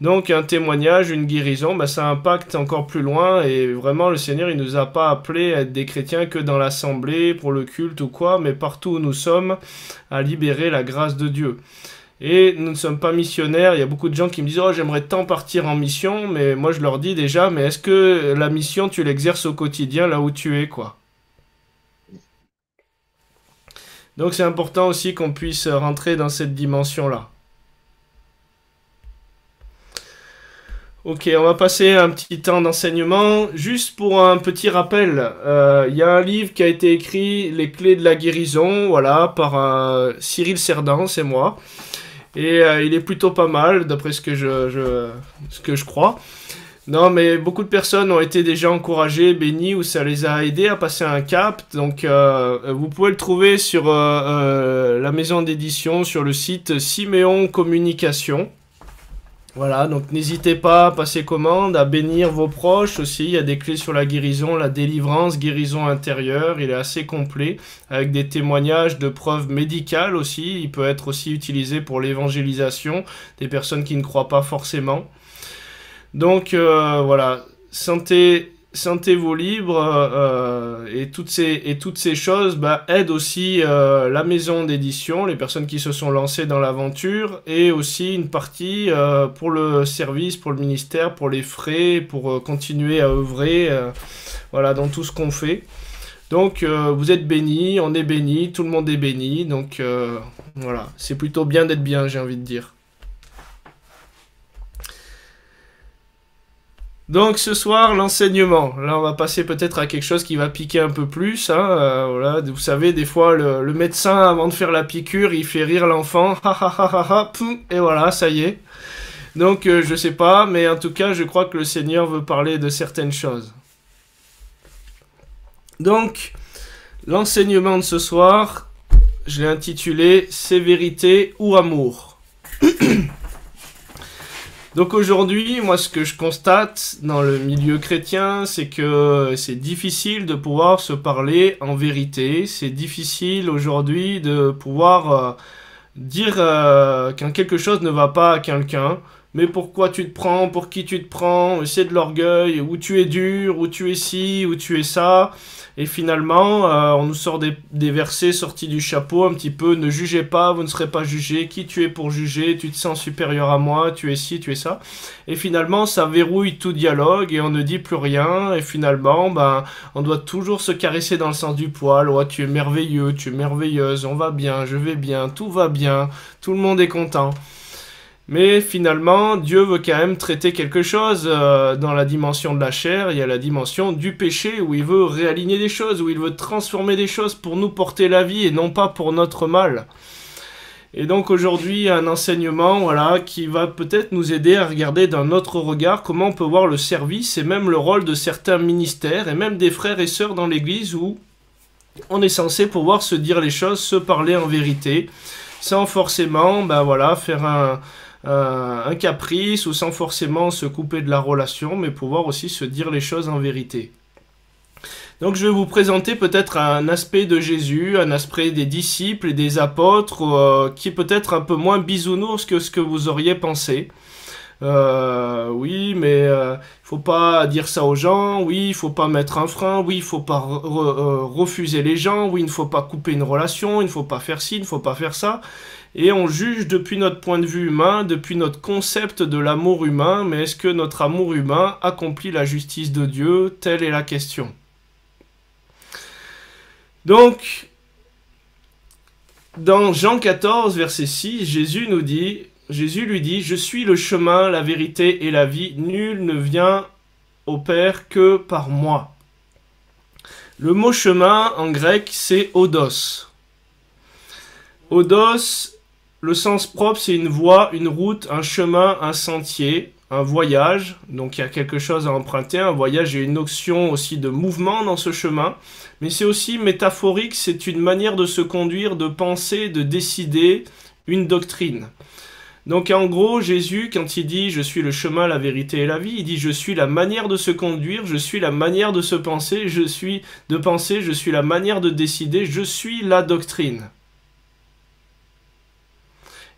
Donc un témoignage, une guérison, bah, ça impacte encore plus loin et vraiment le Seigneur il nous a pas appelés à être des chrétiens que dans l'assemblée pour le culte ou quoi, mais partout où nous sommes à libérer la grâce de Dieu. Et nous ne sommes pas missionnaires, il y a beaucoup de gens qui me disent "Oh, j'aimerais tant partir en mission", mais moi je leur dis déjà "Mais est-ce que la mission tu l'exerces au quotidien là où tu es quoi? Donc c'est important aussi qu'on puisse rentrer dans cette dimension-là. Ok, on va passer un petit temps d'enseignement. Juste pour un petit rappel, euh, il y a un livre qui a été écrit, Les clés de la guérison, voilà, par euh, Cyril Cerdan, c'est moi. Et euh, il est plutôt pas mal, d'après ce que je, ce que je crois. Non, mais beaucoup de personnes ont été déjà encouragées, bénies, ou ça les a aidés à passer un cap. Donc, vous pouvez le trouver sur la maison d'édition, sur le site Siméon Communication. Voilà, donc n'hésitez pas à passer commande, à bénir vos proches aussi. Il y a des clés sur la guérison, la délivrance, guérison intérieure. Il est assez complet, avec des témoignages de preuves médicales aussi. Il peut être aussi utilisé pour l'évangélisation des personnes qui ne croient pas forcément. Donc euh, voilà, sentez, sentez-vous libre euh, et, toutes ces, choses bah, aident aussi euh, la maison d'édition, les personnes qui se sont lancées dans l'aventure et aussi une partie euh, pour le service, pour le ministère, pour les frais, pour euh, continuer à œuvrer dans tout ce qu'on fait. Donc vous êtes bénis, on est bénis, tout le monde est béni. Donc voilà, c'est plutôt bien d'être bien, j'ai envie de dire. Donc ce soir, l'enseignement. Là, on va passer peut-être à quelque chose qui va piquer un peu plus. hein, euh, vous savez, des fois, le, médecin, avant de faire la piqûre, il fait rire l'enfant. Et voilà, ça y est. Donc euh, je sais pas, mais en tout cas, je crois que le Seigneur veut parler de certaines choses. Donc, l'enseignement de ce soir, je l'ai intitulé Sévérité ou amour. Donc aujourd'hui, moi ce que je constate dans le milieu chrétien, c'est que c'est difficile de pouvoir se parler en vérité. C'est difficile aujourd'hui de pouvoir euh, dire euh, quand quelque chose ne va pas à quelqu'un. Mais pourquoi tu te prends Pour qui tu te prends C'est de l'orgueil. Où tu es dur, où tu es ci, où tu es ça. Et finalement, euh, on nous sort des, des versets sortis du chapeau un petit peu. Ne jugez pas, vous ne serez pas jugé. Qui tu es pour juger? Tu te sens supérieur à moi, tu es ci, tu es ça. Et finalement, ça verrouille tout dialogue et on ne dit plus rien. Et finalement, ben, on doit toujours se caresser dans le sens du poil. Ouais, tu es merveilleux, tu es merveilleuse, on va bien, je vais bien, tout va bien, tout le monde est content. Mais finalement, Dieu veut quand même traiter quelque chose euh, dans la dimension de la chair. Il y a la dimension du péché où il veut réaligner des choses, où il veut transformer des choses pour nous porter la vie et non pas pour notre mal. Et donc aujourd'hui, un enseignement voilà, qui va peut-être nous aider à regarder d'un autre regard comment on peut voir le service et même le rôle de certains ministères et même des frères et sœurs dans l'Église où on est censé pouvoir se dire les choses, se parler en vérité, sans forcément, ben voilà, faire un, un, un caprice ou sans forcément se couper de la relation, mais pouvoir aussi se dire les choses en vérité. Donc je vais vous présenter peut-être un aspect de Jésus, un aspect des disciples et des apôtres euh, qui est peut-être un peu moins bisounours que ce que vous auriez pensé. Euh, oui, mais euh, il faut pas dire ça aux gens. Oui, il faut pas mettre un frein. Oui, il faut pas re- re- euh, refuser les gens. Oui, il ne faut pas couper une relation. Il ne faut pas faire ci, il ne faut pas faire ça. Et on juge depuis notre point de vue humain, depuis notre concept de l'amour humain. Mais est-ce que notre amour humain accomplit la justice de Dieu? Telle est la question. Donc, dans Jean 14, verset 6, Jésus nous dit, Jésus lui dit, Je suis le chemin, la vérité et la vie, nul ne vient au Père que par moi. Le mot chemin en grec, c'est odos. Odos, le sens propre, c'est une voie, une route, un chemin, un sentier, un voyage. Donc il y a quelque chose à emprunter. Un voyage, a une notion aussi de mouvement dans ce chemin. Mais c'est aussi métaphorique, c'est une manière de se conduire, de penser, de décider, une doctrine. Donc en gros, Jésus, quand il dit je suis le chemin, la vérité et la vie, il dit je suis la manière de se conduire, je suis la manière de se penser, je suis de penser, je suis la manière de décider, je suis la doctrine.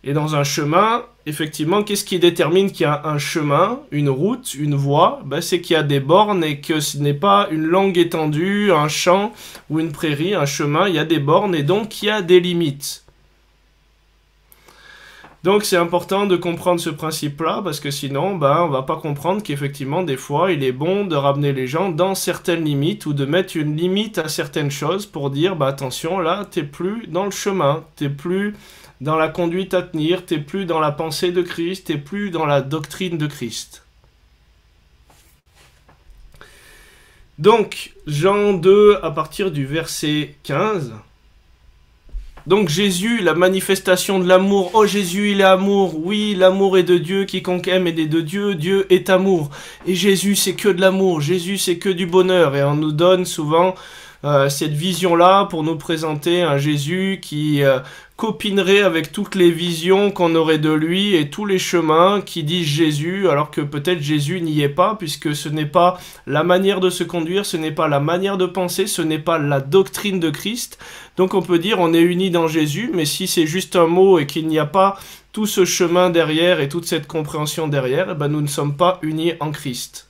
Et dans un chemin, effectivement, qu'est-ce qui détermine qu'il y a un chemin, une route, une voie? Ben, C'est qu'il y a des bornes et que ce n'est pas une longue étendue, un champ ou une prairie, un chemin, il y a des bornes et donc il y a des limites. Donc c'est important de comprendre ce principe-là parce que sinon, ben, on va pas comprendre qu'effectivement, des fois, il est bon de ramener les gens dans certaines limites ou de mettre une limite à certaines choses pour dire, bah attention, là, t'es plus dans le chemin, t'es plus dans la conduite à tenir, t'es plus dans la pensée de Christ, t'es plus dans la doctrine de Christ. Donc, Jean 2, à partir du verset 15. Donc Jésus, la manifestation de l'amour. Oh Jésus, il est amour. Oui, l'amour est de Dieu. Quiconque aime est de Dieu. Dieu est amour. Et Jésus, c'est que de l'amour. Jésus, c'est que du bonheur. Et on nous donne souvent euh, cette vision-là pour nous présenter un Jésus qui euh, copinerait avec toutes les visions qu'on aurait de lui et tous les chemins qui disent Jésus, alors que peut-être Jésus n'y est pas, puisque ce n'est pas la manière de se conduire, ce n'est pas la manière de penser, ce n'est pas la doctrine de Christ. Donc on peut dire on est unis dans Jésus, mais si c'est juste un mot et qu'il n'y a pas tout ce chemin derrière et toute cette compréhension derrière, eh ben nous ne sommes pas unis en Christ.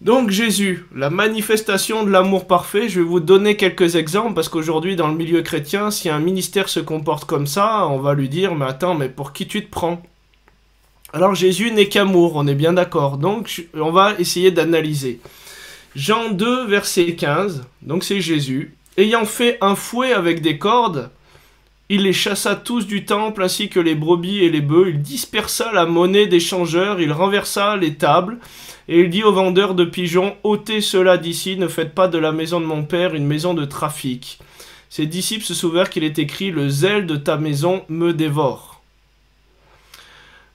Donc Jésus, la manifestation de l'amour parfait, je vais vous donner quelques exemples parce qu'aujourd'hui dans le milieu chrétien, si un ministère se comporte comme ça, on va lui dire mais attends, mais pour qui tu te prends? Alors Jésus n'est qu'amour, on est bien d'accord. Donc on va essayer d'analyser. Jean 2 verset 15, donc c'est Jésus, ayant fait un fouet avec des cordes, il les chassa tous du temple ainsi que les brebis et les bœufs, il dispersa la monnaie des changeurs, il renversa les tables, et il dit aux vendeurs de pigeons, ôtez cela d'ici, ne faites pas de la maison de mon père une maison de trafic. Ses disciples se souvinrent qu'il est écrit, le zèle de ta maison me dévore.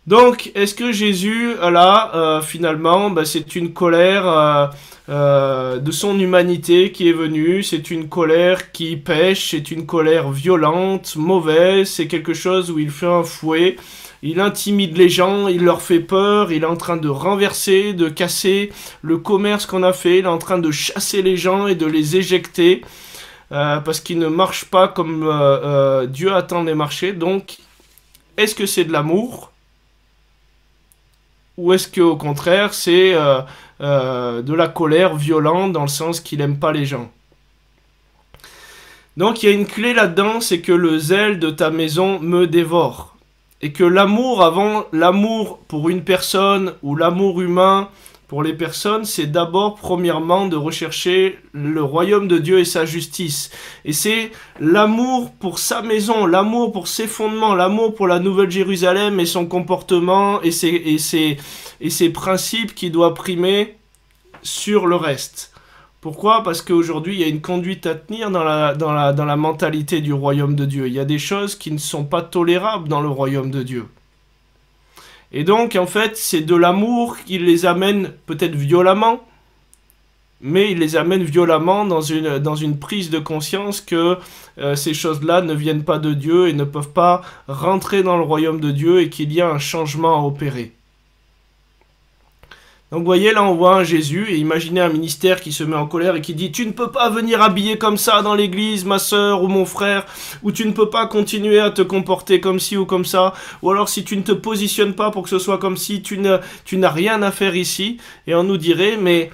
Donc, est-ce que Jésus, là, euh, finalement, bah, c'est une colère euh, euh, de son humanité qui est venue, c'est une colère qui pêche, c'est une colère violente, mauvaise, c'est quelque chose où il fait un fouet, il intimide les gens, il leur fait peur, il est en train de renverser, de casser le commerce qu'on a fait, il est en train de chasser les gens et de les éjecter, euh, parce qu'ils ne marchent pas comme euh, euh, Dieu attend les marcher. Donc, est-ce que c'est de l'amour? Ou est-ce qu'au contraire, c'est euh, euh, de la colère violente dans le sens qu'il n'aime pas les gens? Donc il y a une clé là-dedans, c'est que le zèle de ta maison me dévore. Et que l'amour avant l'amour pour une personne ou l'amour humain pour les personnes, c'est d'abord premièrement de rechercher le royaume de Dieu et sa justice. Et c'est l'amour pour sa maison, l'amour pour ses fondements, l'amour pour la Nouvelle Jérusalem et son comportement et ses, principes qui doit primer sur le reste. Pourquoi? Parce qu'aujourd'hui, il y a une conduite à tenir dans la mentalité du royaume de Dieu. Il y a des choses qui ne sont pas tolérables dans le royaume de Dieu. Et donc, en fait, c'est de l'amour qui les amène peut-être violemment, mais il les amène violemment dans une, prise de conscience que euh, ces choses-là ne viennent pas de Dieu et ne peuvent pas rentrer dans le royaume de Dieu et qu'il y a un changement à opérer. Donc vous voyez, là on voit un Jésus, et imaginez un ministère qui se met en colère et qui dit « Tu ne peux pas venir habiller comme ça dans l'église, ma soeur ou mon frère, ou tu ne peux pas continuer à te comporter comme ci ou comme ça, ou alors si tu ne te positionnes pas pour que ce soit comme si tu n'as rien à faire ici. » Et on nous dirait « Mais...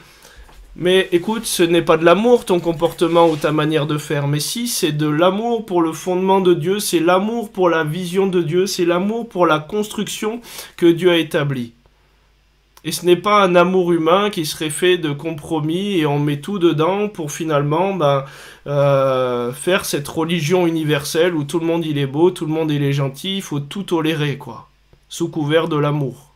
Mais écoute, ce n'est pas de l'amour ton comportement ou ta manière de faire, mais si c'est de l'amour pour le fondement de Dieu, c'est l'amour pour la vision de Dieu, c'est l'amour pour la construction que Dieu a établie. Et ce n'est pas un amour humain qui serait fait de compromis et on met tout dedans pour finalement ben, euh, faire cette religion universelle où tout le monde il est beau, tout le monde il est gentil, il faut tout tolérer, quoi, sous couvert de l'amour.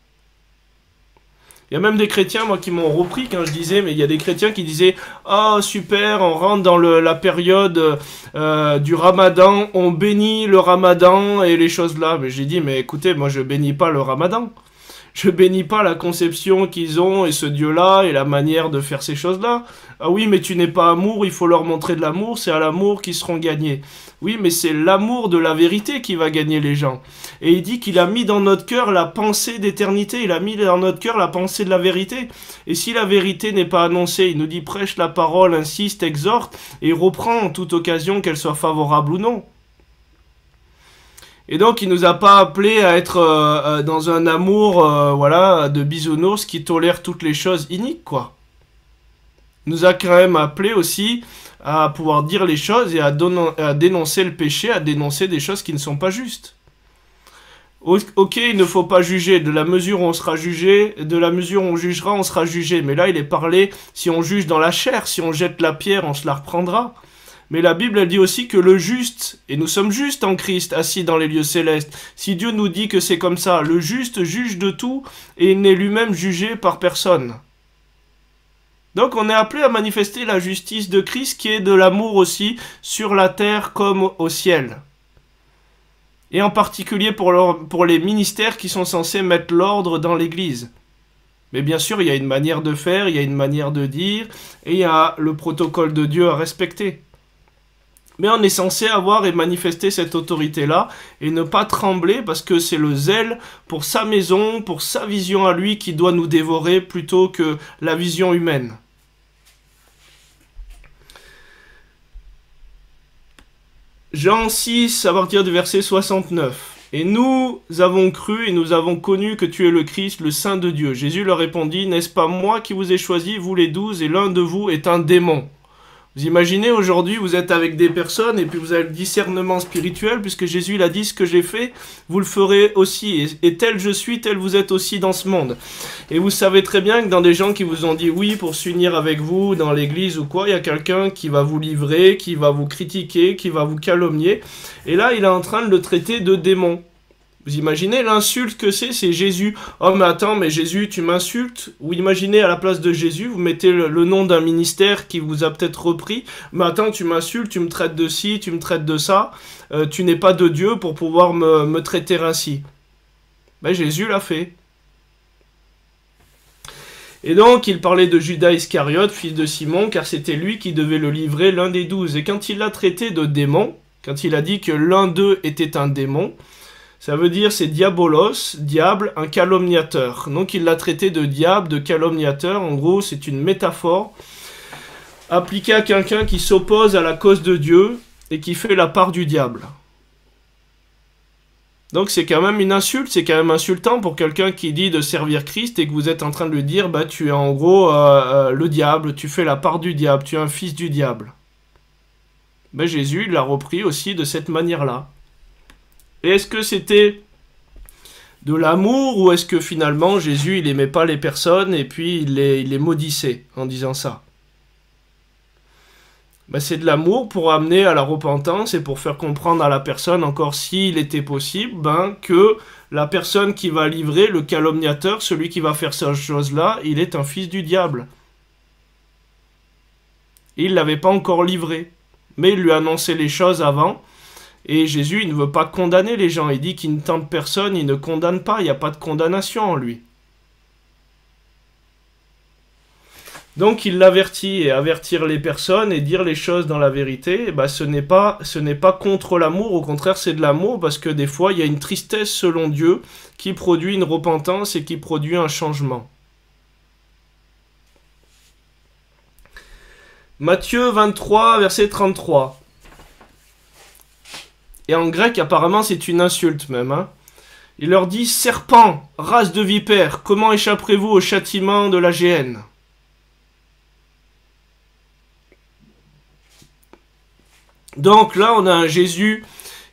Il y a même des chrétiens, moi, qui m'ont repris quand je disais, mais il y a des chrétiens qui disaient Ah, super, on rentre dans la période euh, du ramadan, on bénit le ramadan et les choses là. Mais j'ai dit Mais écoutez, moi, je bénis pas le ramadan je bénis pas la conception qu'ils ont et ce Dieu-là et la manière de faire ces choses-là. Ah oui, mais tu n'es pas amour, il faut leur montrer de l'amour, c'est à l'amour qu'ils seront gagnés. Oui, mais c'est l'amour de la vérité qui va gagner les gens. Et il dit qu'il a mis dans notre cœur la pensée d'éternité, il a mis dans notre cœur la pensée de la vérité. Et si la vérité n'est pas annoncée, il nous dit prêche la parole, insiste, exhorte, et reprend en toute occasion qu'elle soit favorable ou non. Et donc, il nous a pas appelé à être euh, euh, dans un amour, euh, voilà, de bisounours qui tolère toutes les choses iniques, quoi. Il nous a quand même appelé aussi à pouvoir dire les choses et à, à, dénoncer le péché, à dénoncer des choses qui ne sont pas justes. Ok, il ne faut pas juger. De la mesure où on sera jugé, de la mesure où on jugera, on sera jugé. Mais là, il est parlé, si on juge dans la chair, si on jette la pierre, on se la reprendra. Mais la Bible elle dit aussi que le juste, et nous sommes justes en Christ, assis dans les lieux célestes, si Dieu nous dit que c'est comme ça, le juste juge de tout et n'est lui-même jugé par personne. Donc on est appelé à manifester la justice de Christ qui est de l'amour aussi sur la terre comme au ciel. Et en particulier pour, pour les ministères qui sont censés mettre l'ordre dans l'Église. Mais bien sûr, il y a une manière de faire, il y a une manière de dire, et il y a le protocole de Dieu à respecter mais on est censé avoir et manifester cette autorité-là et ne pas trembler parce que c'est le zèle pour sa maison, pour sa vision à lui qui doit nous dévorer plutôt que la vision humaine. Jean 6 à partir du verset 69. Et nous avons cru et nous avons connu que tu es le Christ, le Saint de Dieu. Jésus leur répondit, N'est-ce pas moi qui vous ai choisi, vous les douze, et l'un de vous est un démon? Vous imaginez aujourd'hui, vous êtes avec des personnes et puis vous avez le discernement spirituel, puisque Jésus l'a dit, ce que j'ai fait, vous le ferez aussi. Et, tel je suis, tel vous êtes aussi dans ce monde. Et vous savez très bien que dans des gens qui vous ont dit oui pour s'unir avec vous dans l'église ou quoi, il y a quelqu'un qui va vous livrer, qui va vous critiquer, qui va vous calomnier. Et là, il est en train de le traiter de démon. Vous imaginez l'insulte que c'est, c'est Jésus. Oh mais attends, mais Jésus, tu m'insultes? Ou imaginez à la place de Jésus, vous mettez le, nom d'un ministère qui vous a peut-être repris. Mais attends, tu m'insultes, tu me traites de ci, tu me traites de ça. Euh, tu n'es pas de Dieu pour pouvoir me, traiter ainsi. Ben Jésus l'a fait. Et donc, il parlait de Judas Iscariote, fils de Simon, car c'était lui qui devait le livrer, l'un des douze. Et quand il l'a traité de démon, quand il a dit que l'un d'eux était un démon, ça veut dire c'est diabolos, diable, un calomniateur. Donc il l'a traité de diable, de calomniateur. En gros, c'est une métaphore appliquée à quelqu'un qui s'oppose à la cause de Dieu et qui fait la part du diable. Donc c'est quand même une insulte, c'est quand même insultant pour quelqu'un qui dit de servir Christ et que vous êtes en train de lui dire, bah tu es en gros euh, euh, le diable, tu fais la part du diable, tu es un fils du diable. Mais Jésus l'a repris aussi de cette manière-là. Et est-ce que c'était de l'amour ou est-ce que finalement Jésus il aimait pas les personnes et puis il les, maudissait en disant ça? Ben, C'est de l'amour pour amener à la repentance et pour faire comprendre à la personne encore s'il était possible ben, que la personne qui va livrer, le calomniateur, celui qui va faire cette chose-là, il est un fils du diable. Il ne l'avait pas encore livré, mais il lui annonçait les choses avant et Jésus, il ne veut pas condamner les gens. Il dit qu'il ne tente personne, il ne condamne pas, il n'y a pas de condamnation en lui. Donc il l'avertit et avertir les personnes et dire les choses dans la vérité, ben, ce n'est pas ce n'est pas contre l'amour, au contraire c'est de l'amour parce que des fois il y a une tristesse selon Dieu qui produit une repentance et qui produit un changement. Matthieu 23 verset 33. Et en grec apparemment c'est une insulte même. hein. Il leur dit Serpent, race de vipères, comment échapperez-vous au châtiment de la géhenne? Donc là, on a un Jésus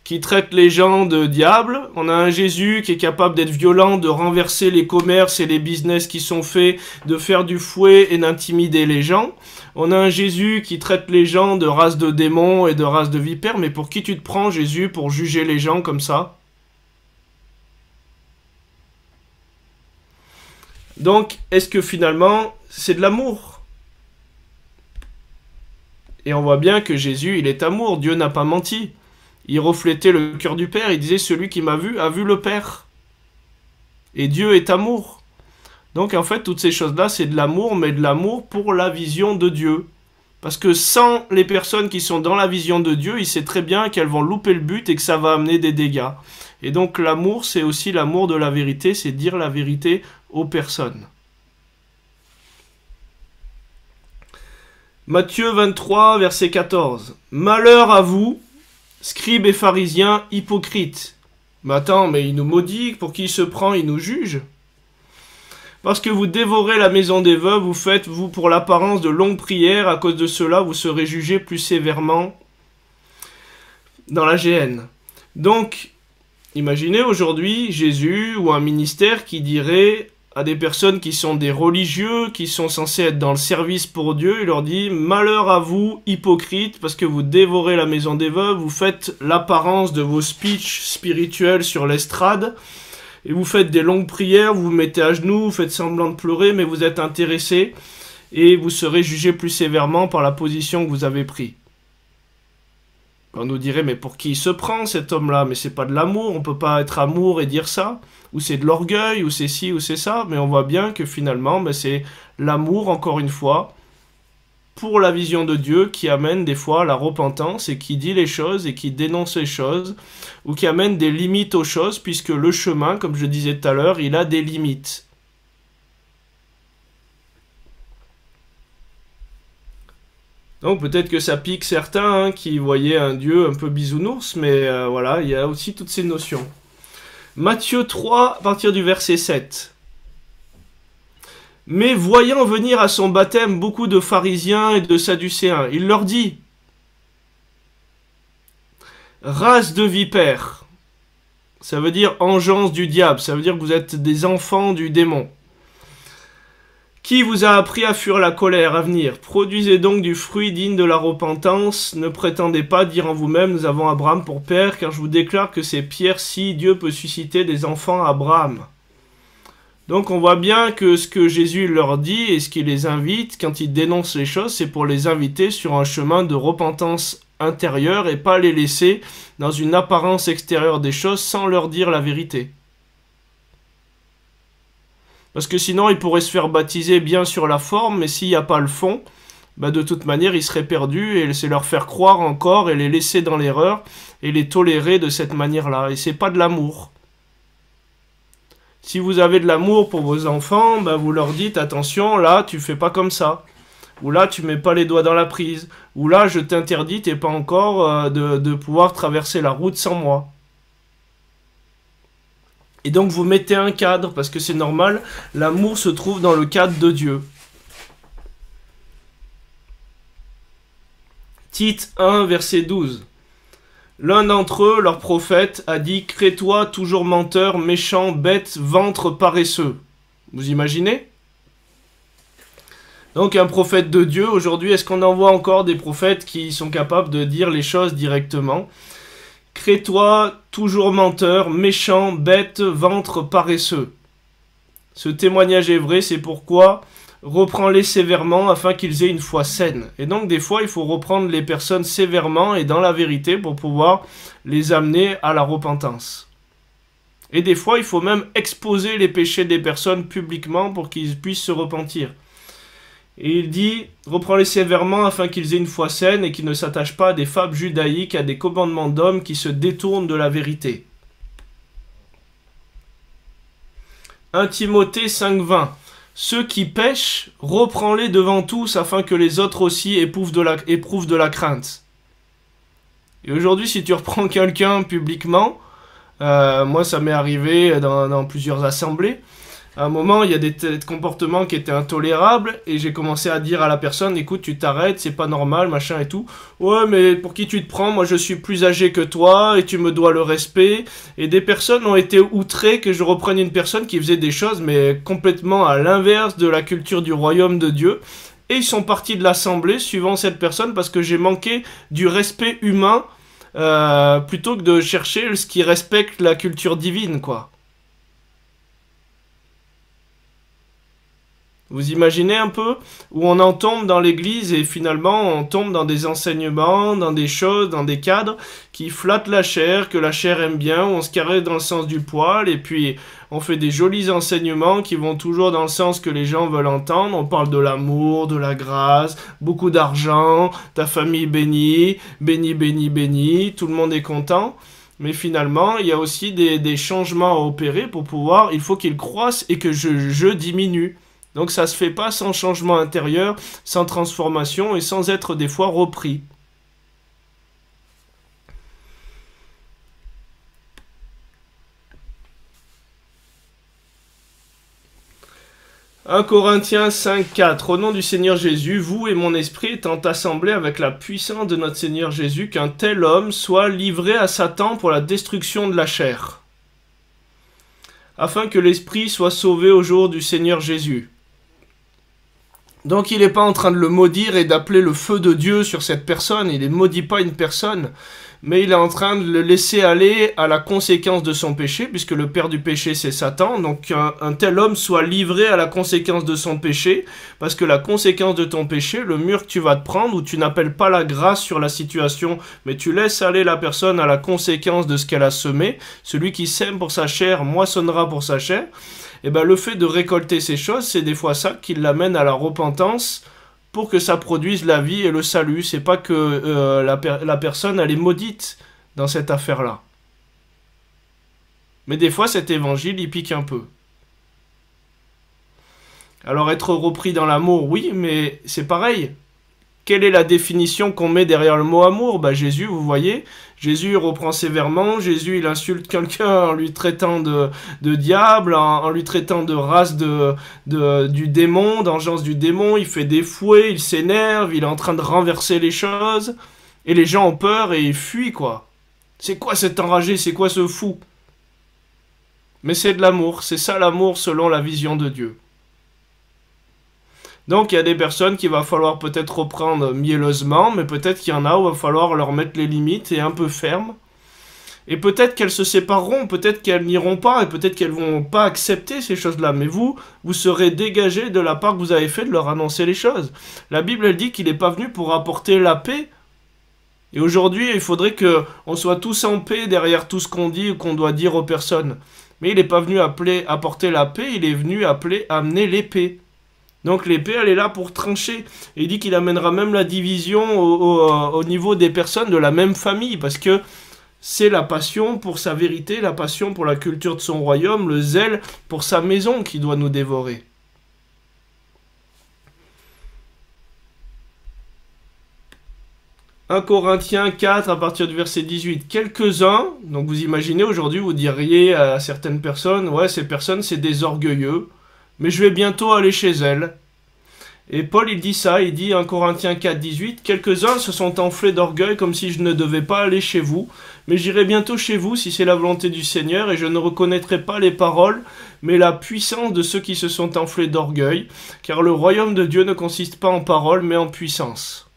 qui traite les gens de diables. On a un Jésus qui est capable d'être violent, de renverser les commerces et les business qui sont faits, de faire du fouet et d'intimider les gens. On a un Jésus qui traite les gens de race de démons et de race de vipères. Mais pour qui tu te prends, Jésus, pour juger les gens comme ça? Donc, est-ce que finalement, c'est de l'amour? Et on voit bien que Jésus, il est amour, Dieu n'a pas menti. Il reflétait le cœur du Père, il disait, celui qui m'a vu a vu le Père. Et Dieu est amour. Donc en fait, toutes ces choses-là, c'est de l'amour, mais de l'amour pour la vision de Dieu. Parce que sans les personnes qui sont dans la vision de Dieu, il sait très bien qu'elles vont louper le but et que ça va amener des dégâts. Et donc l'amour, c'est aussi l'amour de la vérité, c'est dire la vérité aux personnes. Matthieu 23, verset 14. Malheur à vous, scribes et pharisiens hypocrites. Mais attends, mais il nous maudit, pour qui il se prend, il nous juge? Parce que vous dévorez la maison des veuves, vous faites, vous, pour l'apparence de longues prières, à cause de cela, vous serez jugés plus sévèrement dans la géhenne. Donc, imaginez aujourd'hui Jésus ou un ministère qui dirait à des personnes qui sont des religieux, qui sont censés être dans le service pour Dieu, il leur dit Malheur à vous, hypocrites, parce que vous dévorez la maison des veuves, vous faites l'apparence de vos speeches spirituels sur l'estrade, et vous faites des longues prières, vous vous mettez à genoux, vous faites semblant de pleurer, mais vous êtes intéressés, et vous serez jugés plus sévèrement par la position que vous avez prise. On nous dirait, mais pour qui il se prend cet homme-là? Mais c'est pas de l'amour, on peut pas être amour et dire ça. Ou c'est de l'orgueil, ou c'est ci, ou c'est ça. Mais on voit bien que finalement, ben, c'est l'amour, encore une fois, pour la vision de Dieu qui amène des fois la repentance et qui dit les choses et qui dénonce les choses, ou qui amène des limites aux choses, puisque le chemin, comme je disais tout à l'heure, il a des limites. Donc peut-être que ça pique certains hein, qui voyaient un Dieu un peu bisounours, mais euh, voilà, il y a aussi toutes ces notions. Matthieu 3, à partir du verset 7. Mais voyant venir à son baptême beaucoup de pharisiens et de sadducéens, il leur dit Race de vipères, ça veut dire engeance du diable, ça veut dire que vous êtes des enfants du démon. Qui vous a appris à fuir la colère à venir? Produisez donc du fruit digne de la repentance. Ne prétendez pas dire en vous-même Nous avons Abraham pour père, car je vous déclare que c'est pierre-ci Dieu peut susciter des enfants à Abraham. Donc on voit bien que ce que Jésus leur dit et ce qu'il les invite, quand il dénonce les choses, c'est pour les inviter sur un chemin de repentance intérieure et pas les laisser dans une apparence extérieure des choses sans leur dire la vérité. Parce que sinon, il pourrait se faire baptiser bien sur la forme, mais s'il n'y a pas le fond, bah de toute manière, il serait perdu et c'est leur faire croire encore et les laisser dans l'erreur et les tolérer de cette manière-là. Et c'est pas de l'amour. Si vous avez de l'amour pour vos enfants, bah vous leur dites attention, là, tu fais pas comme ça. Ou là, tu mets pas les doigts dans la prise. Ou là, je t'interdis, t'es pas encore euh, de, de pouvoir traverser la route sans moi. Et donc vous mettez un cadre, parce que c'est normal, l'amour se trouve dans le cadre de Dieu. Tite 1, verset 12. L'un d'entre eux, leur prophète, a dit Crée-toi toujours menteur, méchant, bête, ventre paresseux. Vous imaginez? Donc un prophète de Dieu, aujourd'hui, est-ce qu'on en voit encore des prophètes qui sont capables de dire les choses directement? Crée-toi toujours menteur, méchant, bête, ventre paresseux. Ce témoignage est vrai, c'est pourquoi reprends-les sévèrement afin qu'ils aient une foi saine. Et donc des fois, il faut reprendre les personnes sévèrement et dans la vérité pour pouvoir les amener à la repentance. Et des fois, il faut même exposer les péchés des personnes publiquement pour qu'ils puissent se repentir. Et il dit Reprends-les sévèrement afin qu'ils aient une foi saine et qu'ils ne s'attachent pas à des fables judaïques, à des commandements d'hommes qui se détournent de la vérité. 1 Timothée 5.20 Ceux qui pêchent, reprends-les devant tous afin que les autres aussi éprouvent de la, éprouvent de la crainte. Et aujourd'hui, si tu reprends (laughs) quelqu'un publiquement, euh, moi ça m'est arrivé dans, dans plusieurs assemblées, à un moment, il y a des comportements qui étaient intolérables et j'ai commencé à dire à la personne écoute, tu t'arrêtes, c'est pas normal, machin et tout. Ouais, mais pour qui tu te prends? Moi, je suis plus âgé que toi et tu me dois le respect. Et des personnes ont été outrées que je reprenne une personne qui faisait des choses, mais complètement à l'inverse de la culture du royaume de Dieu. Et ils sont partis de l'assemblée suivant cette personne parce que j'ai manqué du respect humain euh, plutôt que de chercher ce qui respecte la culture divine, quoi. Vous imaginez un peu où on en tombe dans l'église et finalement on tombe dans des enseignements, dans des choses, dans des cadres qui flattent la chair, que la chair aime bien, on se caresse dans le sens du poil et puis on fait des jolis enseignements qui vont toujours dans le sens que les gens veulent entendre. On parle de l'amour, de la grâce, beaucoup d'argent, ta famille bénie, béni, béni, béni, tout le monde est content. Mais finalement, il y a aussi des, changements à opérer pour pouvoir, il faut qu'il croisse et que je diminue. Donc ça se fait pas sans changement intérieur, sans transformation et sans être des fois repris. « 1 Corinthiens 5, 4 Au nom du Seigneur Jésus, vous et mon esprit étant assemblés avec la puissance de notre Seigneur Jésus, qu'un tel homme soit livré à Satan pour la destruction de la chair, afin que l'esprit soit sauvé au jour du Seigneur Jésus. » Donc il n'est pas en train de le maudire et d'appeler le feu de Dieu sur cette personne, il ne maudit pas une personne, mais il est en train de le laisser aller à la conséquence de son péché, puisque le père du péché c'est Satan, donc un tel homme soit livré à la conséquence de son péché, parce que la conséquence de ton péché, le mur que tu vas te prendre, où tu n'appelles pas la grâce sur la situation, mais tu laisses aller la personne à la conséquence de ce qu'elle a semé, celui qui sème pour sa chair moissonnera pour sa chair, et ben le fait de récolter ces choses, c'est des fois ça qui l'amène à la repentance pour que ça produise la vie et le salut. C'est pas que euh, la, la personne elle est maudite dans cette affaire-là. Mais des fois cet évangile il pique un peu. Alors être repris dans l'amour, oui, mais c'est pareil. Quelle est la définition qu'on met derrière le mot amour? Bah Jésus, vous voyez, Jésus reprend sévèrement, Jésus il insulte quelqu'un en lui traitant de, diable, en, lui traitant de race de, de, du démon, d'engeance du démon, il fait des fouets, il s'énerve, il est en train de renverser les choses, et les gens ont peur et ils fuient quoi. C'est quoi cet enragé, c'est quoi ce fou? Mais c'est de l'amour, c'est ça l'amour selon la vision de Dieu. Donc il y a des personnes qu'il va falloir peut-être reprendre mielleusement, mais peut-être qu'il y en a où il va falloir leur mettre les limites et un peu ferme. Et peut-être qu'elles se sépareront, peut-être qu'elles n'iront pas, et peut-être qu'elles vont pas accepter ces choses-là. Mais vous, vous serez dégagé de la part que vous avez fait de leur annoncer les choses. La Bible, elle dit qu'il n'est pas venu pour apporter la paix. Et aujourd'hui, il faudrait que on soit tous en paix derrière tout ce qu'on dit ou qu'on doit dire aux personnes. Mais il n'est pas venu appeler, apporter la paix, il est venu appeler, amener l'épée. Donc l'épée, elle est là pour trancher. Il dit qu'il amènera même la division au, au- au niveau des personnes de la même famille, parce que c'est la passion pour sa vérité, la passion pour la culture de son royaume, le zèle pour sa maison qui doit nous dévorer. « 1 Corinthiens 4 à partir du verset 18. Quelques-uns, donc vous imaginez aujourd'hui, vous diriez à certaines personnes, ouais, ces personnes c'est des orgueilleux, mais je vais bientôt aller chez elles. Et Paul, il dit ça, il dit 1 Corinthiens 4, 18, Quelques-uns se sont enflés d'orgueil comme si je ne devais pas aller chez vous, mais j'irai bientôt chez vous si c'est la volonté du Seigneur, et je ne reconnaîtrai pas les paroles, mais la puissance de ceux qui se sont enflés d'orgueil, car le royaume de Dieu ne consiste pas en paroles, mais en puissance.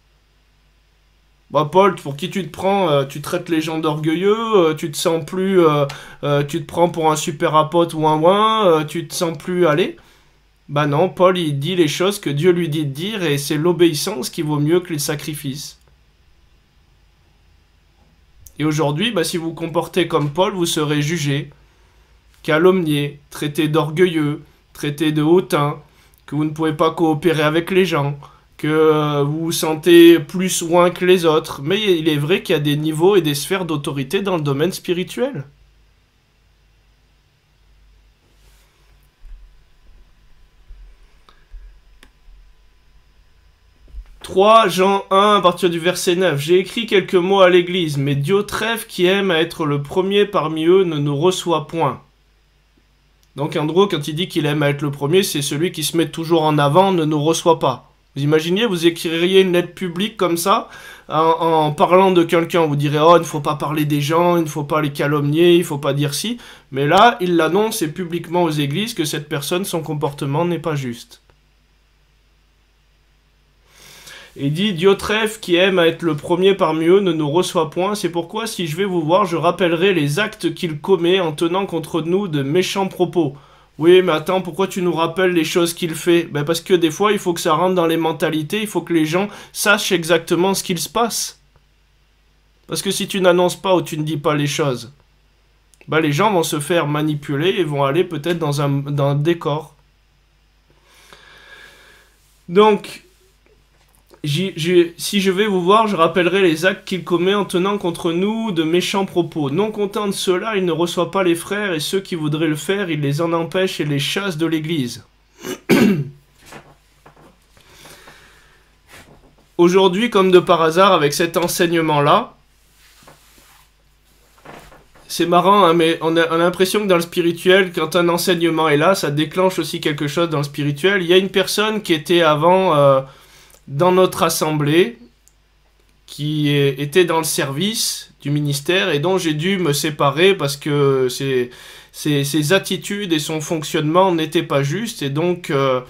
Bah Paul, pour qui tu te prends euh, Tu traites les gens d'orgueilleux, euh, tu te sens plus... euh, tu te prends pour un super apote ou un ouin, tu te sens plus aller Bah non, Paul il dit les choses que Dieu lui dit de dire et c'est l'obéissance qui vaut mieux que les sacrifices. Et aujourd'hui, bah, si vous vous comportez comme Paul, vous serez jugé, calomnié, traité d'orgueilleux, traité de hautain, que vous ne pouvez pas coopérer avec les gens, que euh, vous vous sentez plus loin que les autres. Mais il est vrai qu'il y a des niveaux et des sphères d'autorité dans le domaine spirituel. 3 Jean 1 à partir du verset 9. J'ai écrit quelques mots à l'Église, mais Diotrève qui aime à être le premier parmi eux ne nous reçoit point. Donc Andrew, quand il dit qu'il aime à être le premier, c'est celui qui se met toujours en avant, ne nous reçoit pas. Vous imaginez, vous écririez une lettre publique comme ça, en, en parlant de quelqu'un, vous direz, oh, il ne faut pas parler des gens, il ne faut pas les calomnier, il ne faut pas dire si. Mais là, il l'annonce et publiquement aux églises que cette personne, son comportement n'est pas juste. Et dit Diotrèphe qui aime à être le premier parmi eux ne nous reçoit point. C'est pourquoi si je vais vous voir, je rappellerai les actes qu'il commet en tenant contre nous de méchants propos. Oui, mais attends, pourquoi tu nous rappelles les choses qu'il fait? Ben Parce que des fois, il faut que ça rentre dans les mentalités, il faut que les gens sachent exactement ce qu'il se passe. Parce que si tu n'annonces pas ou tu ne dis pas les choses, ben les gens vont se faire manipuler et vont aller peut-être dans un décor. Donc, si je vais vous voir, je rappellerai les actes qu'il commet en tenant contre nous de méchants propos. Non content de cela, il ne reçoit pas les frères, et ceux qui voudraient le faire, il les en empêche et les chasse de l'Église. (clears throat) Aujourd'hui, comme de par hasard, avec cet enseignement-là, c'est marrant, hein, mais on a, l'impression que dans le spirituel, quand un enseignement est là, ça déclenche aussi quelque chose dans le spirituel. Il y a une personne qui était avant... Euh, dans notre assemblée qui était dans le service du ministère et dont j'ai dû me séparer parce que ses, attitudes et son fonctionnement n'étaient pas justes. Et donc euh,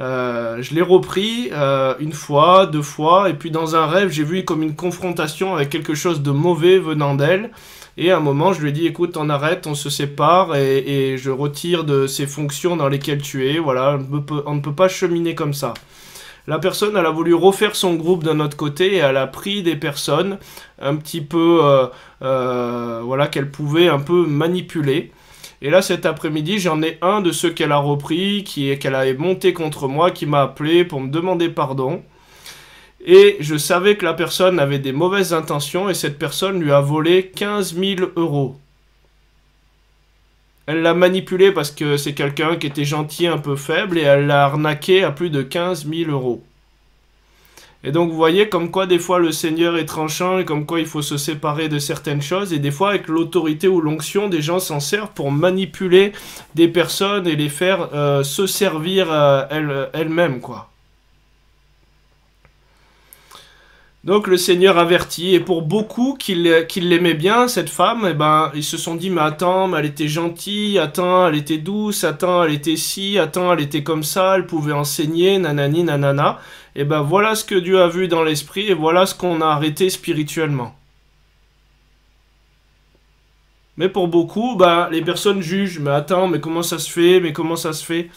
euh, je l'ai repris euh, une fois, deux fois. Et puis dans un rêve j'ai vu comme une confrontation avec quelque chose de mauvais venant d'elle. Et à un moment je lui ai dit écoute on arrête, on se sépare et, je retire de ces fonctions dans lesquelles tu es, voilà, on ne peut pas cheminer comme ça. La personne, elle a voulu refaire son groupe d'un autre côté et elle a pris des personnes un petit peu, euh, euh, voilà, qu'elle pouvait un peu manipuler. Et là, cet après-midi, j'en ai un de ceux qu'elle a repris, qui qu'elle avait monté contre moi, qui m'a appelé pour me demander pardon. Et je savais que la personne avait des mauvaises intentions et cette personne lui a volé 15 000 euros. Elle l'a manipulé parce que c'est quelqu'un qui était gentil, un peu faible, et elle l'a arnaqué à plus de 15 000 euros. Et donc vous voyez comme quoi des fois le Seigneur est tranchant et comme quoi il faut se séparer de certaines choses et des fois avec l'autorité ou l'onction des gens s'en servent pour manipuler des personnes et les faire euh, se servir euh, elles-mêmes quoi. Donc le Seigneur avertit, et pour beaucoup qui, l'aimaient bien, cette femme, eh ben, ils se sont dit, mais attends, mais elle était gentille, attends, elle était douce, attends, elle était ci, attends, elle était comme ça, elle pouvait enseigner, nanani, nanana. Et eh ben voilà ce que Dieu a vu dans l'esprit, et voilà ce qu'on a arrêté spirituellement. Mais pour beaucoup, ben, les personnes jugent, mais attends, mais comment ça se fait, mais comment ça se fait?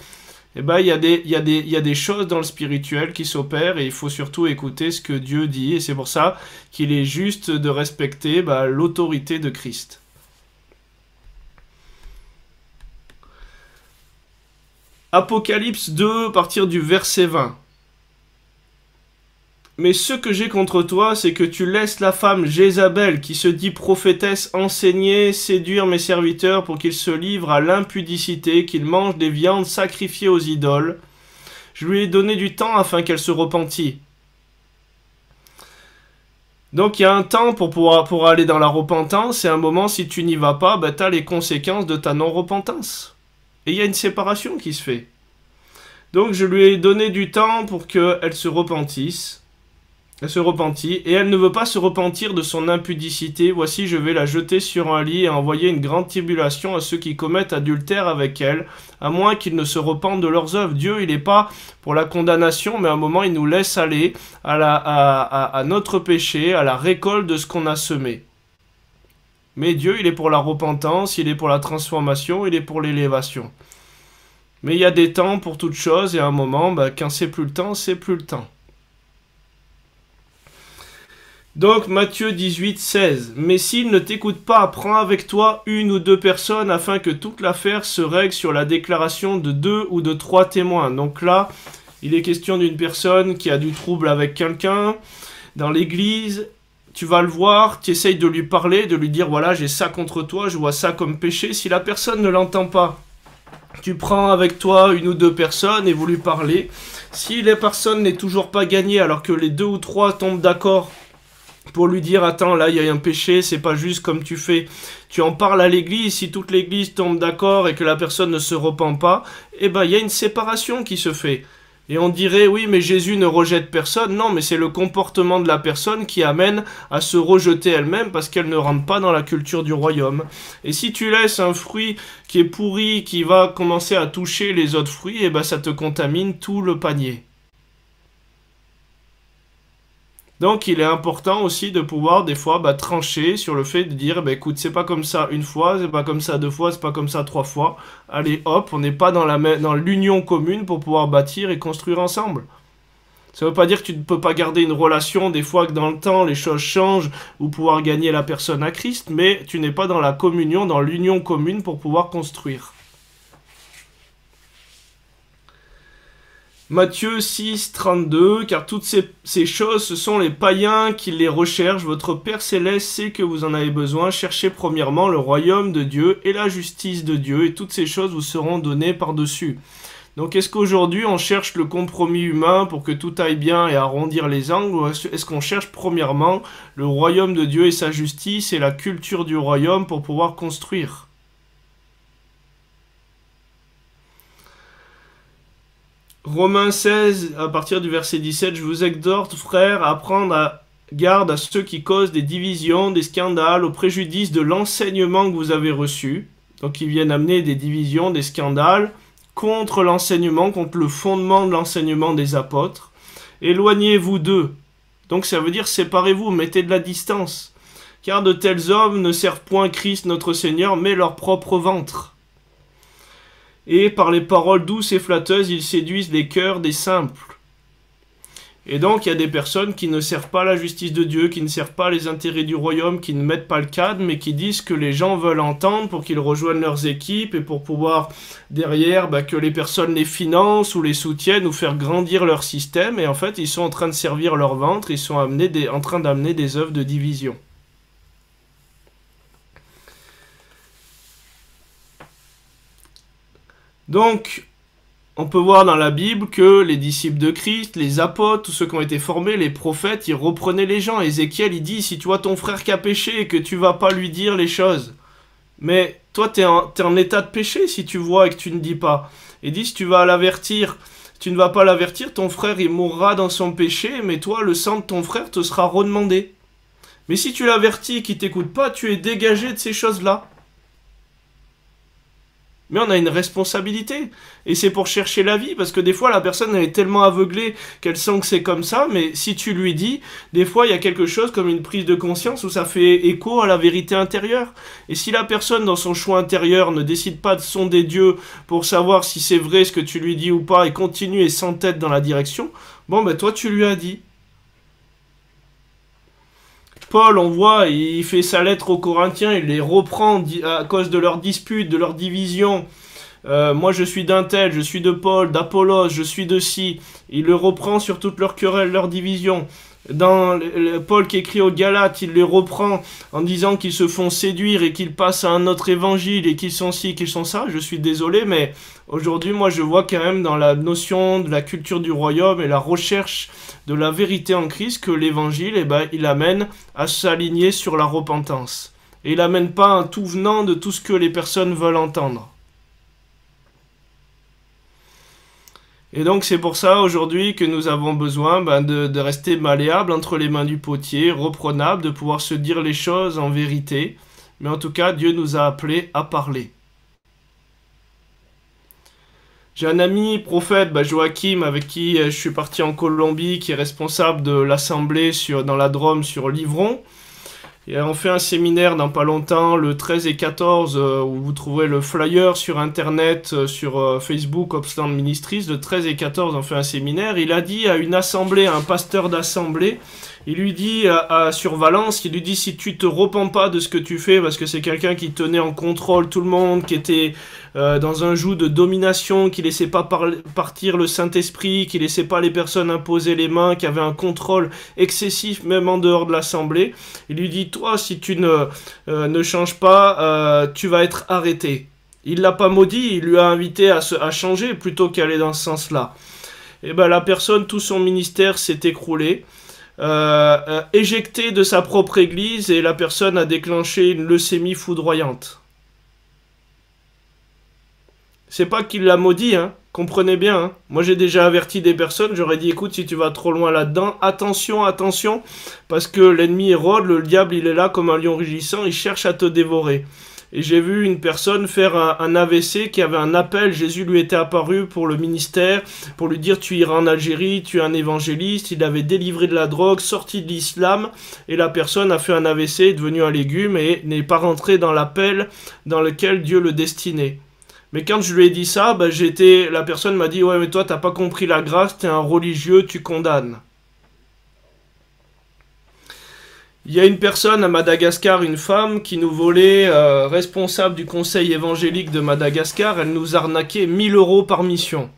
Il y, a des, y, y a des choses dans le spirituel qui s'opèrent et il faut surtout écouter ce que Dieu dit. Et c'est pour ça qu'il est juste de respecter bah, l'autorité de Christ. Apocalypse 2, à partir du verset 20. Mais ce que j'ai contre toi, c'est que tu laisses la femme Jézabel, qui se dit prophétesse, enseigner, séduire mes serviteurs pour qu'ils se livrent à l'impudicité, qu'ils mangent des viandes sacrifiées aux idoles. Je lui ai donné du temps afin qu'elle se repentît. Donc il y a un temps pour, aller dans la repentance, et un moment, si tu n'y vas pas, bah, tu as les conséquences de ta non-repentance. Et il y a une séparation qui se fait. Donc je lui ai donné du temps pour qu'elle se repentisse. Elle se repentit, et elle ne veut pas se repentir de son impudicité. Voici, je vais la jeter sur un lit et envoyer une grande tribulation à ceux qui commettent adultère avec elle, à moins qu'ils ne se repentent de leurs œuvres. Dieu, il n'est pas pour la condamnation, mais à un moment, il nous laisse aller à, notre péché, à la récolte de ce qu'on a semé. Mais Dieu, il est pour la repentance, il est pour la transformation, il est pour l'élévation. Mais il y a des temps pour toutes choses, et à un moment, bah, quand c'est plus le temps, c'est plus le temps. Donc Matthieu 18, 16. Mais s'il ne t'écoute pas, prends avec toi une ou deux personnes afin que toute l'affaire se règle sur la déclaration de deux ou de trois témoins. Donc là, il est question d'une personne qui a du trouble avec quelqu'un dans l'église. Tu vas le voir, tu essayes de lui parler, de lui dire voilà, j'ai ça contre toi, je vois ça comme péché. Si la personne ne l'entend pas, tu prends avec toi une ou deux personnes et vous lui parlez. Si les personnes n'est toujours pas gagnée alors que les deux ou trois tombent d'accord pour lui dire attends là il y a un péché c'est pas juste comme tu fais. Tu en parles à l'église si toute l'église tombe d'accord et que la personne ne se repent pas eh ben il y a une séparation qui se fait. Et on dirait oui mais Jésus ne rejette personne. Non mais c'est le comportement de la personne qui amène à se rejeter elle-même parce qu'elle ne rentre pas dans la culture du royaume. Et si tu laisses un fruit qui est pourri qui va commencer à toucher les autres fruits eh ben ça te contamine tout le panier Donc il est important aussi de pouvoir des fois bah, trancher sur le fait de dire bah, écoute c'est pas comme ça une fois, c'est pas comme ça deux fois, c'est pas comme ça trois fois. Allez hop, on n'est pas dans la dans l'union commune pour pouvoir bâtir et construire ensemble. Ça ne veut pas dire que tu ne peux pas garder une relation des fois que dans le temps les choses changent ou pouvoir gagner la personne à Christ, mais tu n'es pas dans la communion, dans l'union commune pour pouvoir construire. Matthieu 6, 32, car toutes ces, choses, ce sont les païens qui les recherchent. Votre Père céleste sait que vous en avez besoin. Cherchez premièrement le royaume de Dieu et la justice de Dieu, et toutes ces choses vous seront données par-dessus. Donc est-ce qu'aujourd'hui on cherche le compromis humain pour que tout aille bien et arrondir les angles, ou est-ce qu'on cherche premièrement le royaume de Dieu et sa justice et la culture du royaume pour pouvoir construire? Romains 16, à partir du verset 17, je vous exhorte, frères, à prendre garde à ceux qui causent des divisions, des scandales, au préjudice de l'enseignement que vous avez reçu. Donc ils viennent amener des divisions, des scandales contre l'enseignement, contre le fondement de l'enseignement des apôtres. Éloignez-vous d'eux. Donc ça veut dire séparez-vous, mettez de la distance. Car de tels hommes ne servent point Christ notre Seigneur, mais leur propre ventre et par les paroles douces et flatteuses, ils séduisent les cœurs des simples. Et donc, il y a des personnes qui ne servent pas la justice de Dieu, qui ne servent pas les intérêts du royaume, qui ne mettent pas le cadre, mais qui disent que les gens veulent entendre pour qu'ils rejoignent leurs équipes et pour pouvoir, derrière, bah, que les personnes les financent ou les soutiennent ou faire grandir leur système. Et en fait, ils sont en train de servir leur ventre, ils sont en train d'amener des œuvres de division. Donc, on peut voir dans la Bible que les disciples de Christ, les apôtres, tous ceux qui ont été formés, les prophètes, ils reprenaient les gens. Ézéchiel, il dit, si tu vois ton frère qui a péché et que tu vas pas lui dire les choses, mais toi, tu es, en état de péché si tu vois et que tu ne dis pas. Et dit, si tu vas l'avertir, tu ne vas pas l'avertir, ton frère, il mourra dans son péché, mais toi, le sang de ton frère te sera redemandé. Mais si tu l'avertis et qu'il t'écoute pas, tu es dégagé de ces choses-là. Mais on a une responsabilité. Et c'est pour chercher la vie, parce que des fois, la personne elle est tellement aveuglée qu'elle sent que c'est comme ça, mais si tu lui dis, des fois, il y a quelque chose comme une prise de conscience où ça fait écho à la vérité intérieure. Et si la personne, dans son choix intérieur, ne décide pas de sonder Dieu pour savoir si c'est vrai ce que tu lui dis ou pas, et continue et s'entête dans la direction, bon, ben toi, tu lui as dit. Paul, on voit, il fait sa lettre aux Corinthiens, il les reprend à cause de leur dispute, de leur division. Euh, moi je suis d'un tel, je suis de Paul, d'Apollos, je suis de ci. Il le reprend sur toutes leurs querelles, leurs divisions. Dans Paul qui écrit aux Galates, il les reprend en disant qu'ils se font séduire et qu'ils passent à un autre évangile et qu'ils sont ci, qu'ils sont ça. Je suis désolé, mais aujourd'hui, moi, je vois quand même dans la notion de la culture du royaume et la recherche de la vérité en Christ que l'évangile, eh ben, il amène à s'aligner sur la repentance. Et il amène pas un tout venant de tout ce que les personnes veulent entendre. Et donc c'est pour ça aujourd'hui que nous avons besoin ben, de, rester malléable entre les mains du potier, reprenable, de pouvoir se dire les choses en vérité. Mais en tout cas, Dieu nous a appelés à parler. J'ai un ami prophète, ben, Joachim, avec qui euh, je suis parti en Colombie, qui est responsable de l'assemblée dans la Drôme sur Livron. Et on fait un séminaire dans pas longtemps, le 13 et 14, euh, où vous trouverez le flyer sur Internet, euh, sur euh, Facebook, Obstand Ministries. Le 13 et 14, on fait un séminaire. Il a dit à une assemblée, à un pasteur d'assemblée, Il lui dit à, à- sur Valence, il lui dit si tu te repens pas de ce que tu fais, parce que c'est quelqu'un qui tenait en contrôle tout le monde, qui était euh, dans un joug de domination, qui laissait pas par- partir le Saint-Esprit, qui laissait pas les personnes imposer les mains, qui avait un contrôle excessif même en dehors de l'assemblée. Il lui dit toi si tu ne euh, ne changes pas, euh, tu vas être arrêté. Il l'a pas maudit, il lui a invité à, se, à changer plutôt qu'aller dans ce sens-là. Et ben la personne, tout son ministère s'est écroulé, euh, euh, éjecté de sa propre église et la personne a déclenché une leucémie foudroyante. C'est pas qu'il l'a maudit, hein. Comprenez bien, hein. Moi j'ai déjà averti des personnes, j'aurais dit écoute, si tu vas trop loin là-dedans, attention, attention, parce que l'ennemi Hérode, le diable, il est là comme un lion rugissant, il cherche à te dévorer. Et j'ai vu une personne faire un, AVC qui avait un appel, Jésus lui était apparu pour le ministère, pour lui dire tu iras en Algérie, tu es un évangéliste, il avait délivré de la drogue, sorti de l'islam, et la personne a fait un AVC, est devenue un légume et n'est pas rentré dans l'appel dans lequel Dieu le destinait. Mais quand je lui ai dit ça, bah, j'étais, la personne m'a dit ouais mais toi t'as pas compris la grâce, t'es un religieux, tu condamnes. Il y a une personne à Madagascar, une femme, qui nous volait, euh, responsable du conseil évangélique de Madagascar, elle nous arnaquait 1000 euros par mission.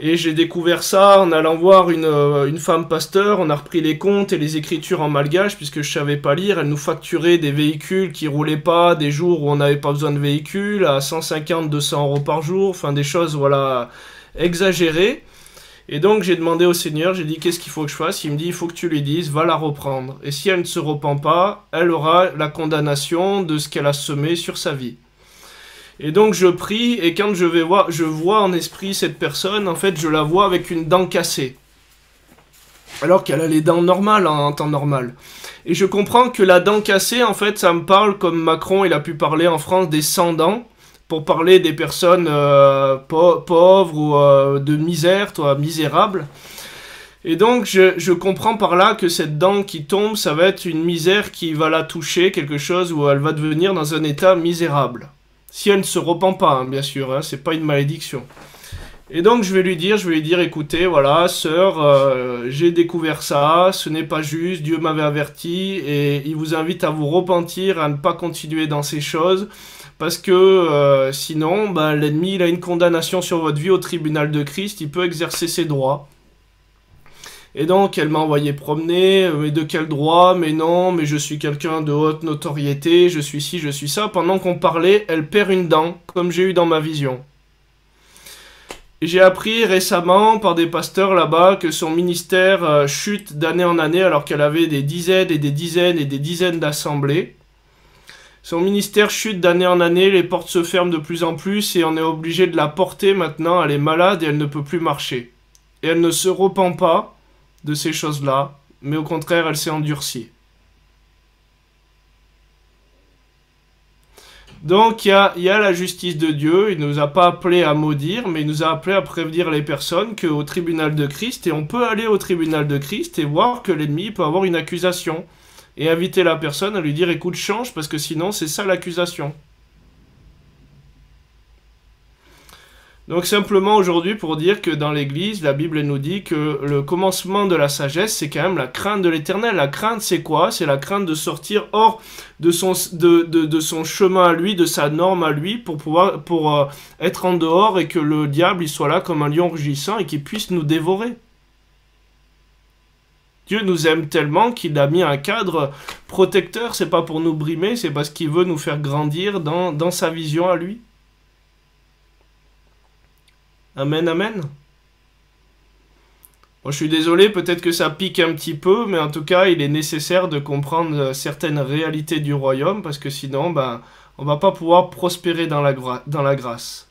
Et j'ai découvert ça en allant voir une, euh, une femme pasteur, on a repris les comptes et les écritures en malgache, puisque je savais pas lire, elle nous facturait des véhicules qui roulaient pas, des jours où on n'avait pas besoin de véhicules, à 150-200 euros par jour, enfin des choses, voilà, exagérées. Et donc j'ai demandé au Seigneur, j'ai dit qu'est-ce qu'il faut que je fasse? Il me dit il faut que tu lui dises, va la reprendre. Et si elle ne se repent pas, elle aura la condamnation de ce qu'elle a semé sur sa vie. Et donc je prie, et quand je vais voir, je vois en esprit cette personne, en fait je la vois avec une dent cassée. Alors qu'elle a les dents normales en, en temps normal. Et je comprends que la dent cassée, en fait, ça me parle comme Macron, il a pu parler en France des 100 dents pour parler des personnes euh, pau- pauvres ou euh, de misère, toi, misérables. Et donc, je, je comprends par là que cette dent qui tombe, ça va être une misère qui va la toucher, quelque chose où elle va devenir dans un état misérable. Si elle ne se repent pas, hein, bien sûr, hein, c'est pas une malédiction. Et donc, je vais lui dire, je vais lui dire, écoutez, voilà, sœur, euh, j'ai découvert ça, ce n'est pas juste, Dieu m'avait averti, et il vous invite à vous repentir, à ne pas continuer dans ces choses, parce que euh, sinon, bah, l'ennemi, il a une condamnation sur votre vie au tribunal de Christ, il peut exercer ses droits. Et donc, elle m'a envoyé promener, euh, mais de quel droit? Mais non, mais je suis quelqu'un de haute notoriété, je suis ci, je suis ça. Pendant qu'on parlait, elle perd une dent, comme j'ai eu dans ma vision. J'ai appris récemment par des pasteurs là-bas que son ministère euh, chute d'année en année alors qu'elle avait des dizaines et des dizaines et des dizaines d'assemblées. Son ministère chute d'année en année, les portes se ferment de plus en plus et on est obligé de la porter maintenant, elle est malade et elle ne peut plus marcher. Et elle ne se repent pas de ces choses-là, mais au contraire, elle s'est endurcie. Donc il y a, la justice de Dieu, il ne nous a pas appelé à maudire, mais il nous a appelé à prévenir les personnes qu'au tribunal de Christ, et on peut aller au tribunal de Christ et voir que l'ennemi peut avoir une accusation, et inviter la personne à lui dire écoute change, parce que sinon c'est ça l'accusation. Donc simplement aujourd'hui pour dire que dans l'Église, la Bible nous dit que le commencement de la sagesse, c'est quand même la crainte de l'Éternel. La crainte, c'est quoi? C'est la crainte de sortir hors de son, de, de, son chemin à lui, de sa norme à lui, pour pouvoir pour euh, être en dehors et que le diable il soit là comme un lion rugissant et qu'il puisse nous dévorer. Dieu nous aime tellement qu'il a mis un cadre protecteur. C'est pas pour nous brimer, c'est parce qu'il veut nous faire grandir dans, dans sa vision à lui. Amen, amen. Je suis désolé, peut-être que ça pique un petit peu, mais en tout cas, il est nécessaire de comprendre euh, certaines réalités du royaume, parce que sinon, ben, on va pas pouvoir prospérer dans la grâce.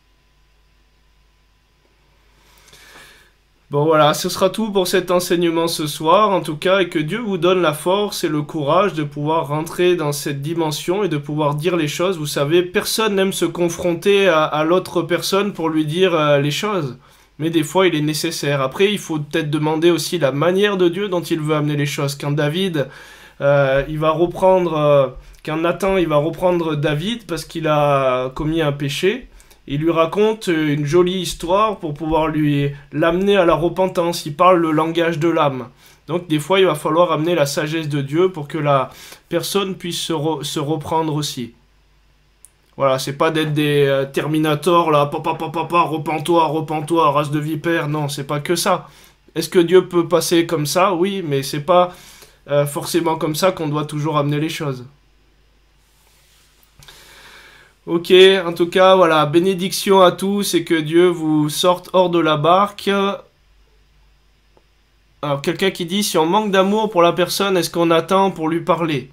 Bon voilà, ce sera tout pour cet enseignement ce soir, en tout cas, et que Dieu vous donne la force et le courage de pouvoir rentrer dans cette dimension et de pouvoir dire les choses. Vous savez, personne n'aime se confronter à, l'autre personne pour lui dire euh, les choses, mais des fois il est nécessaire. Après, il faut peut-être demander aussi la manière de Dieu dont il veut amener les choses. Quand David, euh, il va reprendre, euh, quand Nathan, il va reprendre David parce qu'il a commis un péché, il lui raconte une jolie histoire pour pouvoir lui l'amener à la repentance. Il parle le langage de l'âme. Donc des fois, il va falloir amener la sagesse de Dieu pour que la personne puisse se, re- se reprendre aussi. Voilà, c'est pas d'être des euh, Terminators là, papa, papa, papa, repens-toi, repens-toi, race de vipère. Non, c'est pas que ça. Est-ce que Dieu peut passer comme ça? Oui, mais c'est pas euh, forcément comme ça qu'on doit toujours amener les choses. Ok, en tout cas, voilà, bénédiction à tous et que Dieu vous sorte hors de la barque. Alors, quelqu'un qui dit, si on manque d'amour pour la personne, est-ce qu'on attend pour lui parler?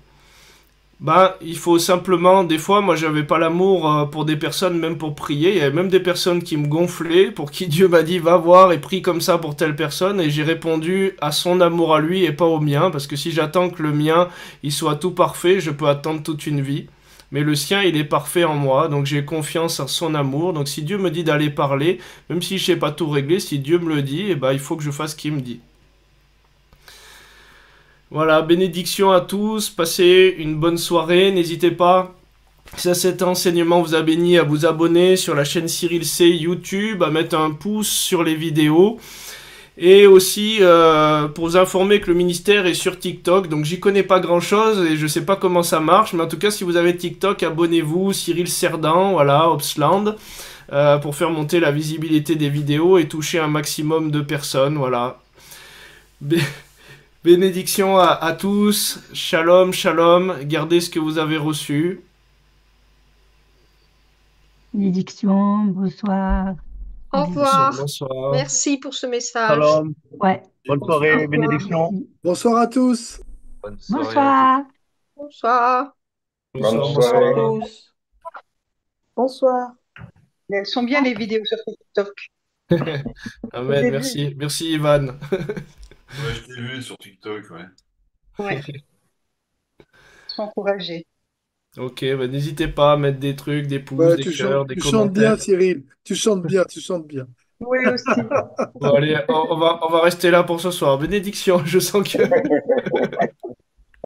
Ben, il faut simplement, des fois, moi, j'avais pas l'amour euh, pour des personnes, même pour prier. Il y avait même des personnes qui me gonflaient, pour qui (laughs) Dieu m'a dit, va voir et prie comme ça pour telle personne. Et j'ai répondu à son amour à lui et pas au mien, parce que si j'attends que le mien, il soit tout parfait, je peux attendre toute une vie. Mais le sien, il est parfait en moi, donc j'ai confiance en son amour. Donc si Dieu me dit d'aller parler, même si je sais pas tout régler, si Dieu me le dit, eh ben, il faut que je fasse ce qu'il me dit. Voilà, bénédiction à tous, passez une bonne soirée, n'hésitez pas, si cet enseignement vous a béni, à vous abonner sur la chaîne Cyril C YouTube, à mettre un pouce sur les vidéos, et aussi euh, pour vous informer que le ministère est sur TikTok, donc j'y connais pas grand chose et je sais pas comment ça marche, mais en tout cas si vous avez TikTok, abonnez-vous, Cyril Cerdan, voilà, Opsland, euh, pour faire monter la visibilité des vidéos et toucher un maximum de personnes, voilà. Bé- (laughs) Bénédiction à tous, shalom, shalom, gardez ce que vous avez reçu. Bénédiction, bonsoir. Au revoir. Bonsoir. Merci pour ce message. Shalom. Ouais. Bonne soirée, bénédiction. Bonsoir à tous. Bonne Bonsoir. Bonsoir. Bonsoir, Bonsoir à bonsoir. tous. Bonsoir. Mais elles sont bien les vidéos sur TikTok. (laughs) Amen, merci, merci Ivan. Ouais, je t'ai vu sur TikTok, ouais. Ouais. (laughs) Ils sont encouragés. Ok, bah, n'hésitez pas à mettre des trucs, des pouces, des tu cœurs, des tu chantes bien, commentaires. Cyril. Tu chantes bien, tu chantes bien. Oui, aussi. Bon, allez, on, on va, on va rester là pour ce soir. Bénédiction, je sens que... (laughs)